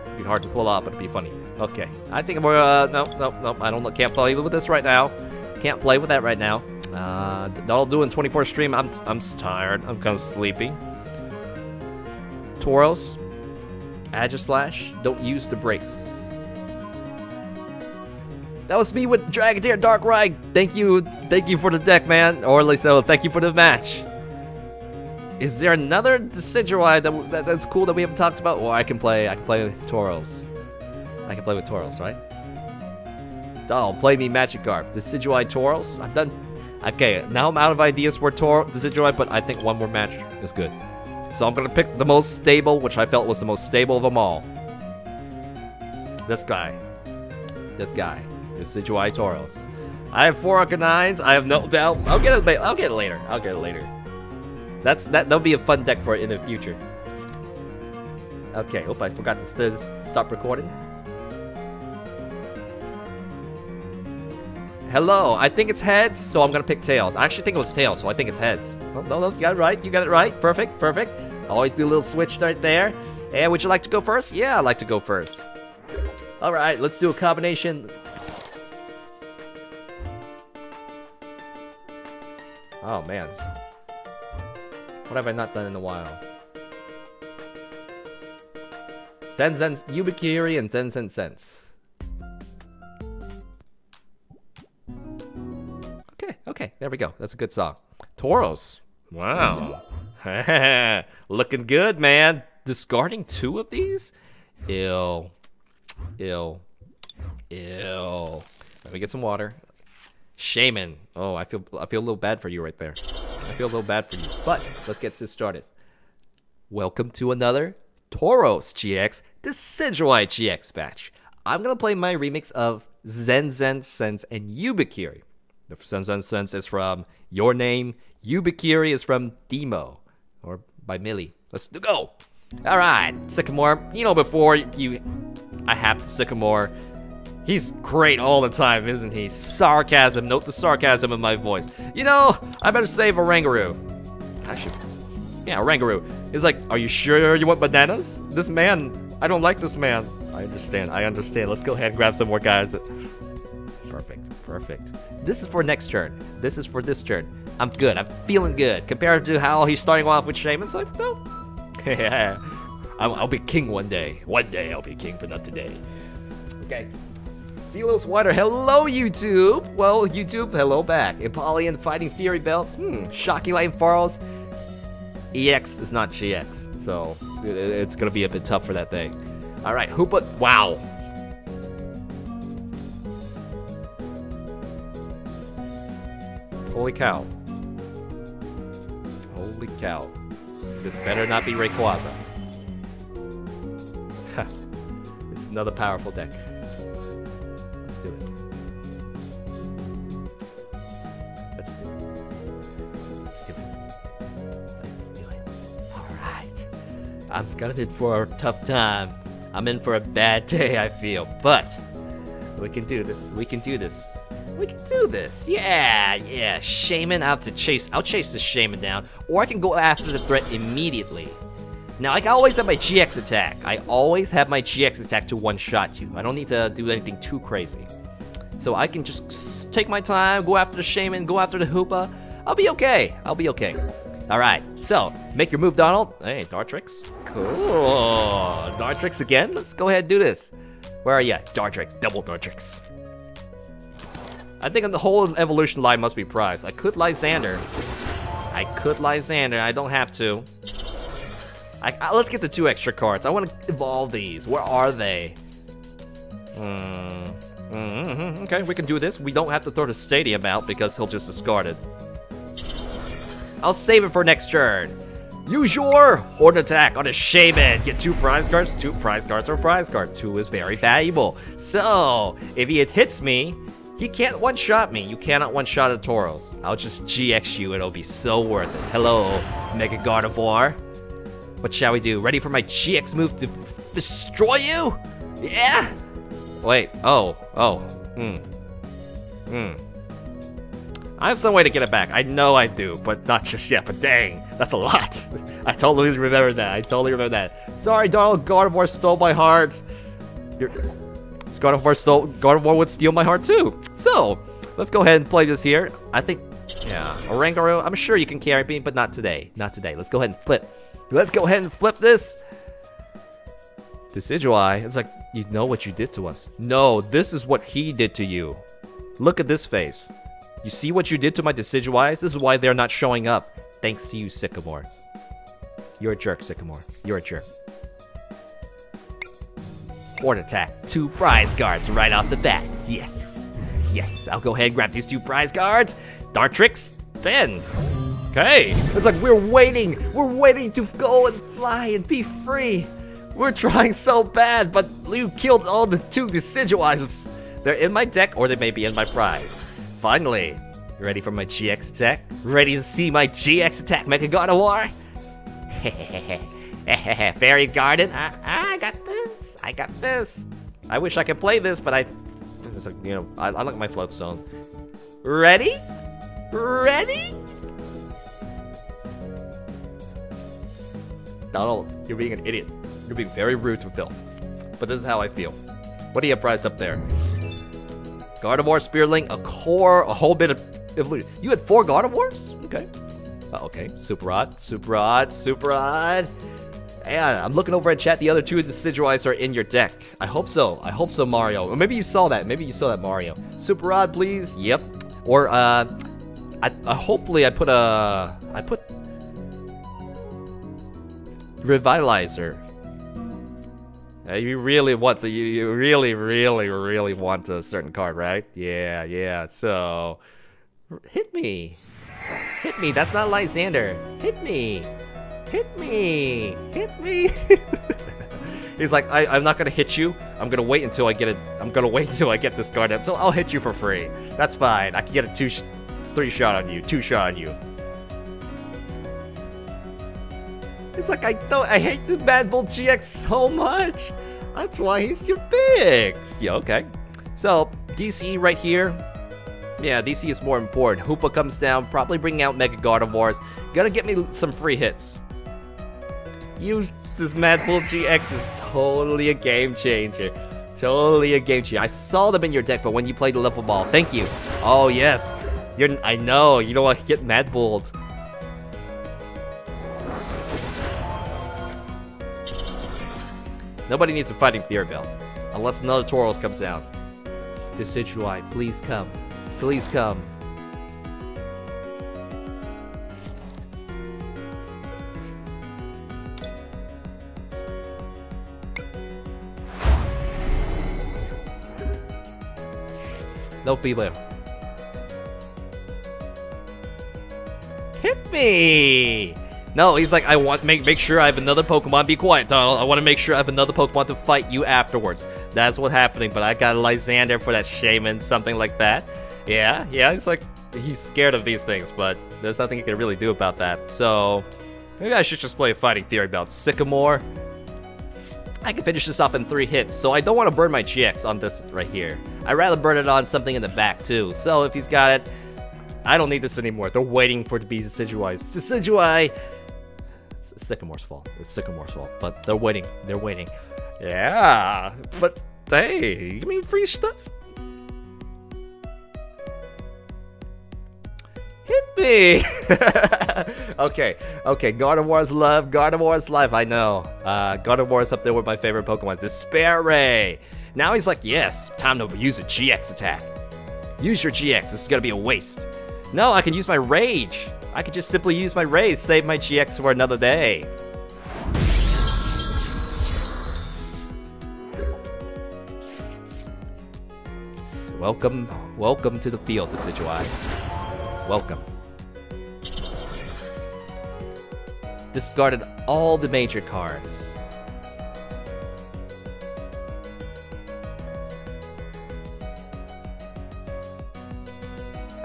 It'd be hard to pull off, but it'd be funny. Okay, I think we're. Uh, no, no, no. I don't. Can't play with this right now. Can't play with that right now. Uh, that'll do in 24 stream. I'm. I'm tired. I'm kind of sleepy. Tauros, Aegislash, don't use the brakes. That was me with Dragonair Darkrai. Thank you, thank you for the deck, man. Or at least, oh, thank you for the match. Is there another Decidueye that, that that's cool that we haven't talked about? Or I can play, I can play Tauros. I can play with Tauros, right? Oh, play me Magic Magikarp. Decidueye Tauros. I've done. Okay, now I'm out of ideas for Tor Decidueye, but I think one more match is good. So I'm gonna pick the most stable, which I felt was the most stable of them all. This guy. This guy. Decidueye Tauros. I have four Arcanines. I have no doubt. I'll get it. I'll get it later. I'll get it later. That's that. That'll be a fun deck for it in the future. Okay. Hope I forgot to st stop recording. Hello. I think it's heads, so I'm gonna pick tails. I actually think it was tails, so I think it's heads. Oh, no, no, you got it right. You got it right. Perfect. Perfect. Always do a little switch right there. And would you like to go first? Yeah, I'd like to go first. All right, let's do a combination. Oh, man. What have I not done in a while? Zen Zen Yubikiri and Zenzenzense. Okay, there we go. That's a good song. Tauros. Wow. Looking good, man. Discarding two of these? Ill. Ill. Ill. Let me get some water. Shaymin. Oh, I feel I feel a little bad for you right there. I feel a little bad for you. But let's get this started. Welcome to another Tauros GX Decidueye GX batch. I'm gonna play my remix of Zenzenzense and Yubikiri. The Sense is from Your Name. Yubikiri is from Deemo, or by Mili. Let's go. All right, Sycamore. You know before you, I have the Sycamore. He's great all the time, isn't he? Sarcasm. Note the sarcasm in my voice. You know, I better save a Oranguru. Actually, yeah, a Oranguru. He's like, are you sure you want bananas? This man, I don't like this man. I understand, I understand. Let's go ahead and grab some more guys. Perfect. This is for next turn. This is for this turn. I'm good, I'm feeling good. Compared to how he's starting off with Shaymin's like, no. yeah, I'll, I'll be king one day. One day I'll be king, but not today. Okay. Zelos Water, hello YouTube! Well, YouTube, hello back. Empoleon fighting Fury Belts, hmm, Shocky Light Farls. EX is not GX, so it, it's gonna be a bit tough for that thing. Alright, Hoopa, wow. Holy cow. Holy cow. This better not be Rayquaza. it's another powerful deck. Let's do it. Let's do it. Let's do it. Let's do it. Alright. I'm gonna in for a tough time. I'm in for a bad day, I feel. But we can do this. We can do this. We can do this. Yeah, yeah. Shaymin, I have to chase. I'll chase the Shaymin down. Or I can go after the threat immediately. Now, I always have my GX attack. I always have my GX attack to one-shot you. I don't need to do anything too crazy. So I can just take my time, go after the Shaymin, go after the Hoopa. I'll be okay. I'll be okay. All right, so make your move, Donald. Hey, Dartrix. Cool. Dartrix again. Let's go ahead and do this. Where are you? Dartrix, double Dartrix. I think the whole evolution line must be prized. I could Lysandre. I could Lysandre. I don't have to. I, I, let's get the two extra cards. I want to evolve these. Where are they? Hmm. Mm -hmm. Okay, we can do this. We don't have to throw the stadium out because he'll just discard it. I'll save it for next turn. Use your Horn Attack on a Shaymin. Get two prize cards. Two prize cards or prize card. Two is very valuable. So, if he hits me, he can't one-shot me. You cannot one-shot a Tauros. I'll just GX you and it'll be so worth it. Hello, Mega Gardevoir. What shall we do? Ready for my GX move to destroy you? Yeah? Wait, oh, oh, hmm, hmm. I have some way to get it back. I know I do, but not just yet. But dang, that's a lot. I totally remember that. I totally remember that. Sorry, Donald. Gardevoir stole my heart. Your Gardevoir stole. War would steal my heart too. So let's go ahead and play this here. I think, yeah, Oranguru. I'm sure you can carry me, but not today. Not today. Let's go ahead and flip. Let's go ahead and flip this. Decidueye. It's like you know what you did to us. No, this is what he did to you. Look at this face. You see what you did to my Decidueyes? This is why they're not showing up. Thanks to you, Sycamore. You're a jerk, Sycamore. You're a jerk. Horn attack. Two prize cards right off the bat. Yes. Yes, I'll go ahead and grab these two prize cards. Dartrix, then. Okay. It's like we're waiting. We're waiting to go and fly and be free. We're trying so bad, but you killed all the two Decidueyes. They're in my deck, or they may be in my prize. Finally! Ready for my GX attack? Ready to see my GX attack, Mega Gardevoir? Fairy Garden, I, I got this, I got this. I wish I could play this, but I, you know, I, I like my float stone. Ready? Ready? Donald, you're being an idiot. You're being very rude to Filth. But this is how I feel. What do you have prized up there? Gardevoir, Spearling, a core, a whole bit of evolution. You had four Gardevoirs? Okay. Uh, okay, Super Rod, Super Rod, Super Rod. Yeah, I'm looking over at chat. The other two of the Decidueyes are in your deck. I hope so. I hope so, Mario. Or maybe you saw that. Maybe you saw that, Mario. Super Rod, please. Yep. Or, uh, I, uh, hopefully I put a, I put Revitalizer uh, you really want the you, you really really really want a certain card, right? Yeah, yeah. So hit me. Hit me. That's not Lysandre. Hit me. Hit me. Hit me. He's like, I, am not gonna hit you. I'm gonna wait until I get it. I'm gonna wait until I get this card out. So I'll hit you for free. That's fine. I can get a two, sh three shot on you, two shot on you. It's like I don't I hate the Mad Bull GX so much. That's why he's your big. Yeah, okay. So DC right here. Yeah, DC is more important. Hoopa comes down, probably bringing out Mega Gardevoirs. Gonna get me some free hits. Use this Mad Bull GX is totally a game changer. Totally a game changer. I saw them in your deck, but when you played the level ball, thank you. Oh yes, you're. I know. You know what? Get Mad. Nobody needs a fighting Fury Belt. Unless another Tauros comes down. Decidueye, please come. Please come. No Belu. Hit me! No, he's like, I want make make sure I have another Pokemon. Be quiet, Donald. I want to make sure I have another Pokemon to fight you afterwards. That's what's happening. But I got Lysandre for that Shaymin, something like that. Yeah, yeah. He's like, he's scared of these things, but there's nothing he can really do about that. So maybe I should just play a Fighting Fury Belt. Sycamore. I can finish this off in three hits, so I don't want to burn my GX on this right here. I'd rather burn it on something in the back too. So if he's got it, I don't need this anymore. They're waiting for it to be Decidueye. Decidueye It's Sycamore's fault. It's Sycamore's fault. But they're waiting. They're waiting. Yeah. But hey, give me free stuff. Hit me! okay, okay, wars love, Gardevoir's life, I know. Uh, Gardevoir's up there with my favorite Pokemon, Despair Ray. Now he's like, yes, time to use a GX attack. Use your GX, this is gonna be a waste. No, I can use my Rage. I could just simply use my Rays, save my GX for another day. Welcome, welcome to the field, Decidueye. Welcome. Discarded all the major cards.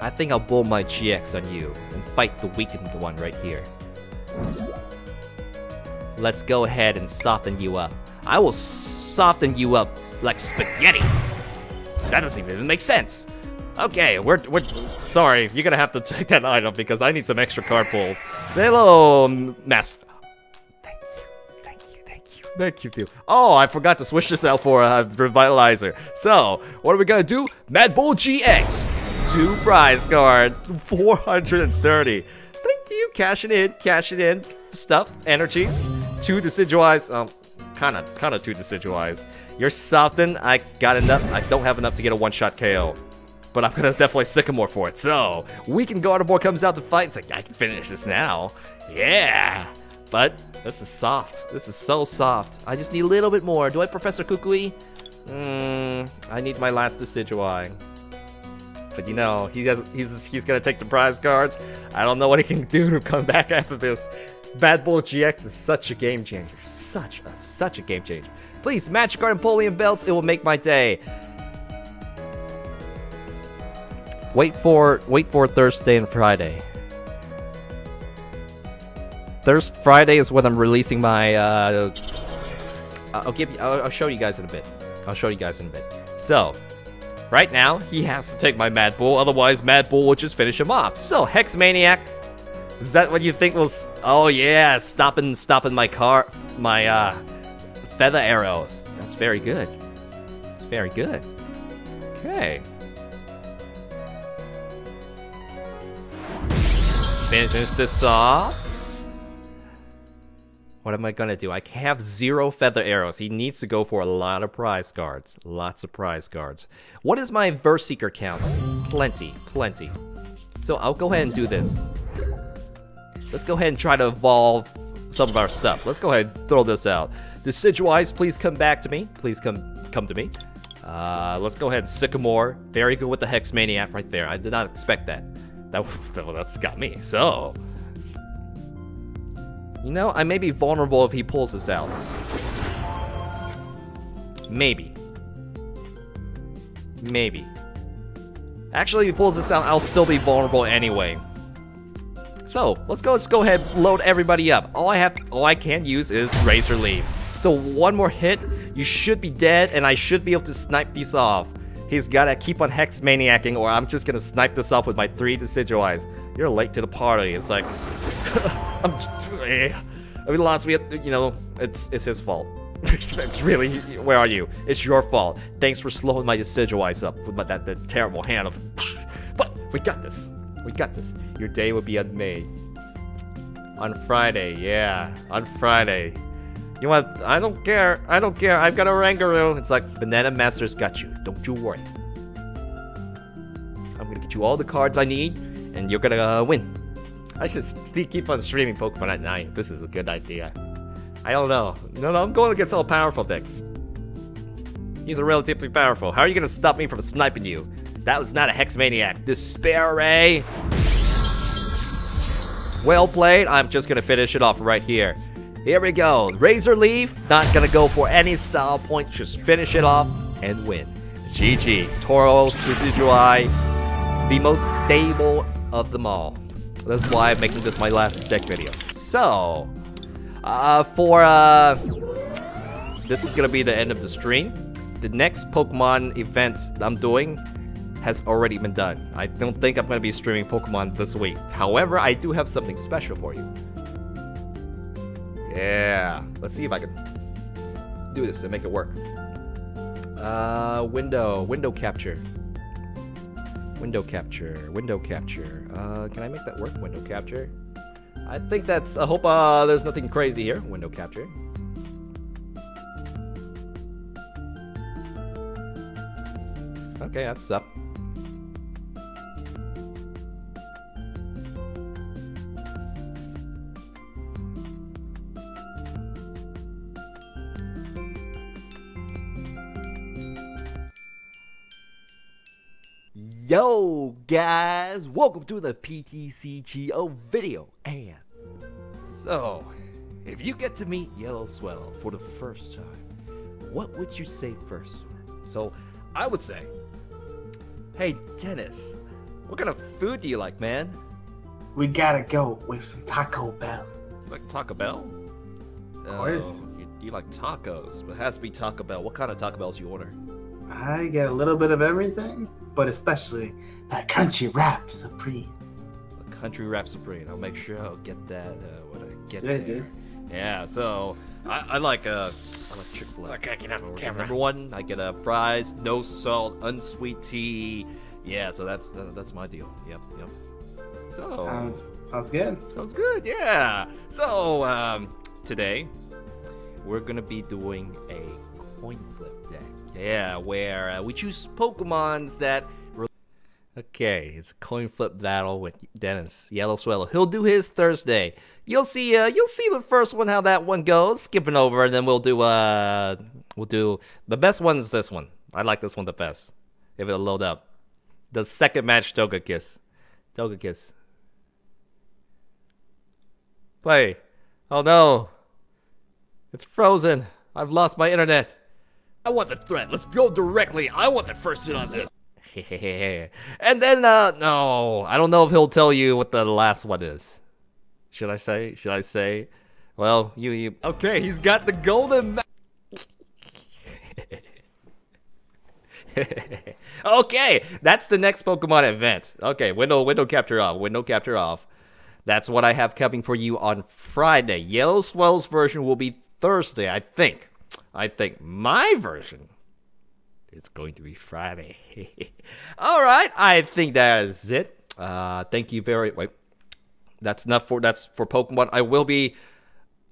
I think I'll blow my GX on you and fight the weakened one right here. Let's go ahead and soften you up. I will soften you up like spaghetti. That doesn't even make sense. Okay, we're, we're, sorry, you're gonna have to take that item because I need some extra card pulls. Hello, Master. Thank you, thank you, thank you, thank you, too. Oh, I forgot to switch this out for a Revitalizer. So, what are we gonna do? Mad Bull GX, two prize card, 430. Thank you, cashing in, cashing in, stuff, energies, two Decidueyes, um, kinda, kinda two Decidueyes. You're softened, I got enough, I don't have enough to get a one-shot KO but I'm gonna definitely Sycamore for it. So, Weakened Gardevoir comes out to fight. It's like, I can finish this now. Yeah! But, this is soft. This is so soft. I just need a little bit more. Do I Professor Kukui? Mmm, I need my last Decidueye. But you know, he has, he's, he's gonna take the prize cards. I don't know what he can do to come back after this. Mad Bull GX is such a game changer. Such a, such a game changer. Please, Magic Card and Belts, it will make my day. Wait for wait for Thursday and Friday. Thursday Friday is when I'm releasing my. Uh, I'll give you. I'll, I'll show you guys in a bit. I'll show you guys in a bit. So, right now he has to take my Mad Bull, otherwise Mad Bull will just finish him off. So Hex Maniac, is that what you think was? Oh yeah, stopping stopping my car, my uh, feather arrows. That's very good. It's very good. Okay. Finish this off. What am I gonna do? I have zero feather arrows. He needs to go for a lot of prize cards. Lots of prize cards. What is my VS Seeker count? Plenty, plenty. So I'll go ahead and do this. Let's go ahead and try to evolve some of our stuff. Let's go ahead and throw this out. Decidueyes, please come back to me. Please come come to me. Uh, let's go ahead and Sycamore. Very good with the Hex Maniac right there. I did not expect that. That, that's got me. So, you know, I may be vulnerable if he pulls this out. Maybe. Maybe. Actually, if he pulls this out, I'll still be vulnerable anyway. So, let's go, let's go ahead, load everybody up. All I have, all I can use is Razor Leaf. So one more hit, you should be dead, and I should be able to snipe these off. He's gotta keep on Hex Maniacing, or I'm just gonna snipe this off with my three Decidueyes. You're late to the party. It's like, I'm, I mean, last we, you know, it's it's his fault. it's really, where are you? It's your fault. Thanks for slowing my Decidueyes up with my, that, terrible hand of, but we got this. We got this. Your day will be unmade. On Friday, yeah, on Friday. You want? I don't care. I don't care. I've got a Oranguru. It's like Banana Master's got you. Don't you worry. I'm gonna get you all the cards I need, and you're gonna uh, win. I should still keep on streaming Pokemon at night. This is a good idea. I don't know. No, no, I'm going against all powerful decks. These are relatively powerful. How are you gonna stop me from sniping you? That was not a Hex Maniac. Despair Ray. Well played. I'm just gonna finish it off right here. Here we go. Razor Leaf, not gonna go for any style point, just finish it off and win. GG. Toros, Tauros Decidueye, the most stable of them all. That's why I'm making this my last deck video. So, uh, for, uh, this is gonna be the end of the stream. The next Pokemon event I'm doing has already been done. I don't think I'm gonna be streaming Pokemon this week. However, I do have something special for you. Yeah. Let's see if I can do this and make it work. Uh, window, window capture. Window capture, window capture. Uh, can I make that work? Window capture. I think that's, I hope uh, there's nothing crazy here. Window capture. Okay, that's up. Yo guys, welcome to the PTCGO video and so if you get to meet Yellow Swell for the first time, what would you say first? So I would say, hey Dennis, what kind of food do you like, man? We gotta go with some Taco Bell. You like Taco Bell? Of oh, course. Oh, you, you like tacos, but it has to be Taco Bell. What kind of Taco Bells you order? I get a little bit of everything, but especially that Crunchwrap Supreme. A Crunchwrap Supreme. I'll make sure I'll get that uh, when I get Good, there. dude. Yeah, so I, I like uh I like Chick Fil A. Okay, get out of the camera. Number one, I get uh, fries, no salt, unsweet tea. Yeah, so that's uh, that's my deal. Yep, yep. So Sounds sounds good. Sounds good, yeah. So, um, today we're gonna be doing a coin flip deck. Yeah, where uh, we choose Pokemons that. Okay, it's a coin flip battle with Dennis Yellow Swallow. He'll do his Thursday. You'll see. Uh, you'll see the first one how that one goes. Skipping over, and then we'll do. Uh, we'll do the best one is this one. I like this one the best. If it'll load up. The second match, Togekiss. Togekiss. Play. Oh no. It's frozen. I've lost my internet. I want the threat. Let's go directly. I want the first hit on this. and then, uh, no. I don't know if he'll tell you what the last one is. Should I say? Should I say? Well, you, you. Okay, he's got the golden. Okay, that's the next Pokemon event. Okay, window window capture off. Window capture off. That's what I have coming for you on Friday. Yellow Swell's version will be Thursday, I think. I think my version is going to be Friday. All right, I think that is it. Uh, thank you very wait. That's enough for that's for Pokemon. I will be.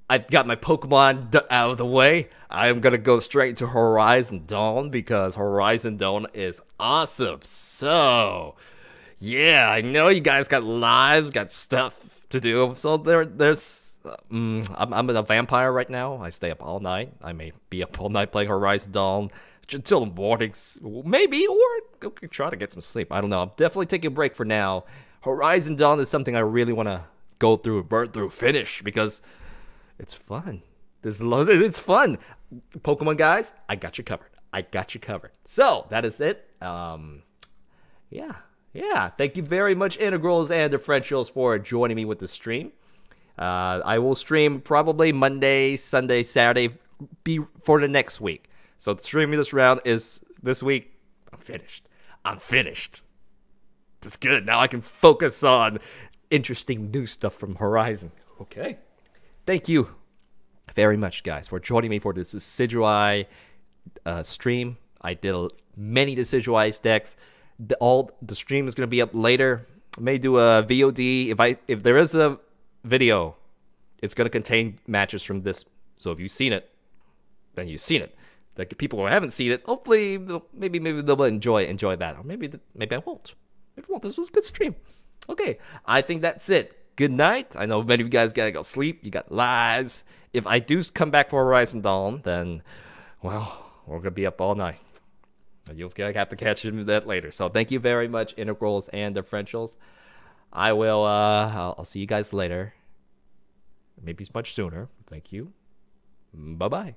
I've got my Pokemon out of the way. I am gonna go straight to Horizon Dawn because Horizon Dawn is awesome. So, yeah, I know you guys got lives, got stuff to do. So there, there's. Mm, I'm, I'm a vampire right now. I stay up all night. I may be up all night playing Horizon Dawn until the mornings, maybe, or try to get some sleep. I don't know. I'm definitely taking a break for now. Horizon Dawn is something I really want to go through, burn through, finish because it's fun. Lo- it's fun. Pokemon guys, I got you covered. I got you covered. So that is it. Um, yeah, yeah. Thank you very much, Integrals and Differentials, for joining me with the stream. Uh, I will stream probably Monday, Sunday, Saturday, be for the next week. So the streaming this round is this week. I'm finished. I'm finished. It's good. Now I can focus on interesting new stuff from Horizon. Okay. Thank you very much, guys, for joining me for this Decidueye uh, stream. I did many Decidueye decks. The, all the stream is going to be up later. I may do a VOD if I if there is a video. It's going to contain matches from this. So if you've seen it, then you've seen it. The people who haven't seen it, hopefully, maybe maybe they'll enjoy enjoy that, or maybe maybe I won't. Maybe I won't. This was a good stream. Okay, I think that's it. Good night. I know many of you guys gotta go sleep. You got lives. If I do come back for Horizon Dawn, then well, we're gonna be up all night. You'll have to catch that later. So thank you very much, integrals and differentials. I will. Uh, I'll, I'll see you guys later. Maybe much sooner. Thank you. Bye bye.